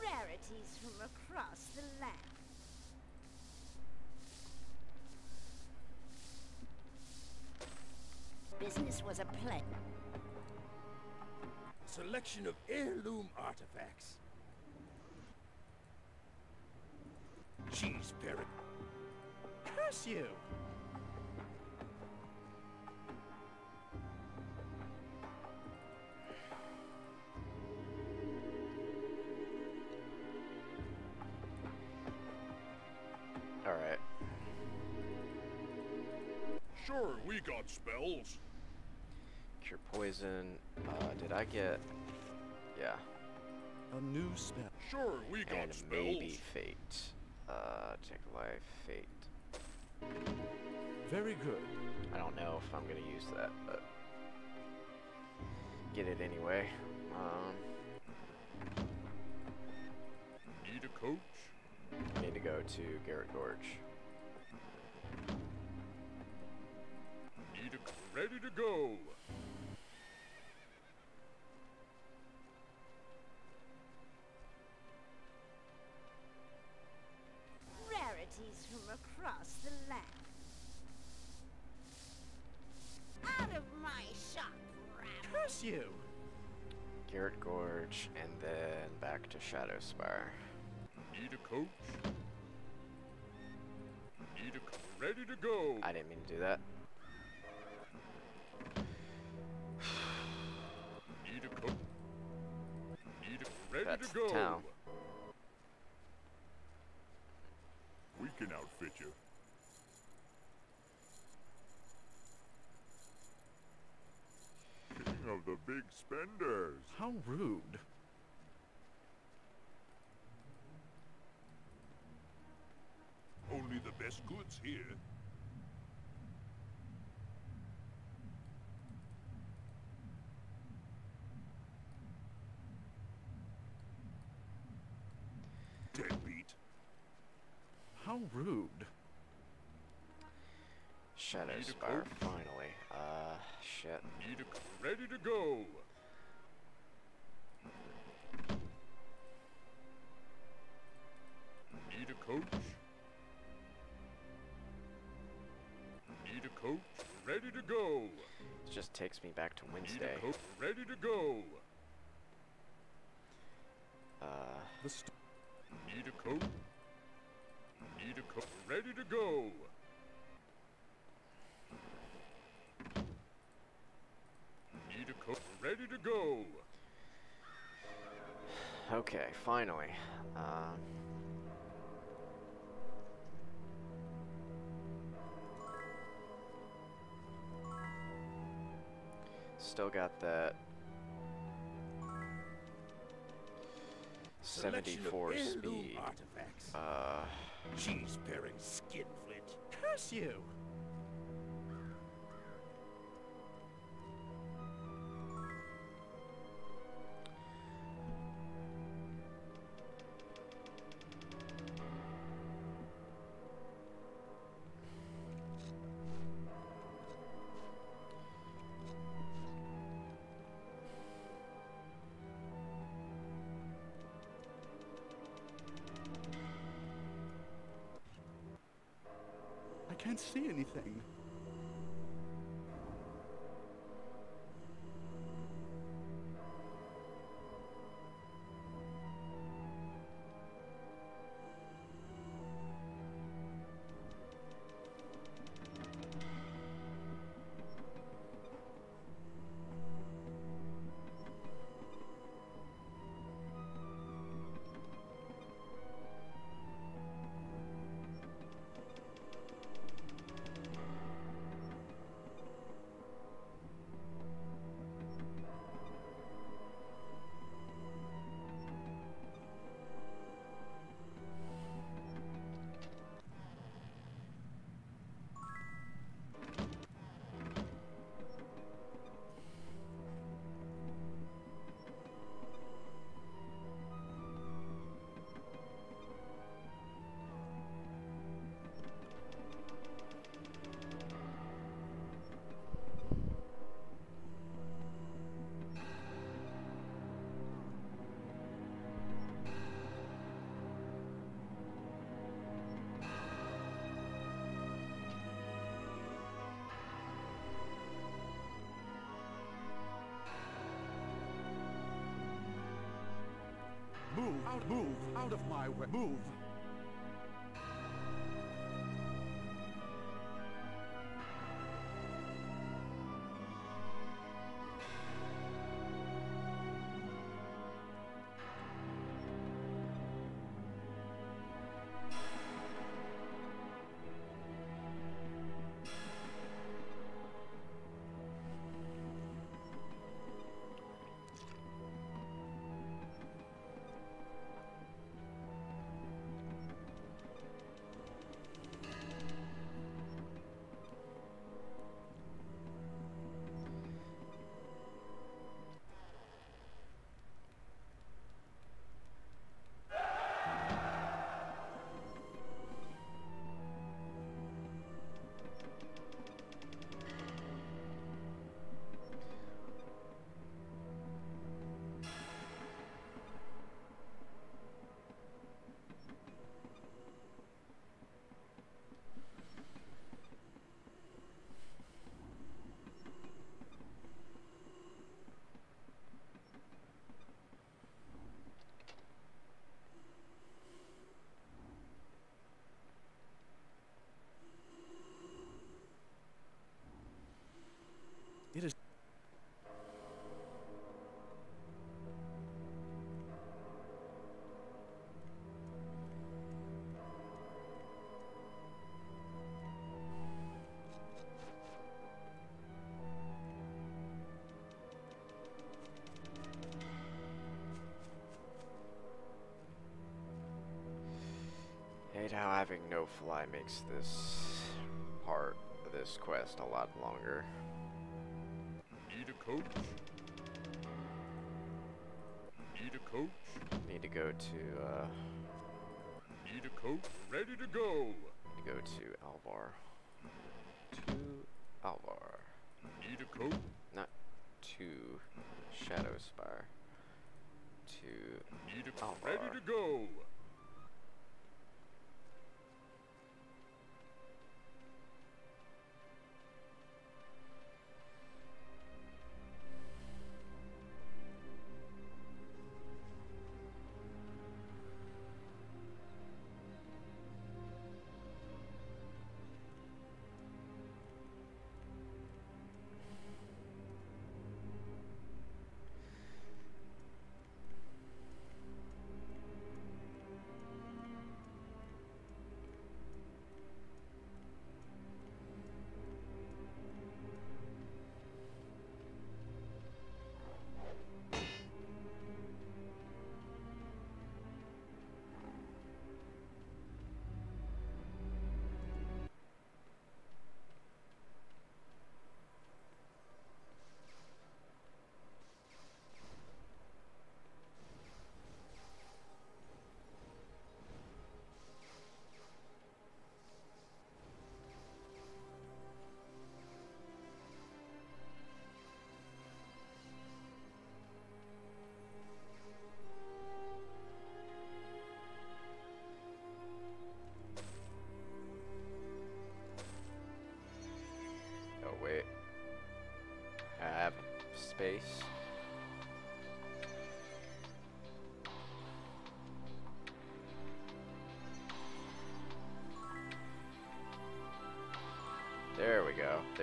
Rarities from across the land. Business was a pleasure. Selection of heirloom artifacts. Cheese bearing. Curse you! Alright. Sure, we got spells. Cure poison. Uh, did I get... Yeah. A new spell. Sure, we got And spells. maybe fate. Uh, take life, fate. Very good. I don't know if I'm gonna use that, but get it anyway. Um, Need a coach? I need to go to Garrote Gorge. Need a ready to go. Garrote Gorge, and then back to Shadowspire. Need a coach? Need a ready to go. I didn't mean to do that. Need a coach? Need a ready That's to go. town. We can outfit you. King of the big spenders. How rude. Only the best goods here. Deadbeat. How rude. Shadowspire, finally. Uh, shit. Need a ready to go. Need a coach? Need a coach ready to go. just takes me back to Wednesday. Need a coach? ready to go. Uh, The st- Need a coach? Need a coat ready to go. Ready to go. okay, finally. Um, still got that 74 heirloom speed. Artifacts. Uh, Cheese-bearing skinflint. Curse you! Move out, move out of my way. Move. No fly makes this part of this quest a lot longer. Need a coach. Need a coach. Need to go to, uh, Need a coach ready to go. need to go to Alvar. To Alvar. Need a coach. Not to Shadowspire. To Need a Alvar. ready to go.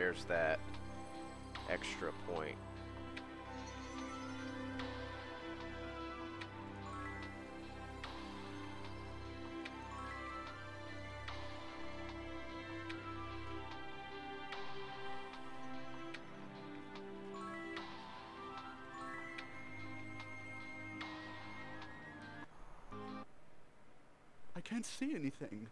There's that extra point. I can't see anything.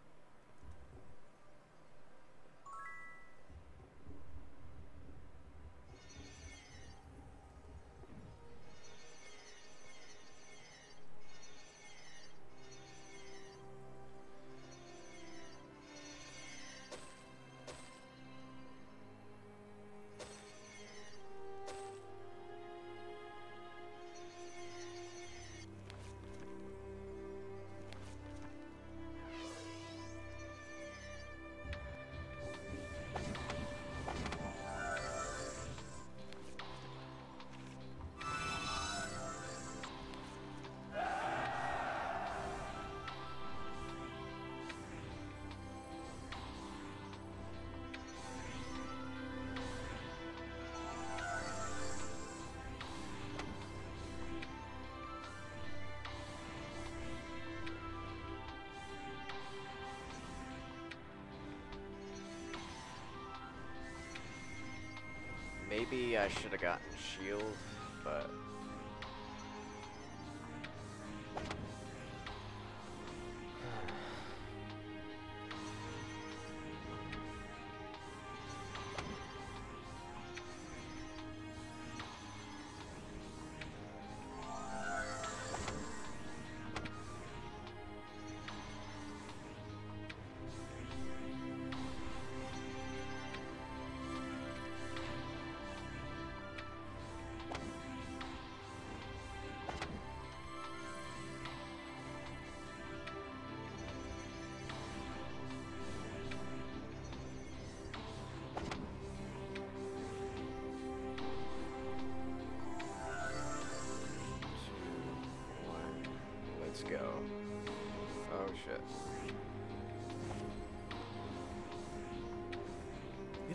Maybe I should have gotten shield,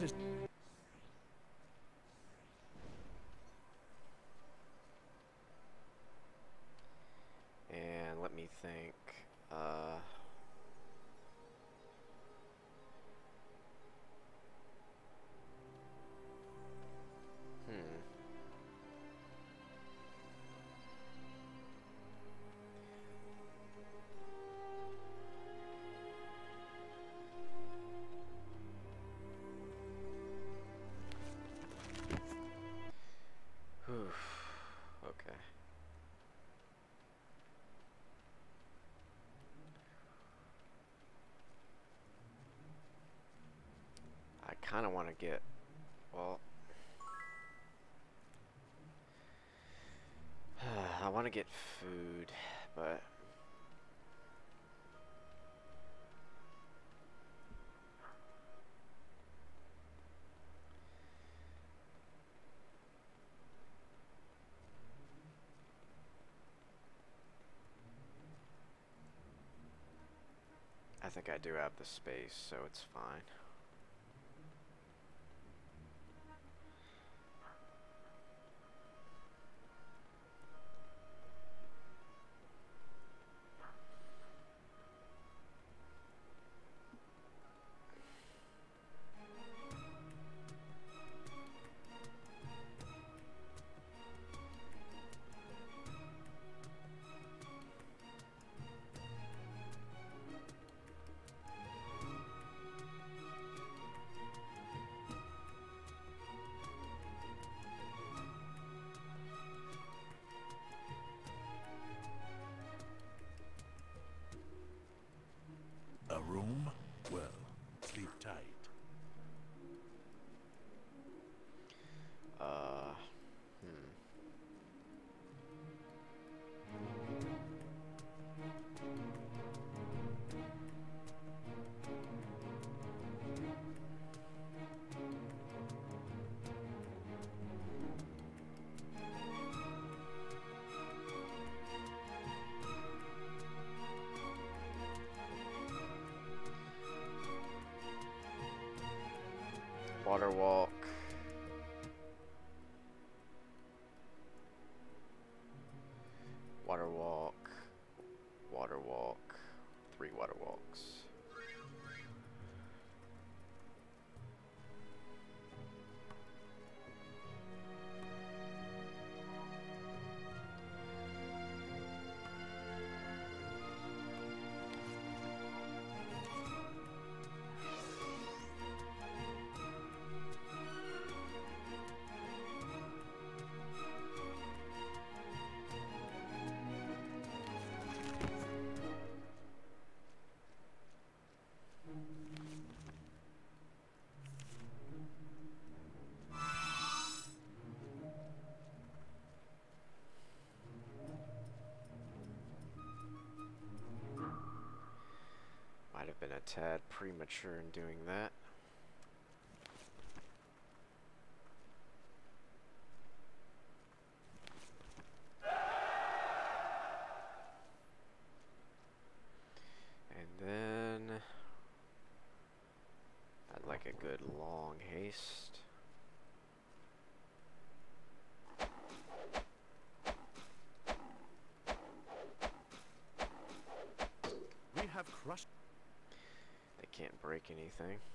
is. Kind of want to get, well, I want to get food, but I think I do have the space, so it's fine. Tad premature in doing that. And then I'd like a good long haste. We have crushed. They can't break anything.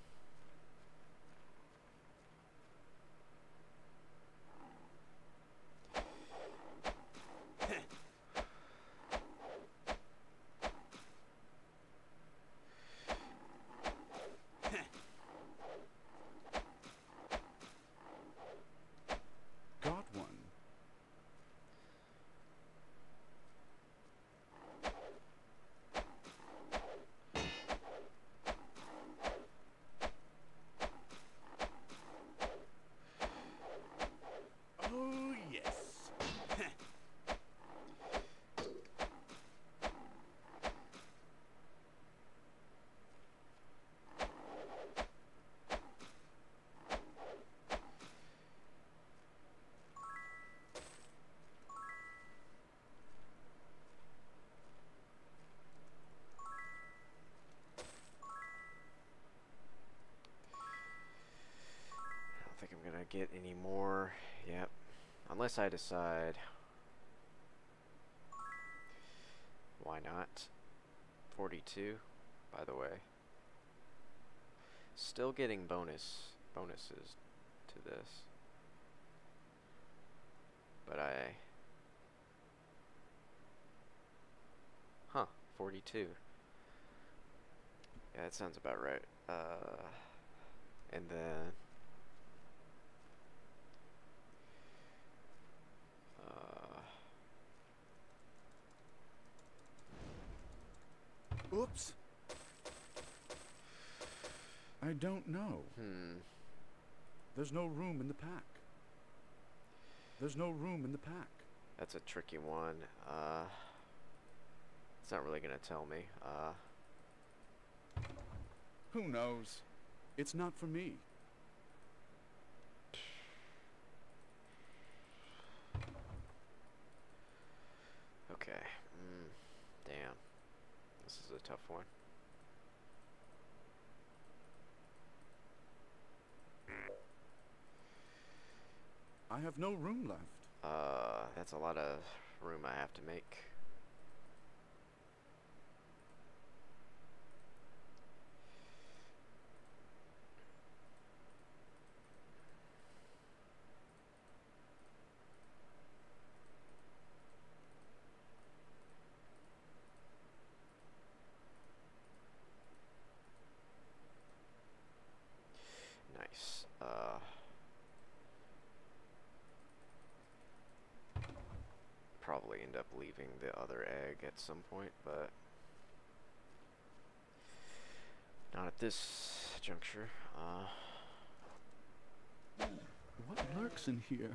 Get any more. Yep. Unless I decide. Why not? 42, by the way. Still getting bonus bonuses to this. But I Huh, 42. Yeah, that sounds about right. Uh and then Oops. I don't know. hmm There's no room in the pack. There's no room in the pack. That's a tricky one. Uh, it's not really gonna tell me. Uh, Who knows? It's not for me. okay. Mm, damn. This is a tough one. I have no room left. Uh, that's a lot of room I have to make. Nice. Uh, probably end up leaving the other egg at some point, but not at this juncture. Uh, What lurks in here?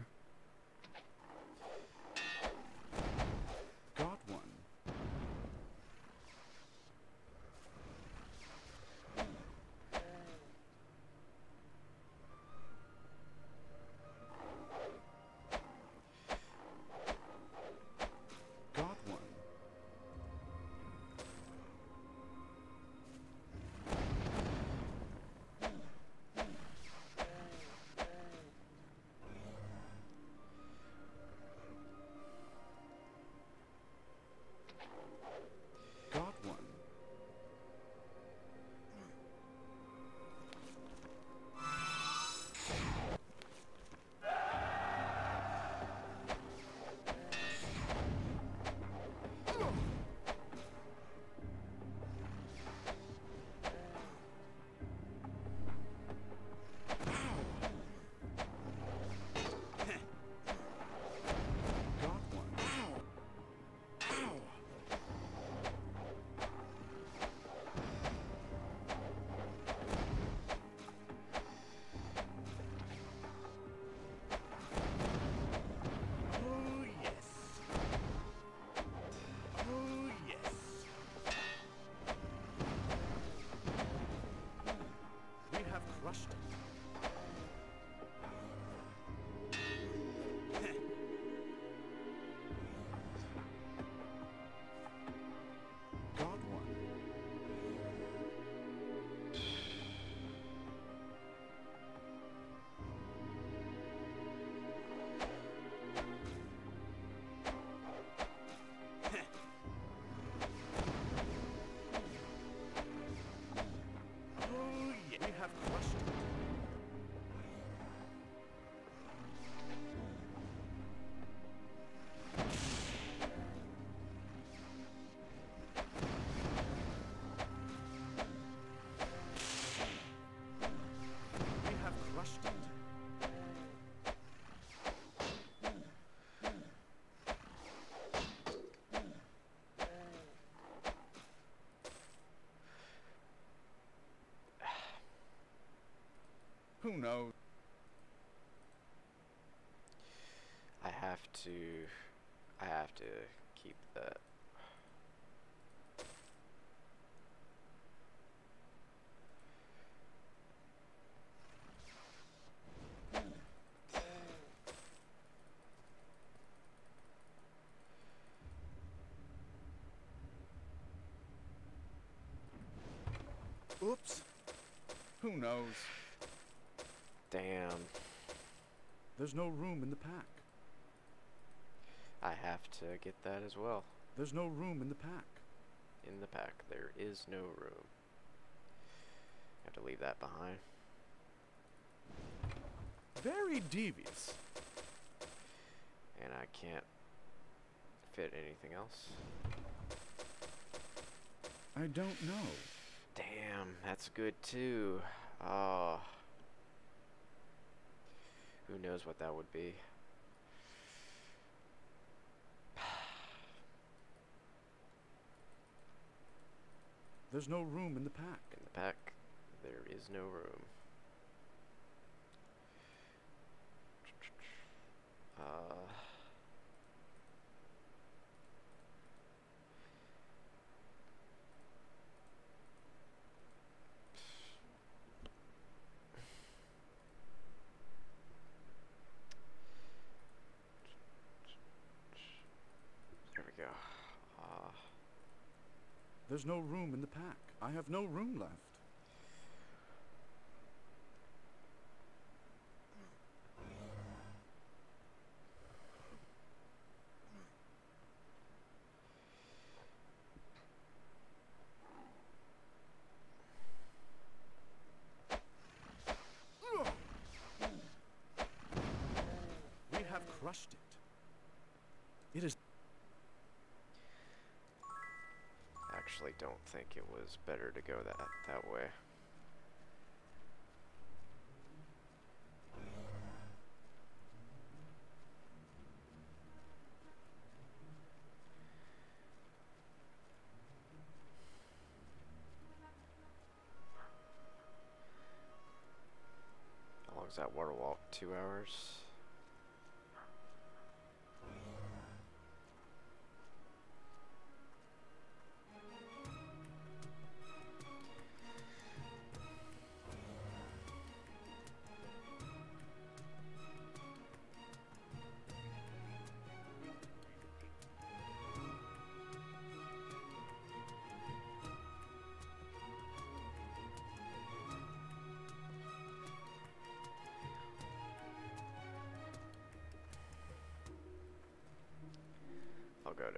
Who knows? I have to. I have to keep that. Oops. Who knows? Damn. There's no room in the pack. I have to get that as well. There's no room in the pack. In the pack, there is no room. I Have to leave that behind. Very devious. And I can't fit anything else. I don't know. Damn, that's good too. Oh. Who knows what that would be? There's no room in the pack. In the pack, there is no room. Uh, there we go. Uh, There's no room in the pack. I have no room left. We have crushed it. It is actually don't think it was better to go that that way. How long is that water walk? Two hours?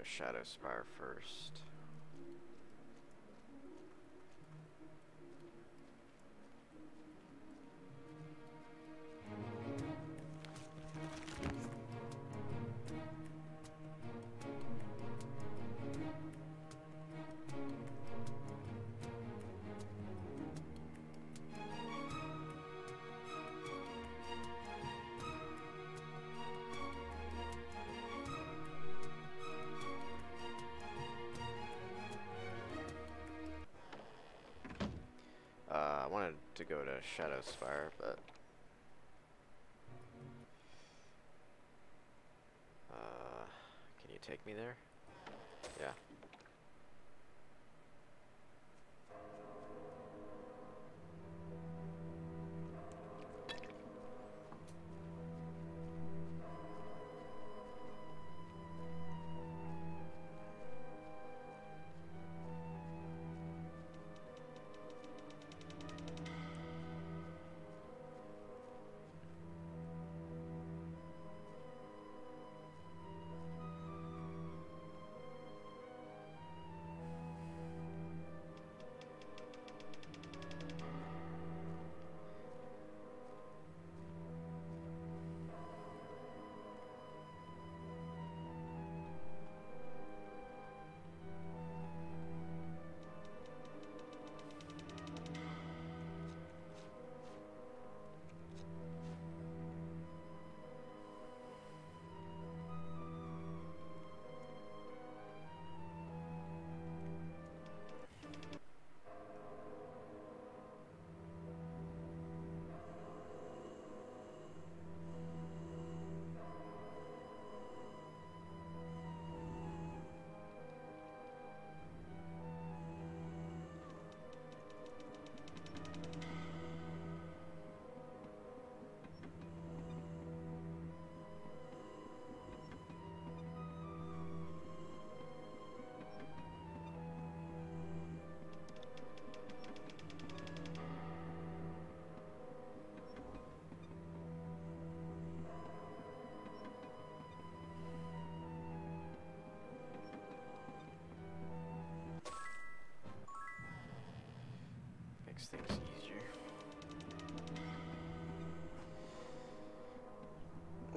Shadowspire first. Shadow but uh, can you take me there?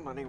Money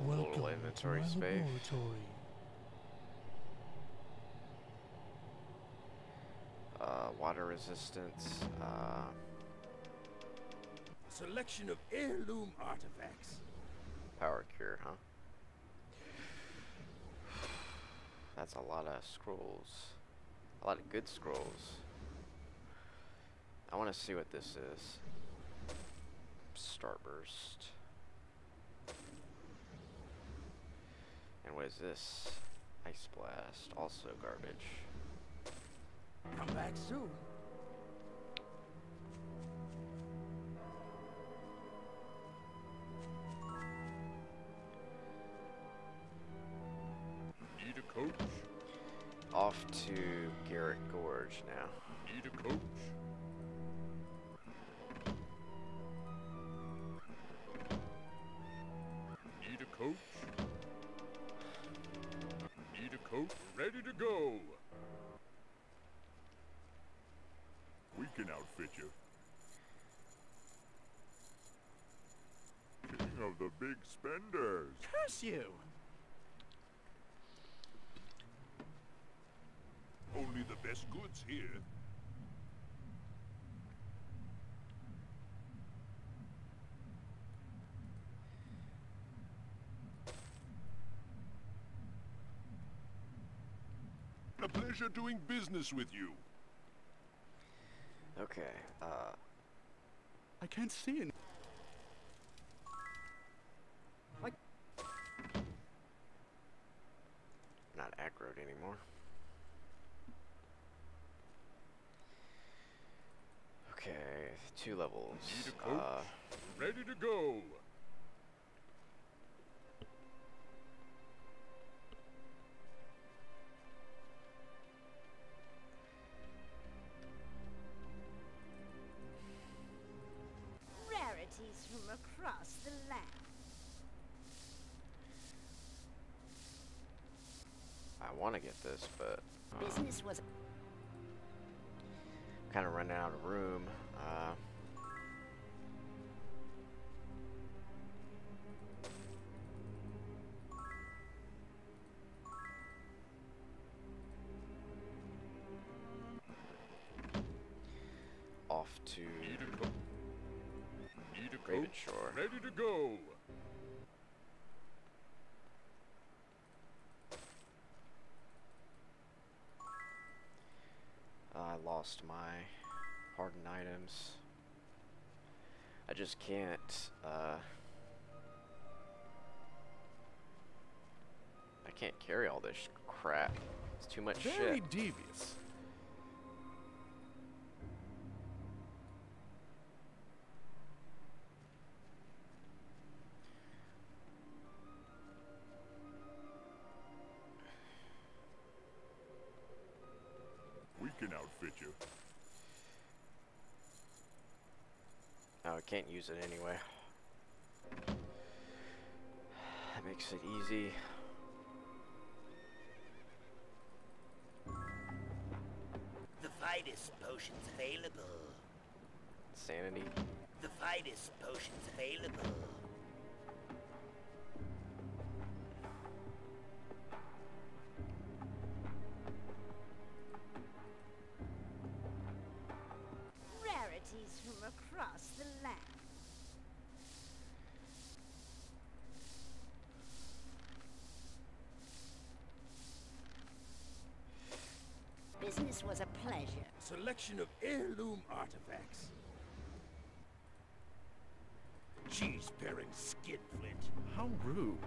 well, have a Welcome little to inventory my space. laboratory. Uh, water resistance. Uh, selection of heirloom artifacts. power cure, huh? That's a lot of scrolls. A lot of good scrolls. I want to see what this is. Starburst. And what is this? Ice Blast. Also garbage. Come back soon. The big spenders. Curse you! Only the best goods here. A pleasure doing business with you. Okay, uh, I can't see it. Two levels. Uh, Ready to go. Lost my hardened items. I just can't, uh... I can't carry all this crap. It's too much Very shit. devious. Can't use it anyway. That makes it easy. The finest potions available. Sanity. The finest potions available. Was a. Selection of heirloom artifacts. Cheese-bearing skinflint. How rude.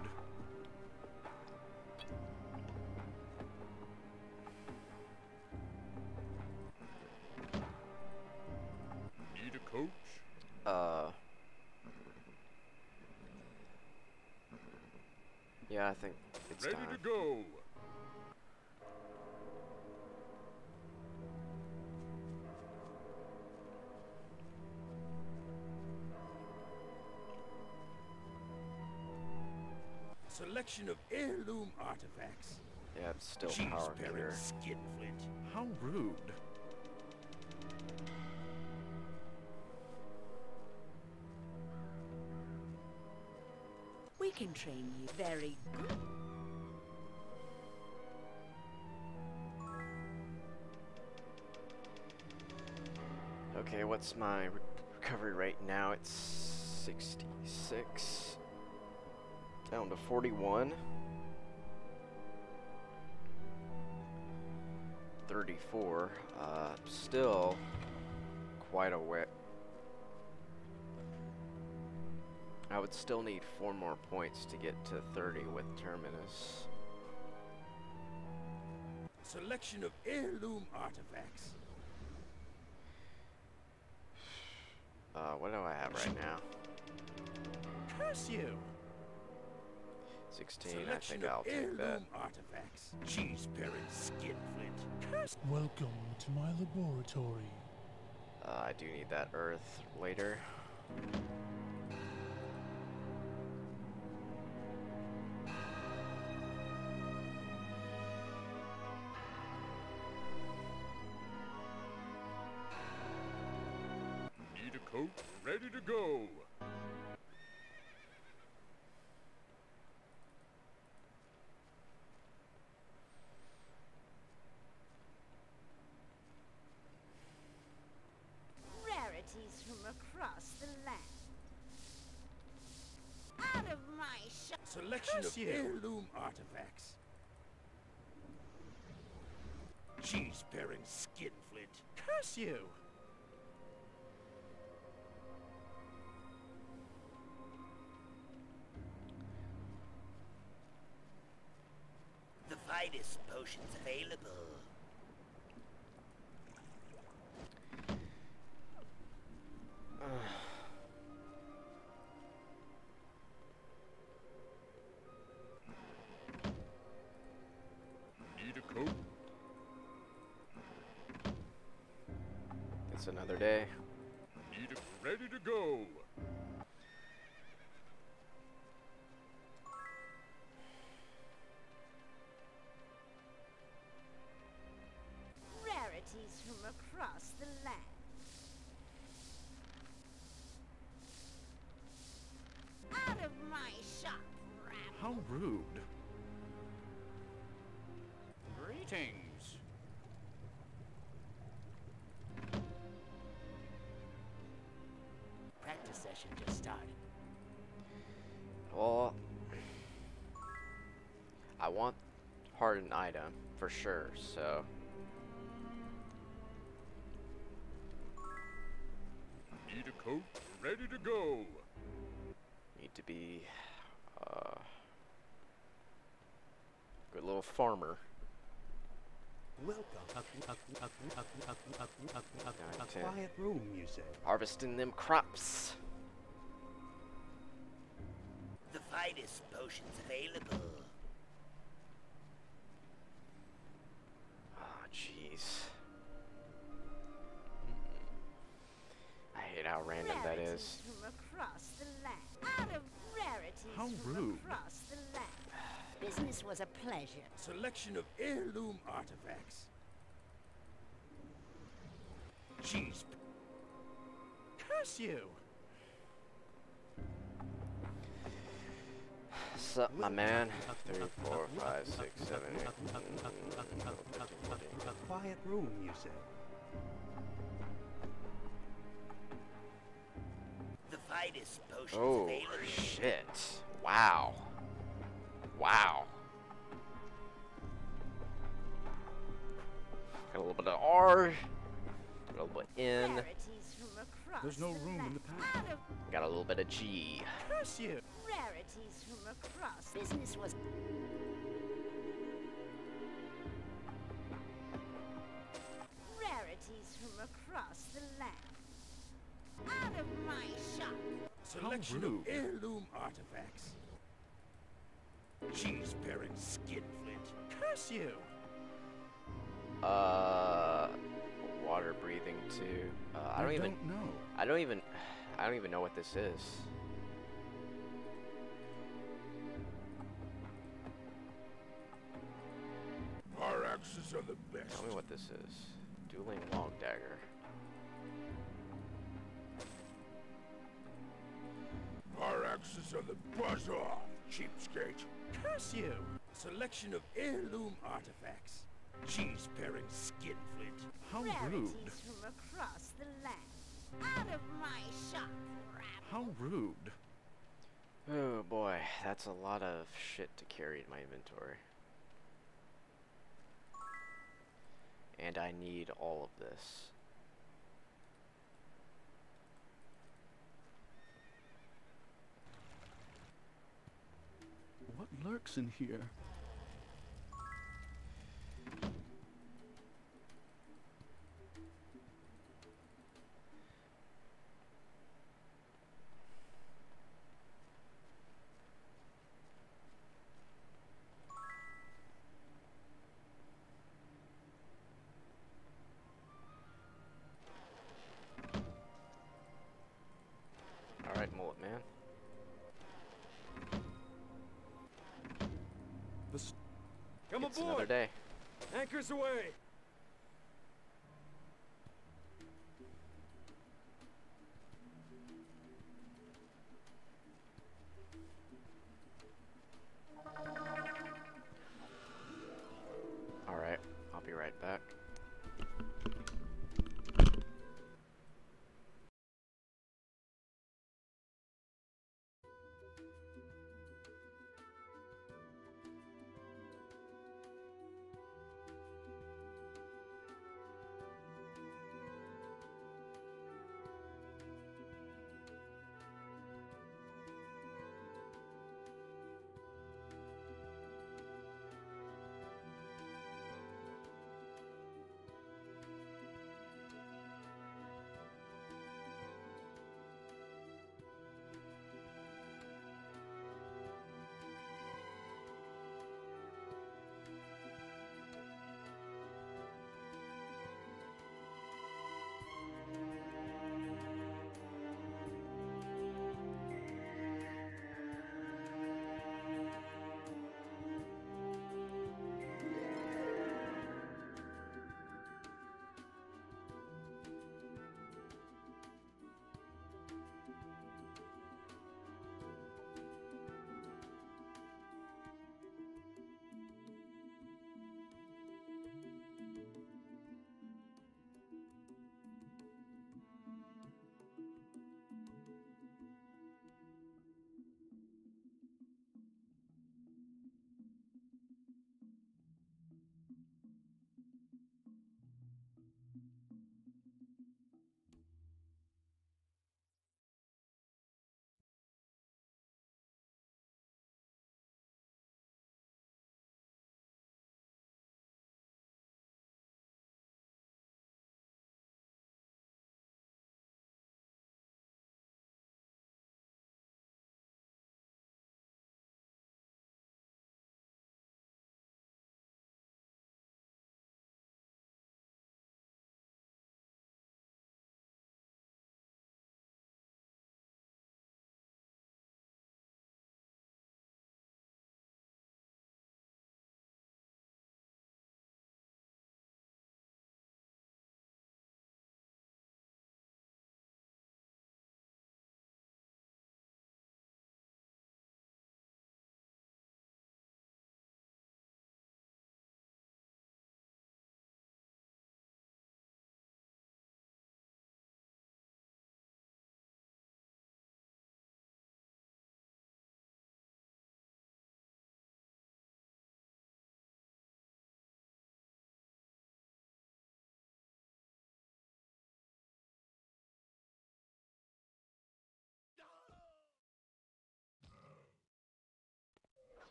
Need a coach? Uh. Yeah, I think it's Ready time. to go. Selection of heirloom artifacts. Yeah, it's still power Cheese-bearing meter. skinflint. How rude. We can train you very good. Okay, what's my re- recovery rate now? It's 66. Down to 41. 34. Uh, still quite a way. I would still need four more points to get to 30 with Terminus. Selection of heirloom artifacts. Uh, what do I have right now? Curse you! 16. I think I'll of take that. heirloom artifacts. Cheese-bearing skinflint. Curse Welcome to my laboratory. Uh, I do need that Earth later. You. heirloom artifacts. Cheese-bearing skinflint. Curse you! The finest potions available. Pardon, item, for sure, so... Need a coat, ready to go! Need to be... Uh, good little farmer. Welcome. A, quiet room, you say? Harvesting them crops. The finest potions available. pleasure. A selection of heirloom artifacts. Jeez. Curse you! So, my man, 3, 4, 5, 6, 7, 8, A quiet room, you said? The finest potions Oh, shit. Wow. Wow. Got a little bit of R. Got a little bit N. Rarities from across There's no room in the pack. Of Got a little bit of G. Curse you! rarities from across. Business was rarities from across the land. Out of my shop. Selection of heirloom artifacts. Cheese-bearing skinflint. Curse you! Uh, water breathing too. Uh, I don't even. don't know. I don't even. I don't even know what this is. Our axes are the best. Tell me what this is. Dueling long dagger. Our axes are the buzz off, cheapskate. Curse you! A Selection of heirloom artifacts. Cheese-bearing skinflint. How rude. From across the land. Out of my shop. How rude. Oh boy, that's a lot of shit to carry in my inventory. And I need all of this. What lurks in here? Anchors away!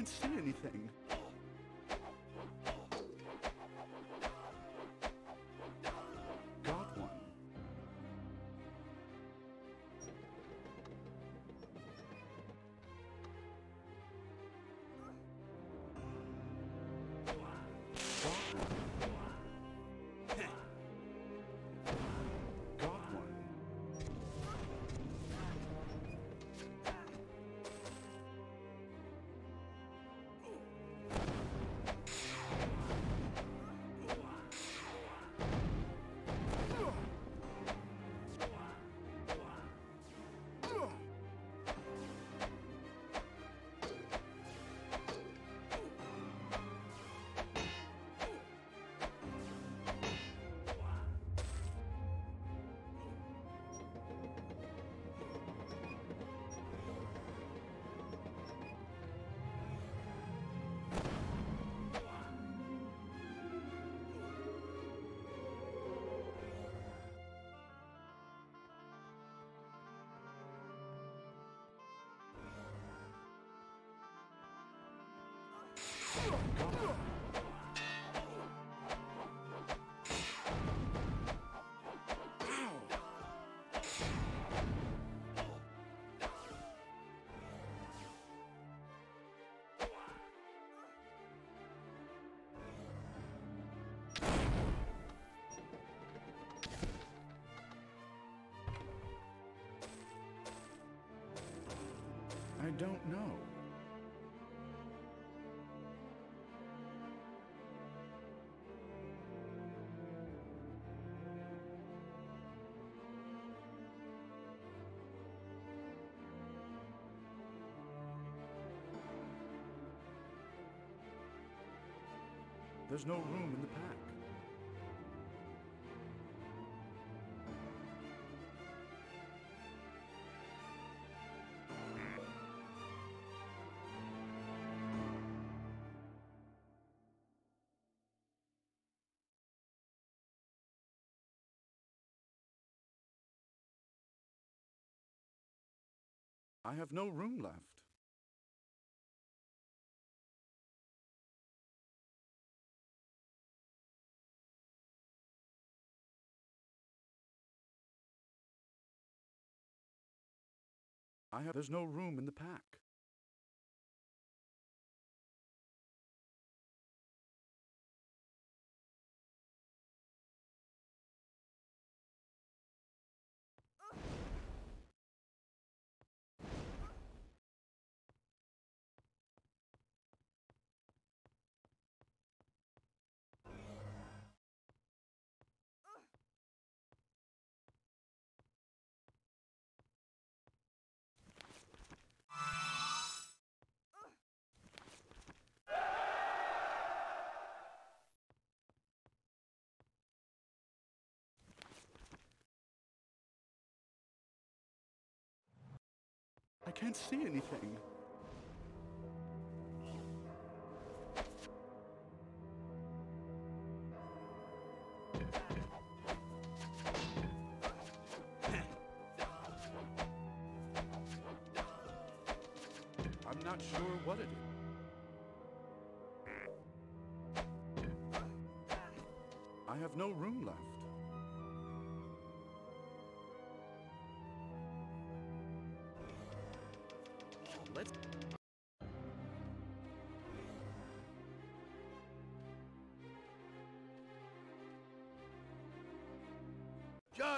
can't see anything. I don't know. There's no room I have no room left. I have there's no room in the pack. Can't see anything.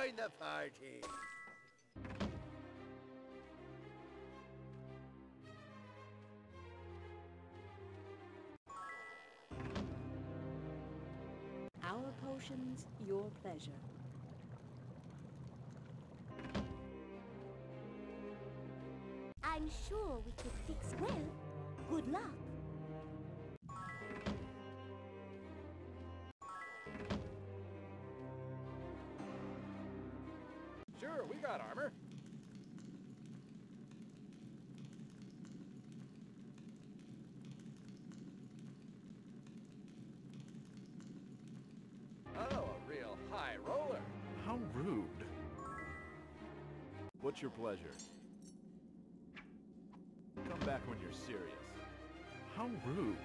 Join the party. Our potions, your pleasure. I'm sure we could fix well. Good luck. Got armor. Oh, a real high roller. How rude. What's your pleasure? Come back when you're serious. How rude.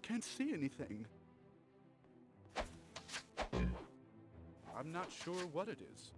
Can't see anything. I'm not sure what it is.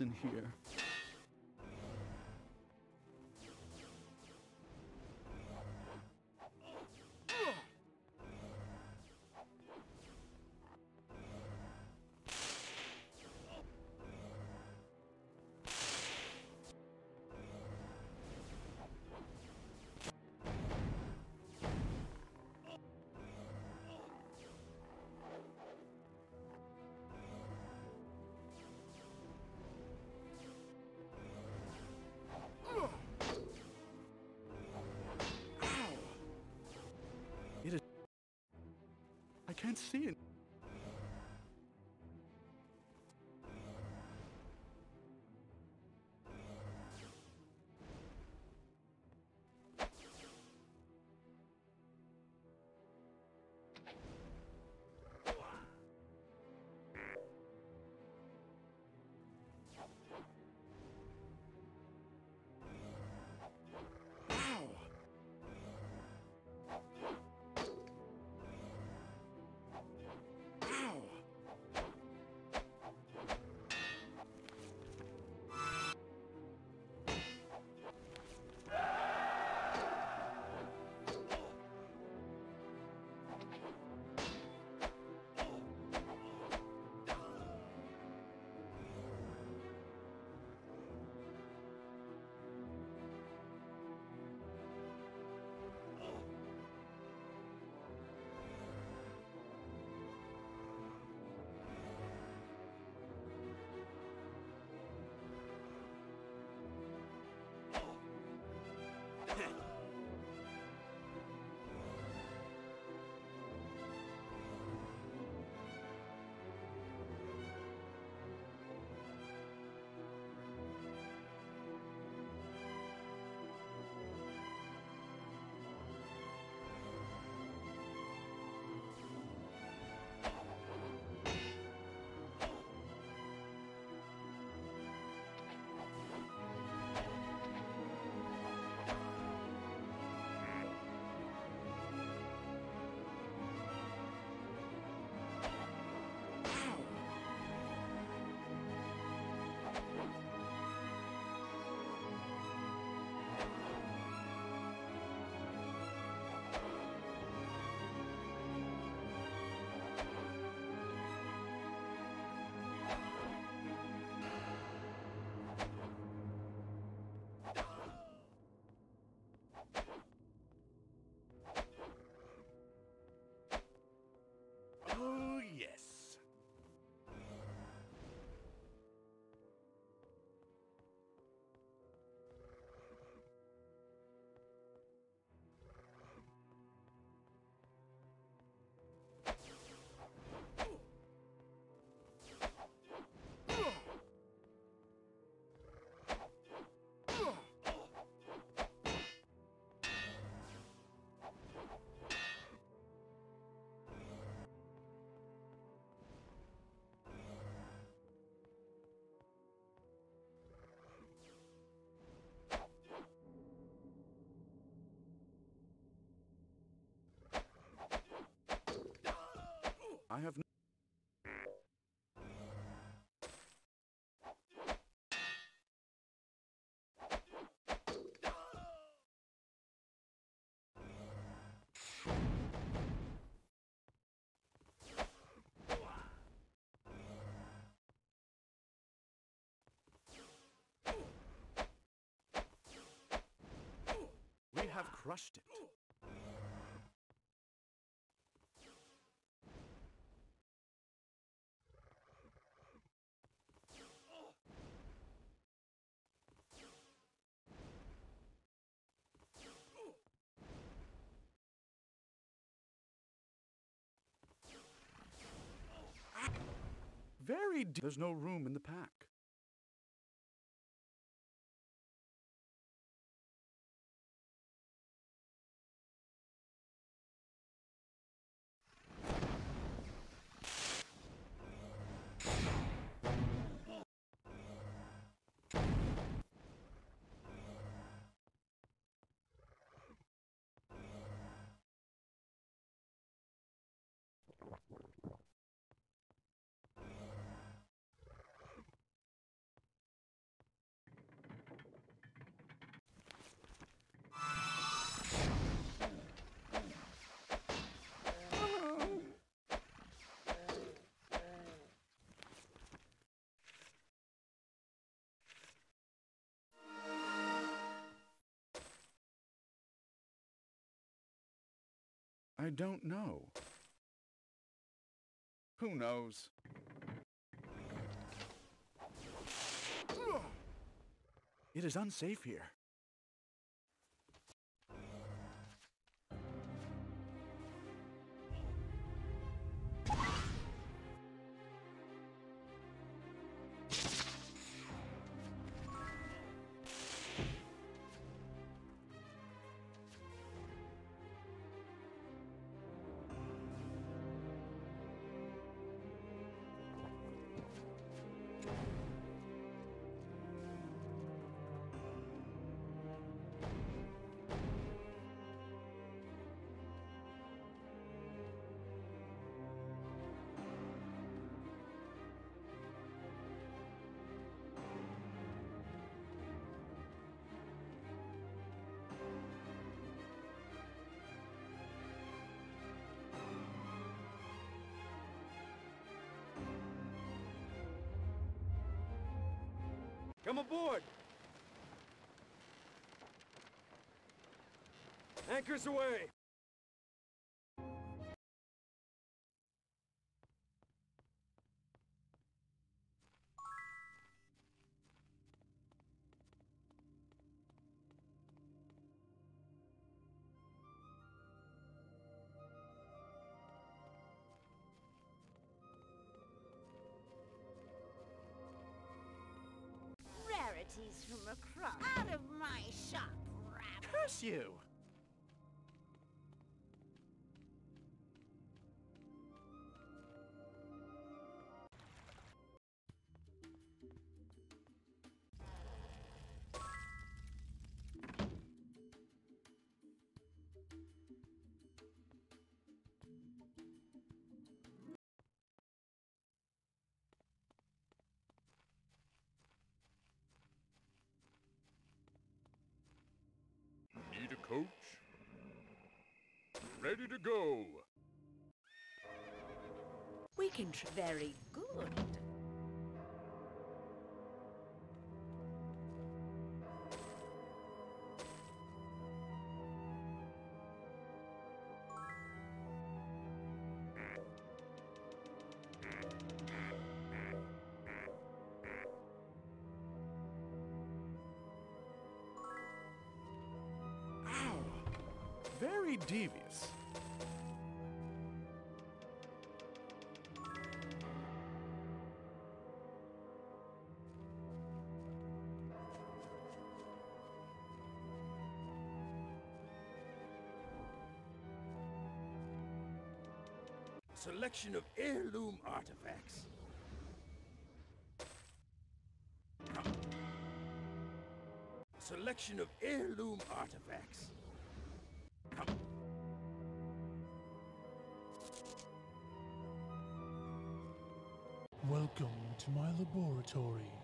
In here? Can't see it. Oh, yeah. I have. n- We have crushed it. There's no room in the pack. I don't know. Who knows? It is unsafe here. Come aboard! Anchors away! Curse you! Coach? Ready to go. We can very good. Selection of heirloom artifacts. Selection of heirloom artifacts. Welcome to my laboratory.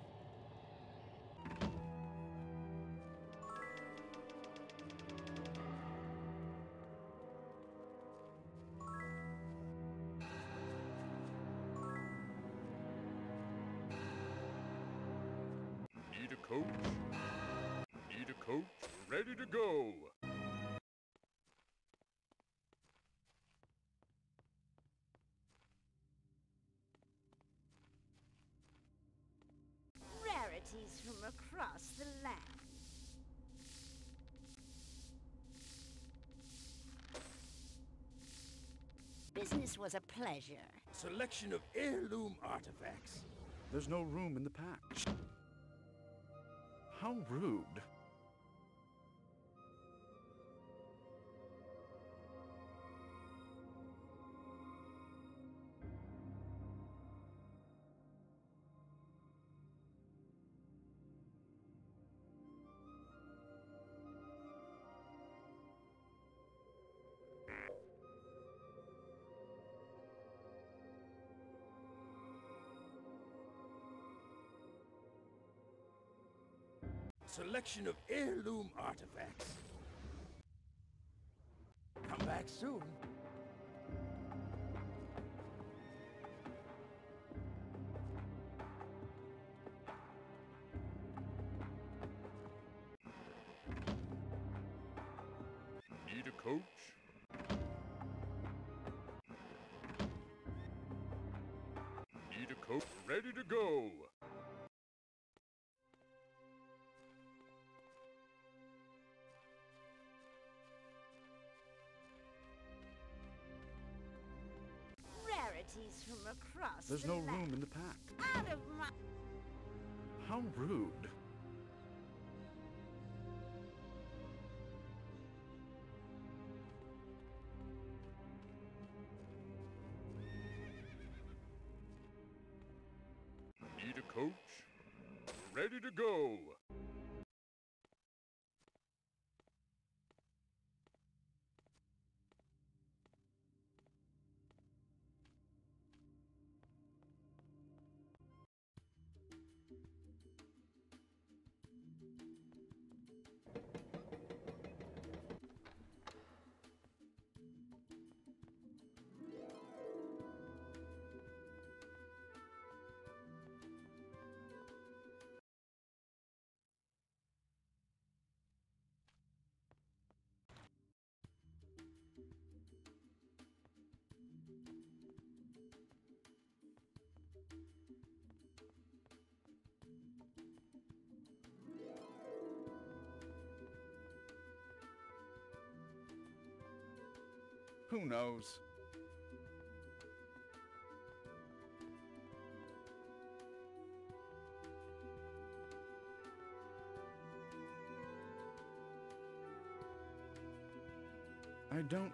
Business was a pleasure. Selection of heirloom artifacts. There's no room in the pack. How rude. Selection of heirloom artifacts. Come back soon. Rarities from across There's the no land. room in the pack. Out of my... How rude. Need a coach? Ready to go. Who knows? I don't.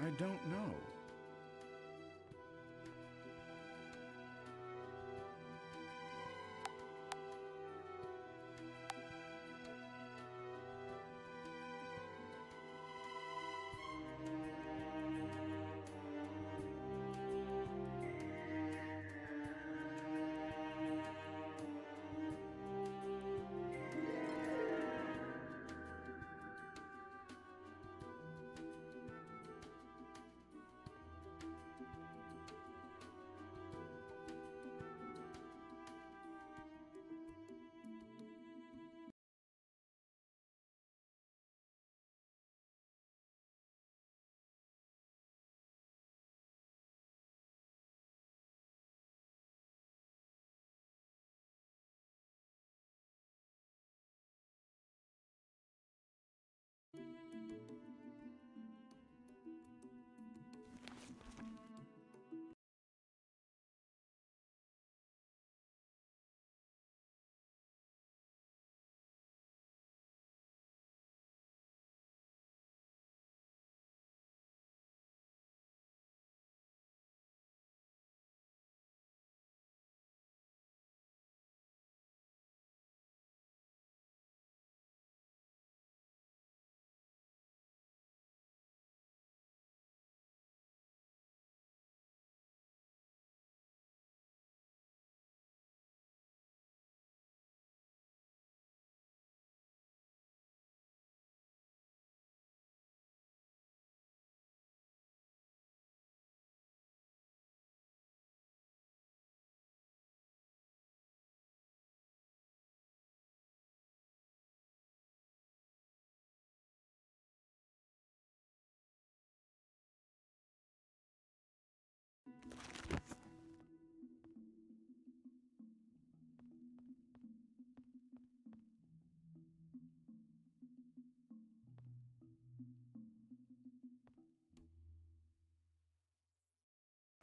I don't know.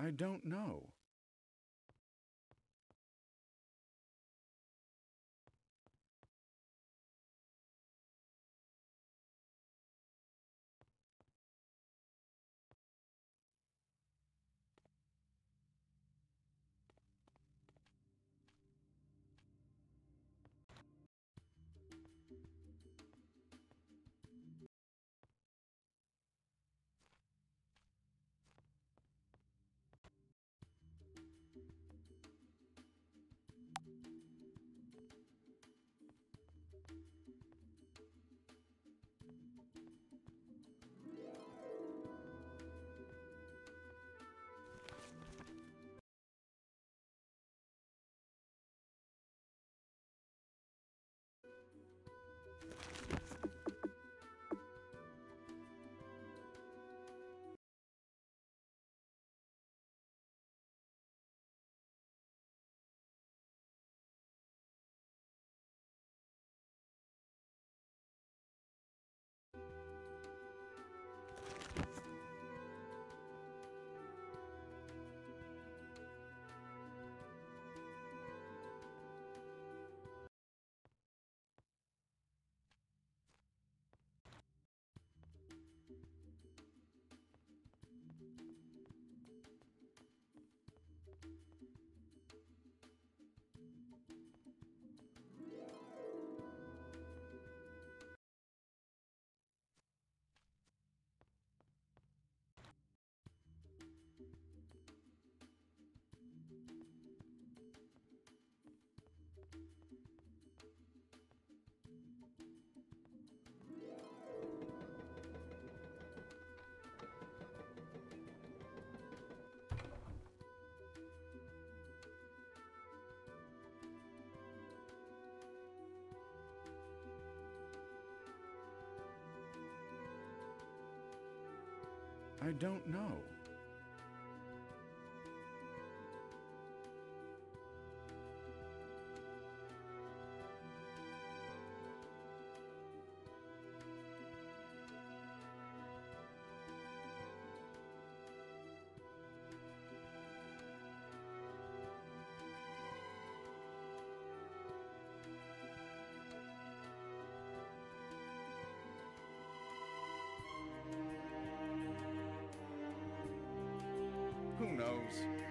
I don't know. I don't know. Who knows?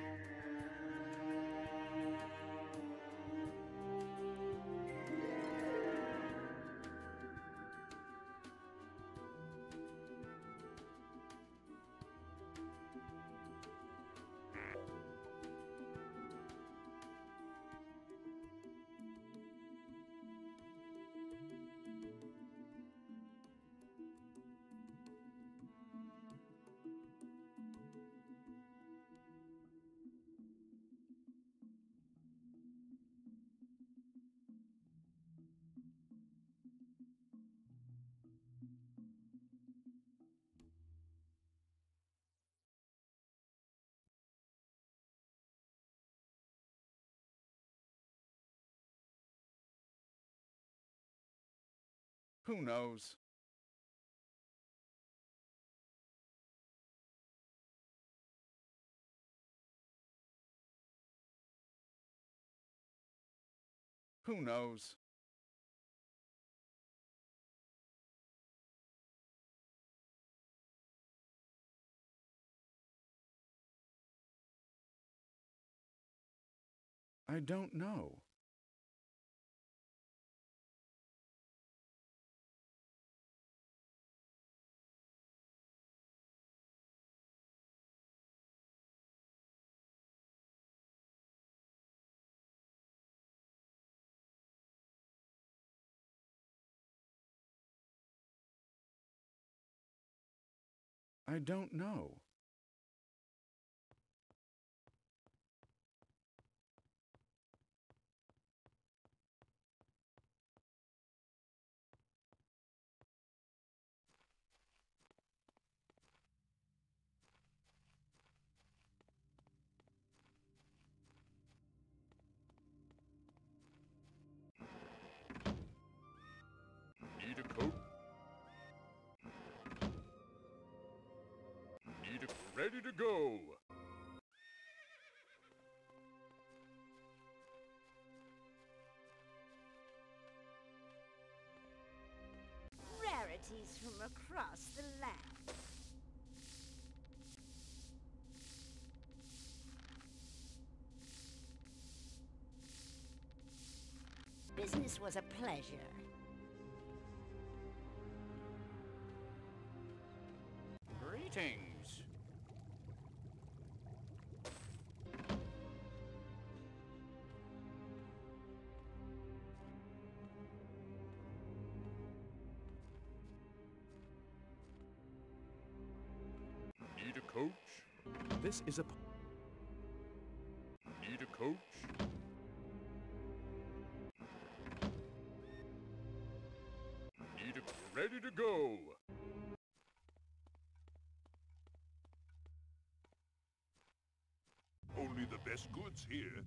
Who knows? Who knows? I don't know. I don't know. Business was a pleasure. Greetings. Need a coach? This is a. go. Only the best goods here.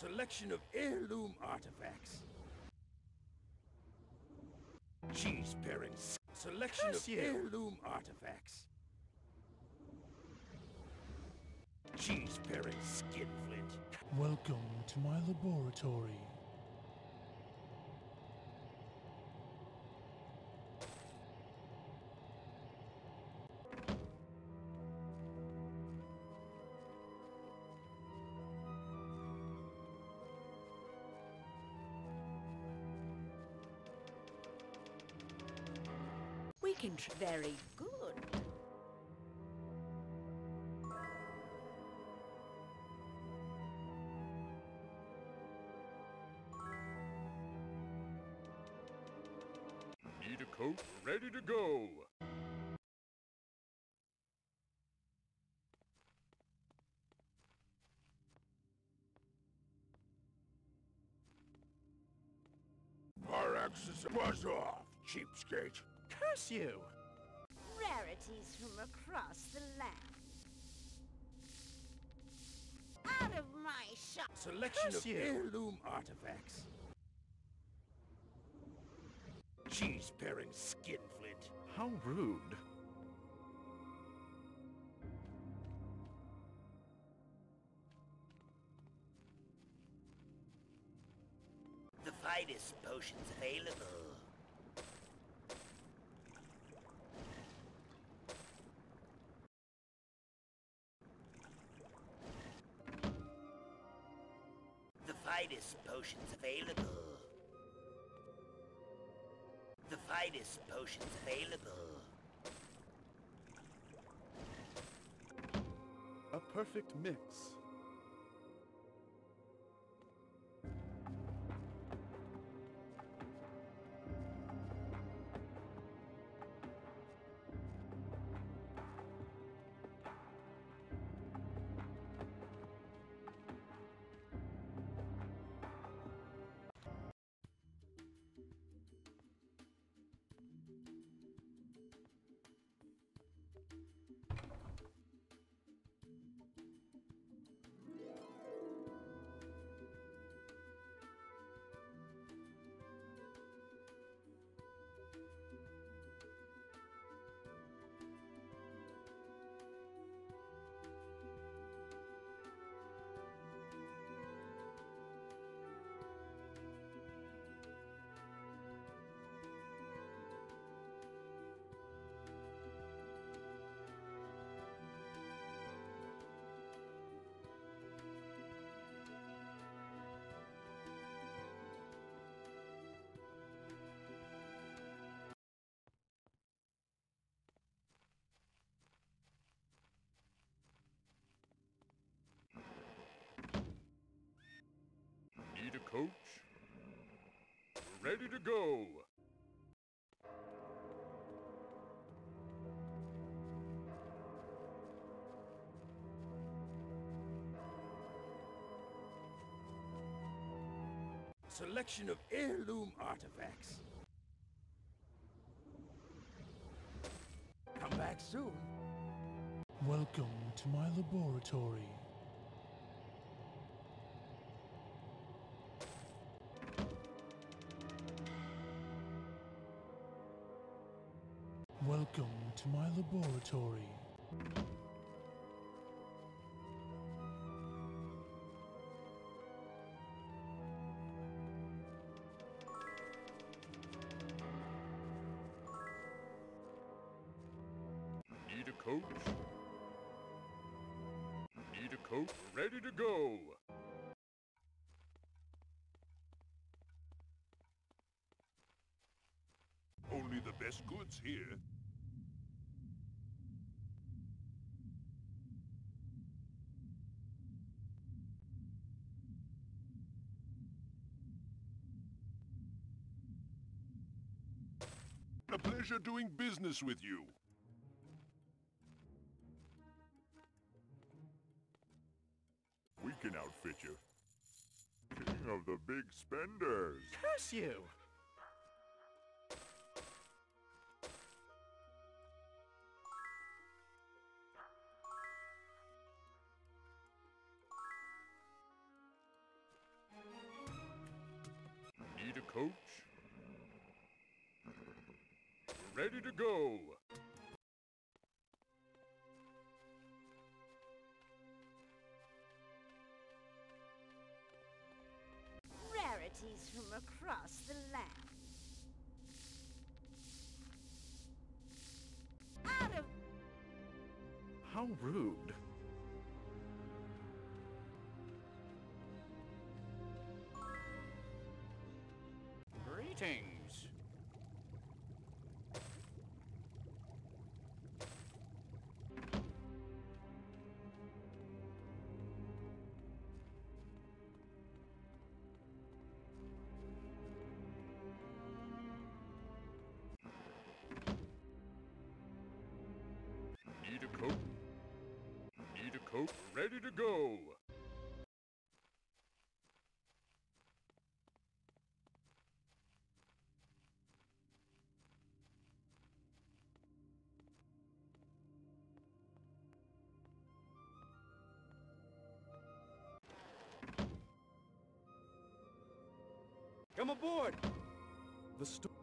Selection of heirloom artifacts. Cheese bearing. s- Selection Curse of you. heirloom artifacts. Cheese bearing skinflint. Welcome to my laboratory. Can very good. Need a coat Ready to go. Our access was off, cheapskate. Curse you! Rarities from across the land. Out of my shop. Selection Curse of you. heirloom artifacts. Cheese bearing skinflint. How rude. The finest potions available. Finest potions available. The finest potions available. A perfect mix. to coach? We're ready to go! Selection of heirloom artifacts. Come back soon. Welcome to my laboratory. To my laboratory. Need a coach? Need a coach ready to go. Only the best goods here. A pleasure doing business with you. We can outfit you. King of the big spenders. Curse you! How rude. Coat ready to go. Come aboard! The sto-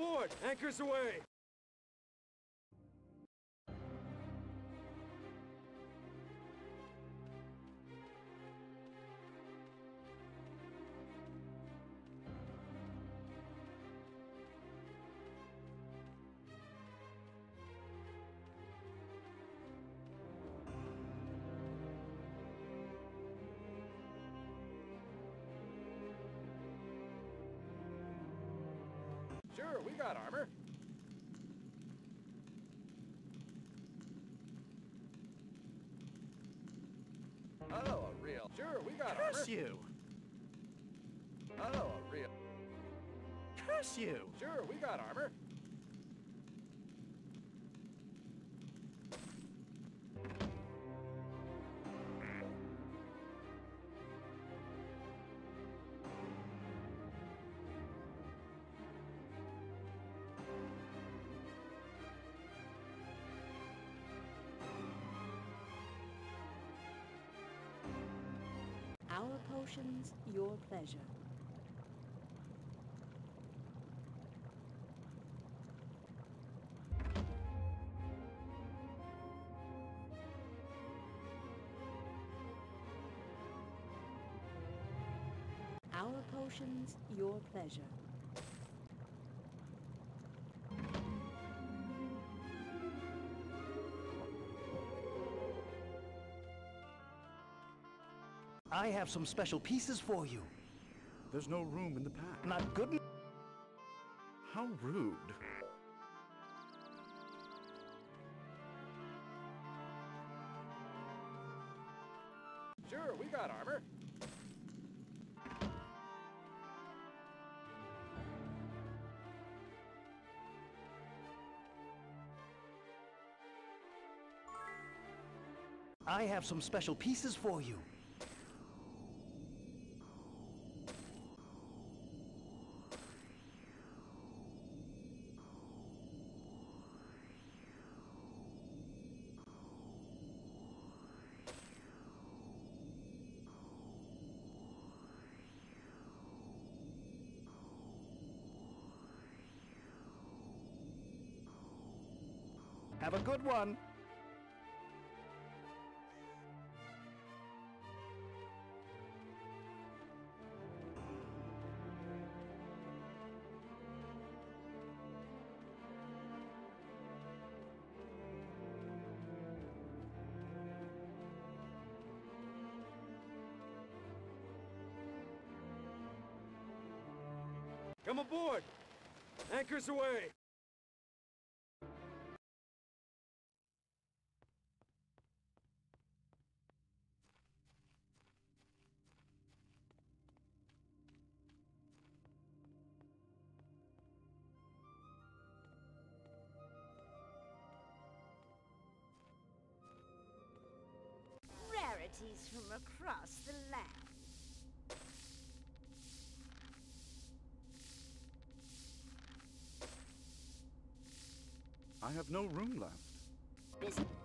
aboard! Anchors away! Our potions, your pleasure. Our potions, your pleasure. I have some special pieces for you. There's no room in the pack. Not good en- How rude. Sure, we got armor. I have some special pieces for you. Good one. Come aboard! Anchors away! Rarities from across the land. I have no room left. Business.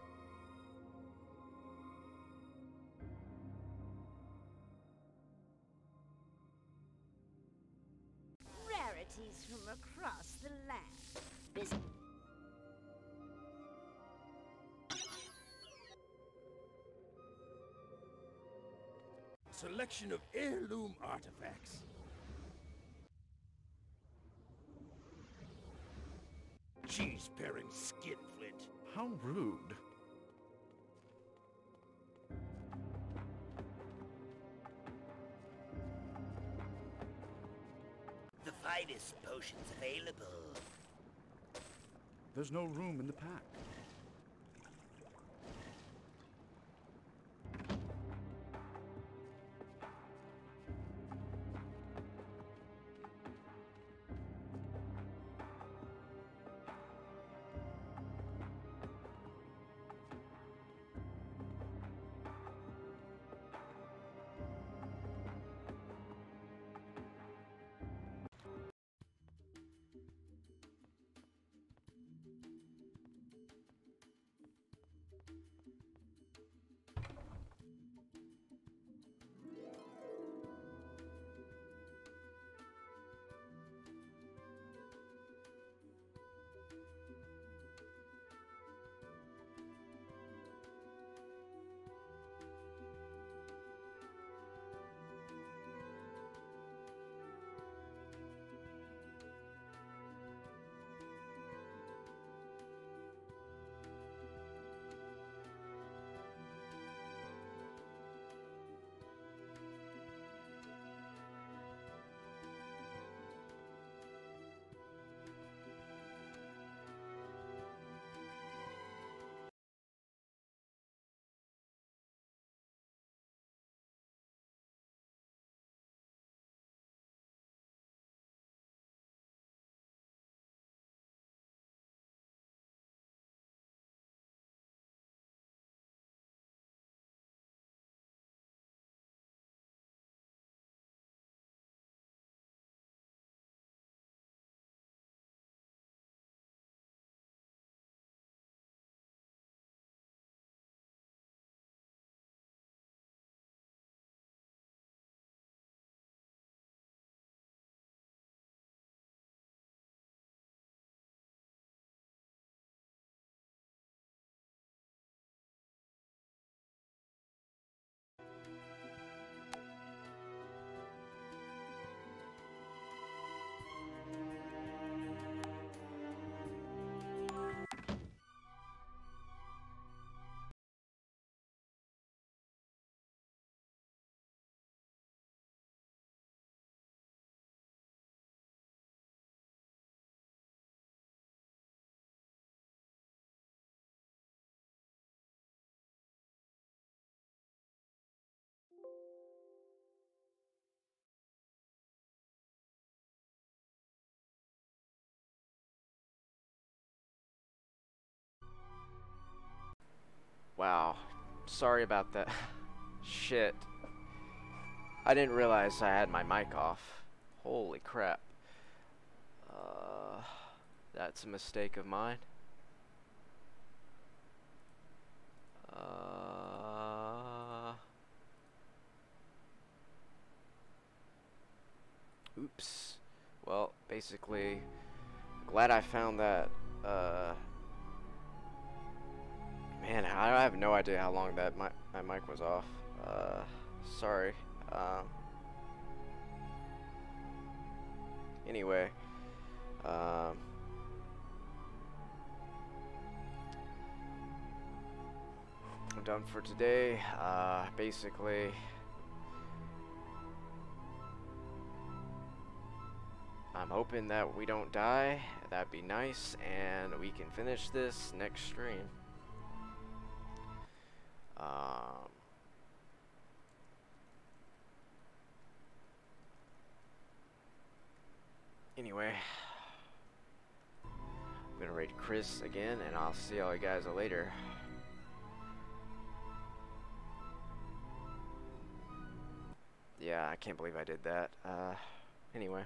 Selection of heirloom artifacts. Cheese paring skinflint. How rude. The finest potions available. There's no room in the pack. Wow. Sorry about that. Shit. I didn't realize I had my mic off. Holy crap. Uh, that's a mistake of mine. Uh, oops. Well, basically, glad I found that uh, Man, I have no idea how long that my, my mic was off. Uh, sorry. Um, anyway, um, I'm done for today. Uh, basically, I'm hoping that we don't die. That'd be nice, and we can finish this next stream. Um, anyway, I'm gonna raid Chris again, and I'll see all you guys later. Yeah, I can't believe I did that. Uh, anyway.